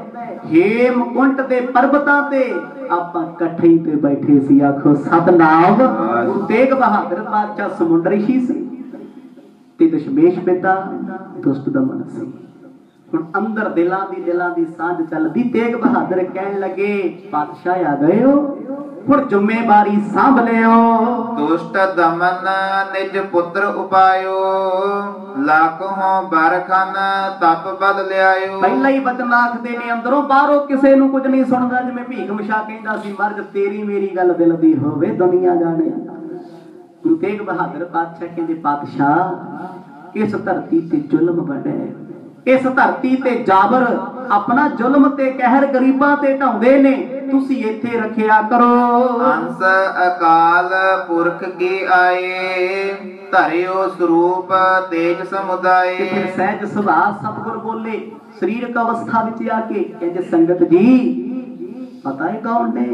ਹੇਮਕੁੰਟ ਦੇ ਪਰਬਤਾਂ ਤੇ ਆਪਾਂ ਇਕੱਠੇ ਹੀ ਤੇ ਬੈਠੇ ਸੀ ਆਖੋ ਸਤਨਾਮ। ਗੁਰੂ ਤੇਗ ਬਹਾਦਰ ਬਾਦਸ਼ਾਹ ਸਮੁੰਦਰੀ ਸੀ। ਤੇ ਦਸ਼ਮੇਸ਼ ਪਿਤਾ ਦੁਸ਼ਟ ਦਮਨ ਸੀ। ਹੁਣ ਅੰਦਰ ਦਿਲਾਂ ਦੀ ਦਿਲਾਂ ਦੀ ਸਾਂਝ ਚੱਲਦੀ ਤੇਗ ਬਹਾਦਰ ਕਹਿਣ ਲੱਗੇ ਪਾਤਸ਼ਾਹ ਆ ਗਏ ਹੋ ਹੁਣ ਜ਼ਿੰਮੇਵਾਰੀ ਸੰਭ ਲਿਓ। ਦੁਸ਼ਟ ਦਮਨ ਨਿਜ ਪੁੱਤਰ ਉਪਾਇਓ ਲਾਖੋਂ ਬਰਖਨ ਤਪ ਬਦ ਲਿਆਇਓ। ਪਹਿਲਾਂ ਹੀ ਬਚਨ ਆਖਦੇ ਨੇ ਅੰਦਰੋਂ ਬਾਹਰੋਂ ਕਿਸੇ ਨੂੰ ਕੁਝ ਨਹੀਂ ਸੁਣਦਾ ਜਿਵੇਂ ਭੀਖ ਮਸ਼ਾ ਕਹਿੰਦਾ ਸੀ ਮਰਦ ਤੇਰੀ ਮੇਰੀ ਗੱਲ ਦਿਲ ਦੀ ਹੋਵੇ ਦੁਨੀਆ ਜਾਣੇ। ਗੁਰੂ ਤੇਗ ਬਹਾਦਰ ਪਾਤਸ਼ਾਹ ਕਹਿੰਦੇ ਪਾਤਸ਼ਾਹ ਇਸ ਧਰਤੀ ਤੇ ਜ਼ੁਲਮ ਬੜੇ ਇਸ ਧਰਤੀ ਤੇ ਜਾਬਰ ਆਪਣਾ ਜ਼ੁਲਮ ਤੇ ਕਹਿਰ ਗਰੀਬਾਂ ਤੇ ਢਾਉਂਦੇ ਨੇ ਤੁਸੀਂ ਇੱਥੇ ਰੱਖਿਆ ਕਰੋ। ਹੰਸ ਅਕਾਲ ਪੁਰਖ ਕੀ ਆਏ ਧਰਿਓ ਸਰੂਪ ਤੇਜ ਤੇ ਫਿਰ ਸਮੁਦਾਏ ਸਹਿਜ ਸੁਭਾਅ ਸਤਿਗੁਰ ਬੋਲੇ ਸਰੀਰਕ ਅਵਸਥਾ ਵਿੱਚ ਆ ਕੇ ਕਹਿੰਦੇ ਸੰਗਤ ਜੀ ਪਤਾ ਹੈ ਕੌਣ ਨੇ?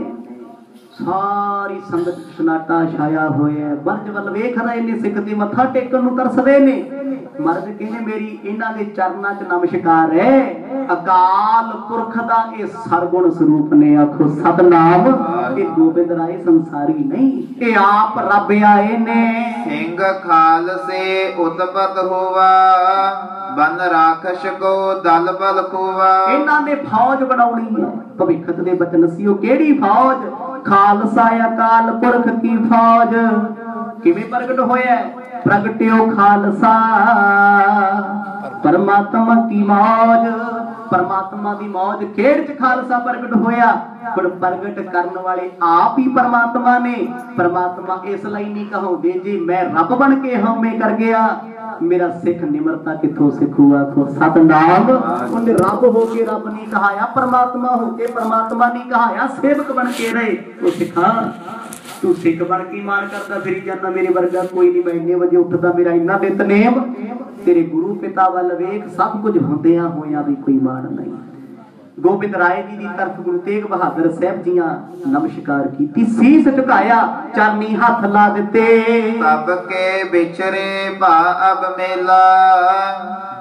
ਸਾਰੀ ਸੰਗਤ ਸਨਾਟਾ ਛਾਇਆ ਹੋਇਆ ਹੈ। ਬਰਜ ਵੱਲ ਵੇਖ ਰਹੇ ਨੇ ਸਿੱਖ ਦੀ ਮੱਥਾ ਟੇਕਣ ਨੂੰ ਤਰਸਦੇ ਨੇ। ਮਰਦ ਕਹਿੰਦੇ ਮੇਰੀ ਇਹਨਾਂ ਦੇ ਚਰਨਾਂ 'ਚ ਨਮਸਕਾਰ ਹੈ। ਅਕਾਲ ਪੁਰਖ ਦਾ ਇਹ ਸਰਗੁਣ ਸਰੂਪ ਨੇ। ਆਖੋ ਸਤਨਾਮ। ਇਹ ਗੋਬਿੰਦ ਰਾਏ ਸੰਸਾਰੀ ਨਹੀਂ। ਇਹ ਆਪ ਰੱਬ ਆਏ ਨੇ। ਸਿੰਘ ਖਾਲਸੇ ਉਤਪਤ ਹੋਵਾ। ਬਨ ਰਾਖਸ਼ ਕੋ ਦਲ ਬਲ ਖੋਵਾ ਇਹਨਾਂ ਨੇ ਫੌਜ ਬਣਾਉਣੀ ਹੈ। ਭਵਿੱਖਤ ਦੇ ਬਚਨ ਸੀ ਉਹ ਕਿਹੜੀ ਫੌਜ? ਖਾਲਸਾ ਅਕਾਲ ਪੁਰਖ ਕੀ ਫੌਜ। ਕਿਵੇਂ ਪ੍ਰਗਟ ਹੋਇਆ? ਪ੍ਰਗਟਿਓ ਖਾਲਸਾ। ਪਰਮਾਤਮਾ ਕੀ ਮੌਜ। ਪਰਮਾਤਮਾ ਦੀ ਮੌਜ ਖੇਡ ਚ ਖਾਲਸਾ ਪ੍ਰਗਟ ਹੋਇਆ। ਪਰ ਪ੍ਰਗਟ ਕਰਨ ਵਾਲੇ ਆਪ ਹੀ ਪਰਮਾਤਮਾ ਨੇ। ਪਰਮਾਤਮਾ ਇਸ ਲਈ ਨਹੀਂ ਕਹਾਉਂਦੇ, ਜੀ ਮੈਂ ਰੱਬ ਬਣ ਕੇ ਹਉਮੈ ਕਰ ਗਿਆ ਮੇਰਾ ਸਿੱਖ ਨਿਮਰਤਾ ਕਿੱਥੋਂ ਸਿੱਖੂਗਾ? ਕੋ ਸਤਨਾਮ। ਉਹਨੇ ਰੱਬ ਹੋ ਕੇ ਰੱਬ ਨਹੀਂ ਕਹਾਇਆ ਪਰਮਾਤਮਾ ਹੋ ਕੇ ਪਰਮਾਤਮਾ ਨਹੀਂ ਕਹਾਇਆ ਸੇਵਕ ਬਣ ਕੇ ਰਹੇ। ਉਹ ਸਿੱਖਾ ਤੂੰ ਸਿੱਖ ਬਣ ਕੇ ਮਾਨ ਕਰਦਾ ਫਿਰੀ ਜਾਂਦਾ ਮੇਰੇ ਵਰਗਾ ਕੋਈ ਨਹੀਂ ਮੈਂ ਇੰਨੇ ਵਜੇ ਉੱਠਦਾ ਮੇਰਾ ਇੰਨਾ ਨਿਤਨੇਮ। ਤੇਰੇ ਗੁਰੂ ਪਿਤਾ ਵੱਲ ਵੇਖ ਸਭ ਕੁਝ ਹੁੰਦਿਆਂ ਹੋਇਆਂ ਵੀ ਕੋਈ ਮਾਣ ਨਹੀਂ। ਗੋਬਿੰਦ ਰਾਏ ਜੀ ਦੀ ਤਰਫ ਗੁਰੂ ਤੇਗ ਬਹਾਦਰ ਸਾਹਿਬ ਜੀਆਂ ਨਮਸਕਾਰ ਕੀਤੀ ਸੀਸ ਝੁਕਾਇਆ ਚਾਨੀ ਹੱਥ ਲਾ ਦਿੱਤੇ। ਤਬ ਕੇ ਵਿਚਰੇ ਭਾ ਅਬ ਮੇਲਾ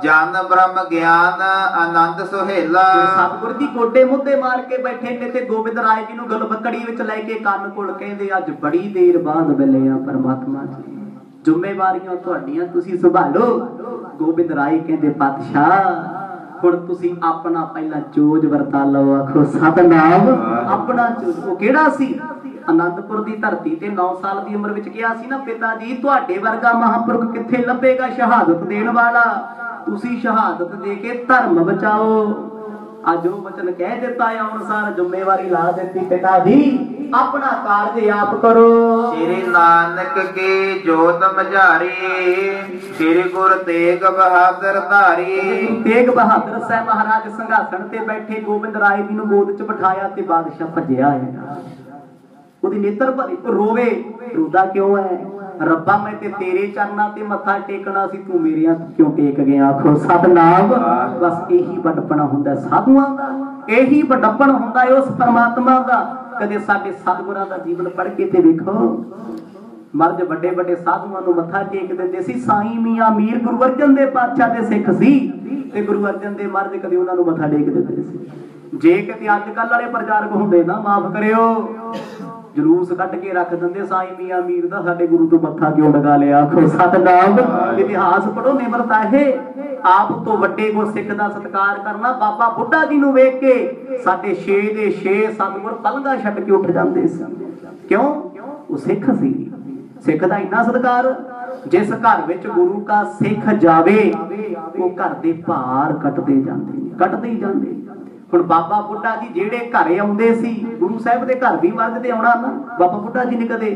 ਜਨ ਬ੍ਰਹਮ ਗਿਆਨ ਆਨੰਦ ਸੁਹੇਲਾ। ਸਤਿਗੁਰ ਜੀ ਗੋਡੇ ਮੁੱਦੇ ਮਾਰ ਕੇ ਬੈਠੇ ਨੇ ਤੇ ਗੋਬਿੰਦ ਰਾਏ ਜੀ ਨੂੰ ਗਲਬਕੜੀ ਵਿੱਚ ਲੈ ਕੇ ਕੰਨ ਕੋਲ ਕਹਿੰਦੇ ਅੱਜ ਬੜੀ ਦੇਰ ਬਾਅਦ ਮਿਲੇ ਆ ਪਰਮਾਤਮਾ ਜੀ। ਜ਼ਿੰਮੇਵਾਰੀਆਂ ਤੁਹਾਡੀਆਂ ਤੁਸੀਂ ਸੰਭਾਲੋ। ਗੋਬਿੰਦ ਰਾਏ ਕਹਿੰਦੇ ਪਾਤਸ਼ਾਹ ਹੁਣ ਤੁਸੀਂ ਆਪਣਾ ਪਹਿਲਾਂ ਚੋਜ ਵਰਤਾ ਲਓ ਆਖੋ ਸਤਨਾਮ। ਆਪਣਾ ਚੋਜ ਉਹ ਕਿਹੜਾ ਸੀ? ਅਨੰਦਪੁਰ ਦੀ ਧਰਤੀ ਤੇ 9 ਸਾਲ ਦੀ ਉਮਰ ਵਿੱਚ ਕਿਹਾ ਸੀ ਨਾ ਪਿਤਾ ਜੀ ਤੁਹਾਡੇ ਵਰਗਾ ਮਹਾਪੁਰਖ ਕਿੱਥੇ ਲੱਭੇਗਾ ਸ਼ਹਾਦਤ ਦੇਣ ਵਾਲਾ? ਤੁਸੀਂ ਸ਼ਹਾਦਤ ਦੇ ਕੇ ਧਰਮ ਬਚਾਓ। ਅੱਜ ਉਹ ਵਚਨ ਕਹਿ ਦਿੱਤਾ ਆ ਅਨੁਸਾਰ ਜ਼ਿੰਮੇਵਾਰੀ ਲਾ ਦਿੱਤੀ ਪਿਤਾ ਜੀ। ਆਪਣਾ ਕਾਰਜ ਆਪ ਕਰੋ। ਸ੍ਰੀ ਨਾਨਕ ਕੀ ਜੋਤ ਮਝਾਰੀ ਸ੍ਰੀ ਗੁਰ ਤੇਗ ਬਹਾਦਰ ਧਾਰੀ। ਤੇਗ ਬਹਾਦਰ ਸਾਹਿਬ ਮਹਾਰਾਜ ਸਿੰਘਾਸਣ ਤੇ ਬੈਠੇ ਗੋਬਿੰਦ ਰਾਏ ਜੀ ਨੂੰ ਗੋਦ 'ਚ ਬਿਠਾਇਆ ਤੇ ਬਾਦਸ਼ਾਹ ਭੱਜਿਆ ਹੈ ਉਹਦੀ ਨੇਤਰ ਭਰੀ ਰੋਵੇ ਰੋਦਾ ਕਿਉਂ ਹੈ ਰੱਬਾ ਮੈਂ ਤੇ ਤੇਰੇ ਚਰਨਾਂ ਤੇ ਮੱਥਾ ਟੇਕਣਾ ਸੀ ਤੂੰ ਮੇਰਿਆਂ ਕਿਉਂ ਟੇਕ ਗਿਆ? ਆਖੋ ਸਤਨਾਮ ਬਸ ਇਹੀ ਵੱਡਪਣਾ ਹੁੰਦਾ ਸਾਧੂਆਂ ਦਾ ਇਹੀ ਵੱਡਪਣ ਹੁੰਦਾ ਉਸ ਪਰਮਾਤਮਾ ਦਾ। ਕਦੇ ਸਾਡੇ ਸਤਿਗੁਰਾਂ ਦਾ ਜੀਵਨ ਪੜ੍ਹ ਕੇ ਤੇ ਵੇਖੋ। ਮਰਦ ਵੱਡੇ ਵੱਡੇ ਸਾਧੂਆਂ ਨੂੰ ਮੱਥਾ ਟੇਕ ਦਿੰਦੇ ਸੀ, ਸਾਈਂ ਮੀਆਂ ਮੀਰ ਗੁਰੂ ਅਰਜਨ ਦੇ ਪਾਤਸ਼ਾਹ ਦੇ ਸਿੱਖ ਸੀ ਤੇ ਗੁਰੂ ਅਰਜਨ ਦੇ ਮਰਦ ਕਦੇ ਉਹਨਾਂ ਨੂੰ ਮੱਥਾ ਟੇਕ ਦਿੰਦੇ ਸੀ। ਜੇ ਕਿਤੇ ਅੱਜ ਕੱਲ ਵਾਲੇ ਪ੍ਰਚਾਰਕ ਹੁੰਦੇ ਨਾ, ਮਾਫ ਕਰਿਓ। ਜਲੂਸ ਕੱਢ ਕੇ ਰੱਖ ਦਿੰਦੇ ਸਾਈਂ ਮੀਆਂ ਮੀਰ ਦਾ ਸਾਡੇ ਗੁਰੂ ਤੋਂ ਮੱਥਾ ਕਿਉਂ ਲਗਾ ਲਿਆ? ਆਖੋ ਸਤਨਾਮ। ਇਤਿਹਾਸ ਪੜੋ ਨਿਮਰਤਾ ਇਹ। ਆਪ ਤੋਂ ਵੱਡੇ ਕੋ ਸਿੱਖ ਦਾ ਸਤਿਕਾਰ ਕਰਨਾ ਬਾਬਾ ਬੁੱਢਾ ਜੀ ਨੂੰ ਵੇਖ ਕੇ ਸਾਡੇ ਛੇ ਦੇ ਛੇ ਸਤਿਗੁਰ ਪਲੰਗਾ ਛੱਡ ਕੇ ਉੱਠ ਜਾਂਦੇ ਸੀ। ਕਿਉਂ? ਉਹ ਸਿੱਖ ਸੀ। ਸਿੱਖ ਦਾ ਇੰਨਾ ਸਤਿਕਾਰ ਜਿਸ ਘਰ ਵਿੱਚ ਗੁਰੂ ਦਾ ਸਿੱਖ ਜਾਵੇ ਉਹ ਘਰ ਦੇ ਭਾਰ ਕੱਟਦੇ ਜਾਂਦੇ ਕੱਟਦੇ ਹੀ ਜਾਂਦੇ ਹੁਣ ਬਾਬਾ ਬੁੱਢਾ ਜੀ ਜਿਹੜੇ ਘਰੇ ਆਉਂਦੇ ਸੀ ਗੁਰੂ ਸਾਹਿਬ ਦੇ ਘਰ ਵੀ ਮਰਦ ਤੇ ਆਉਣਾ ਨਾ ਬਾਬਾ ਬੁੱਢਾ ਜੀ ਨੇ ਕਦੇ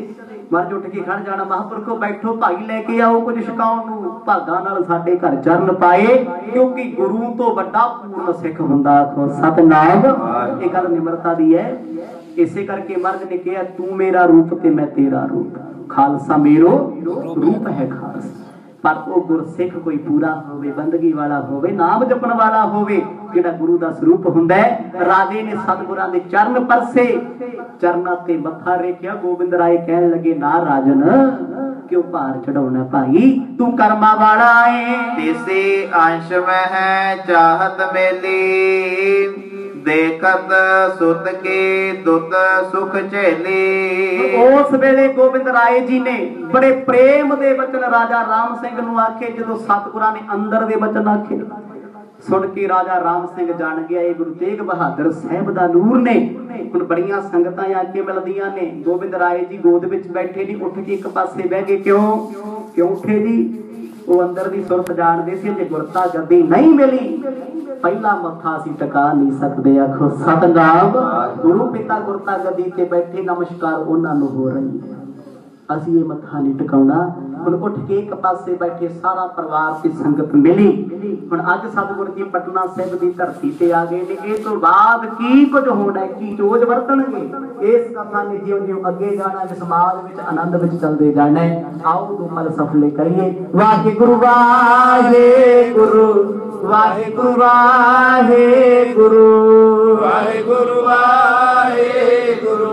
ਮਰਜ ਉੱਠ ਕੇ ਖੜ ਜਾਣਾ ਮਹਾਂਪੁਰਖੋ ਬੈਠੋ ਭਾਈ ਲੈ ਕੇ ਆਓ ਕੁਝ ਛਕਾਉਣ ਨੂੰ ਭਾਗਾਂ ਨਾਲ ਸਾਡੇ ਘਰ ਚਰਨ ਪਾਏ ਕਿਉਂਕਿ ਗੁਰੂ ਤੋਂ ਵੱਡਾ ਪੂਰਨ ਸਿੱਖ ਹੁੰਦਾ ਆਖੋ ਸਤਨਾਮ। ਇਹ ਗੱਲ ਨਿਮਰਤਾ ਦੀ ਹੈ। ਇਸੇ ਕਰਕੇ ਮਰਦ ਨੇ ਕਿਹਾ ਤੂੰ ਮੇਰਾ ਰੂਪ ਤੇ ਮੈਂ ਤੇਰਾ ਰੂਪ। ਖਾਲਸਾ ਮੇਰੋ ਰੂਪ ਹੈ ਖਾਲਸਾ। ਪਰ ਉਹ ਗੁਰਸਿੱਖ ਕੋਈ ਪੂਰਾ ਹੋਵੇ, ਬੰਦਗੀ ਵਾਲਾ ਹੋਵੇ, ਨਾਮ ਜਪਣ ਵਾਲਾ ਹੋਵੇ, ਜਿਹੜਾ ਗੁਰੂ ਦਾ ਸਰੂਪ ਹੁੰਦਾ ਹੈ, ਰਾਜੇ ਨੇ ਸਤਿਗੁਰਾਂ ਦੇ ਚਰਨ ਪਰਸੇ, ਚਰਨਾਂ ਤੇ ਮੱਥਾ ਰੇਖਿਆ, ਗੋਬਿੰਦ ਰਾਏ ਕਹਿਣ ਲੱਗੇ, ਨਾ ਰਾਜਨ, ਕਿਉਂ ਭਾਰ ਚੜਾਉਣਾ ਭਾਈ? ਤੂੰ ਕਰਮਾ ਵਾਲਾ ਏ। ਤਿਸੇ ਅੰਸ਼ ਮਹਿ ਚਾਹਤ ਮੇਲੀ। ਦੇਖਤ ਸੁਤ ਕੇ ਦੁੱਤ ਸੁਖ ਝੇਲੀ। ਉਸ ਵੇਲੇ ਗੋਬਿੰਦ ਰਾਏ ਜੀ ਨੇ ਬੜੇ ਪ੍ਰੇਮ ਦੇ ਬਚਨ ਰਾਜਾ ਰਾਮ ਸਿੰਘ ਨੂੰ ਆਖੇ, ਜਦੋਂ ਸਤਿਗੁਰਾਂ ਨੇ ਅੰਦਰ ਦੇ ਬਚਨ ਆਖੇ। ਸੁਣ ਕੇ ਰਾਜਾ ਰਾਮ ਸਿੰਘ ਜਾਣ ਗਿਆ, ਇਹ ਗੁਰੂ ਤੇਗ ਬਹਾਦਰ ਸਾਹਿਬ ਦਾ ਨੂਰ ਨੇ। ਹੁਣ ਬੜੀਆਂ ਸੰਗਤਾਂ ਆ ਕੇ ਮਿਲਦੀਆਂ ਨੇ। ਗੋਬਿੰਦ ਰਾਏ ਜੀ ਗੋਦ ਵਿੱਚ ਬੈਠੇ ਨਹੀਂ ਉੱਠ ਕੇ ਇੱਕ ਪਾਸੇ ਬਹਿ ਗਏ, ਕਿਉਂ? ਕਿਉਂ ਉੱਠੇ ਜੀ? ਉਹ ਅੰਦਰ ਦੀ ਸੁਰਤ ਜਾਣਦੇ ਸੀ ਜੇ ਗੁਰਤਾ ਗੱਦੀ ਨਹੀਂ ਮਿਲੀ। ਪਹਿਲਾ ਮੱਥਾ ਅਸੀਂ ਟਿਕਾ ਨਹੀਂ ਸਕਦੇ, ਆਖੋ ਸਤਨਾਮ। ਗੁਰੂ ਪਿਤਾ ਗੁਰਤਾ ਗੱਦੀ ਤੇ ਬੈਠੇ, ਨਮਸਕਾਰ ਉਹਨਾਂ ਨੂੰ ਹੋ ਰਹੀ ਹੈ। ਅਸੀਂ ਇਹ ਮੱਥਾ ਨਹੀਂ ਟਿਕਾਉਣਾ। ਹੁਣ ਉੱਠ ਕੇ ਇੱਕ ਪਾਸੇ ਬੈਠੇ ਸਾਰਾ ਪਰਿਵਾਰ ਤੇ ਸੰਗਤ ਮਿਲੀ। ਹੁਣ ਅੱਜ ਸਤਿਗੁਰੂ ਜੀ ਪਟਨਾ ਸਾਹਿਬ ਦੀ ਧਰਤੀ ਤੇ ਆ ਗਏ ਨੇ। ਇਹ ਤੋਂ ਬਾਅਦ ਕੀ ਕੁਝ ਹੋਣਾ ਕੀ ਚੋਜ ਵਰਤਣਗੇ? ਇਸ ਕਥਾ ਨੇ ਜਿਉਂ ਜਿਉਂ ਅੱਗੇ ਜਾਣਾ ਹੈ, ਸਮਾਜ ਵਿੱਚ ਆਨੰਦ ਵਿੱਚ ਚੱਲਦੇ ਜਾਣਾ ਆਓ ਦੋ ਮਲ ਸਫਲੇ ਕਰੀਏ। ਵਾਹਿਗੁਰੂ ਵਾਹਿਗੁਰੂ ਵਾਹਿਗੁਰੂ ਵਾਹਿਗੁਰੂ। ਵਾਹਿਗੁਰੂ ਵਾਹਿਗੁਰੂ।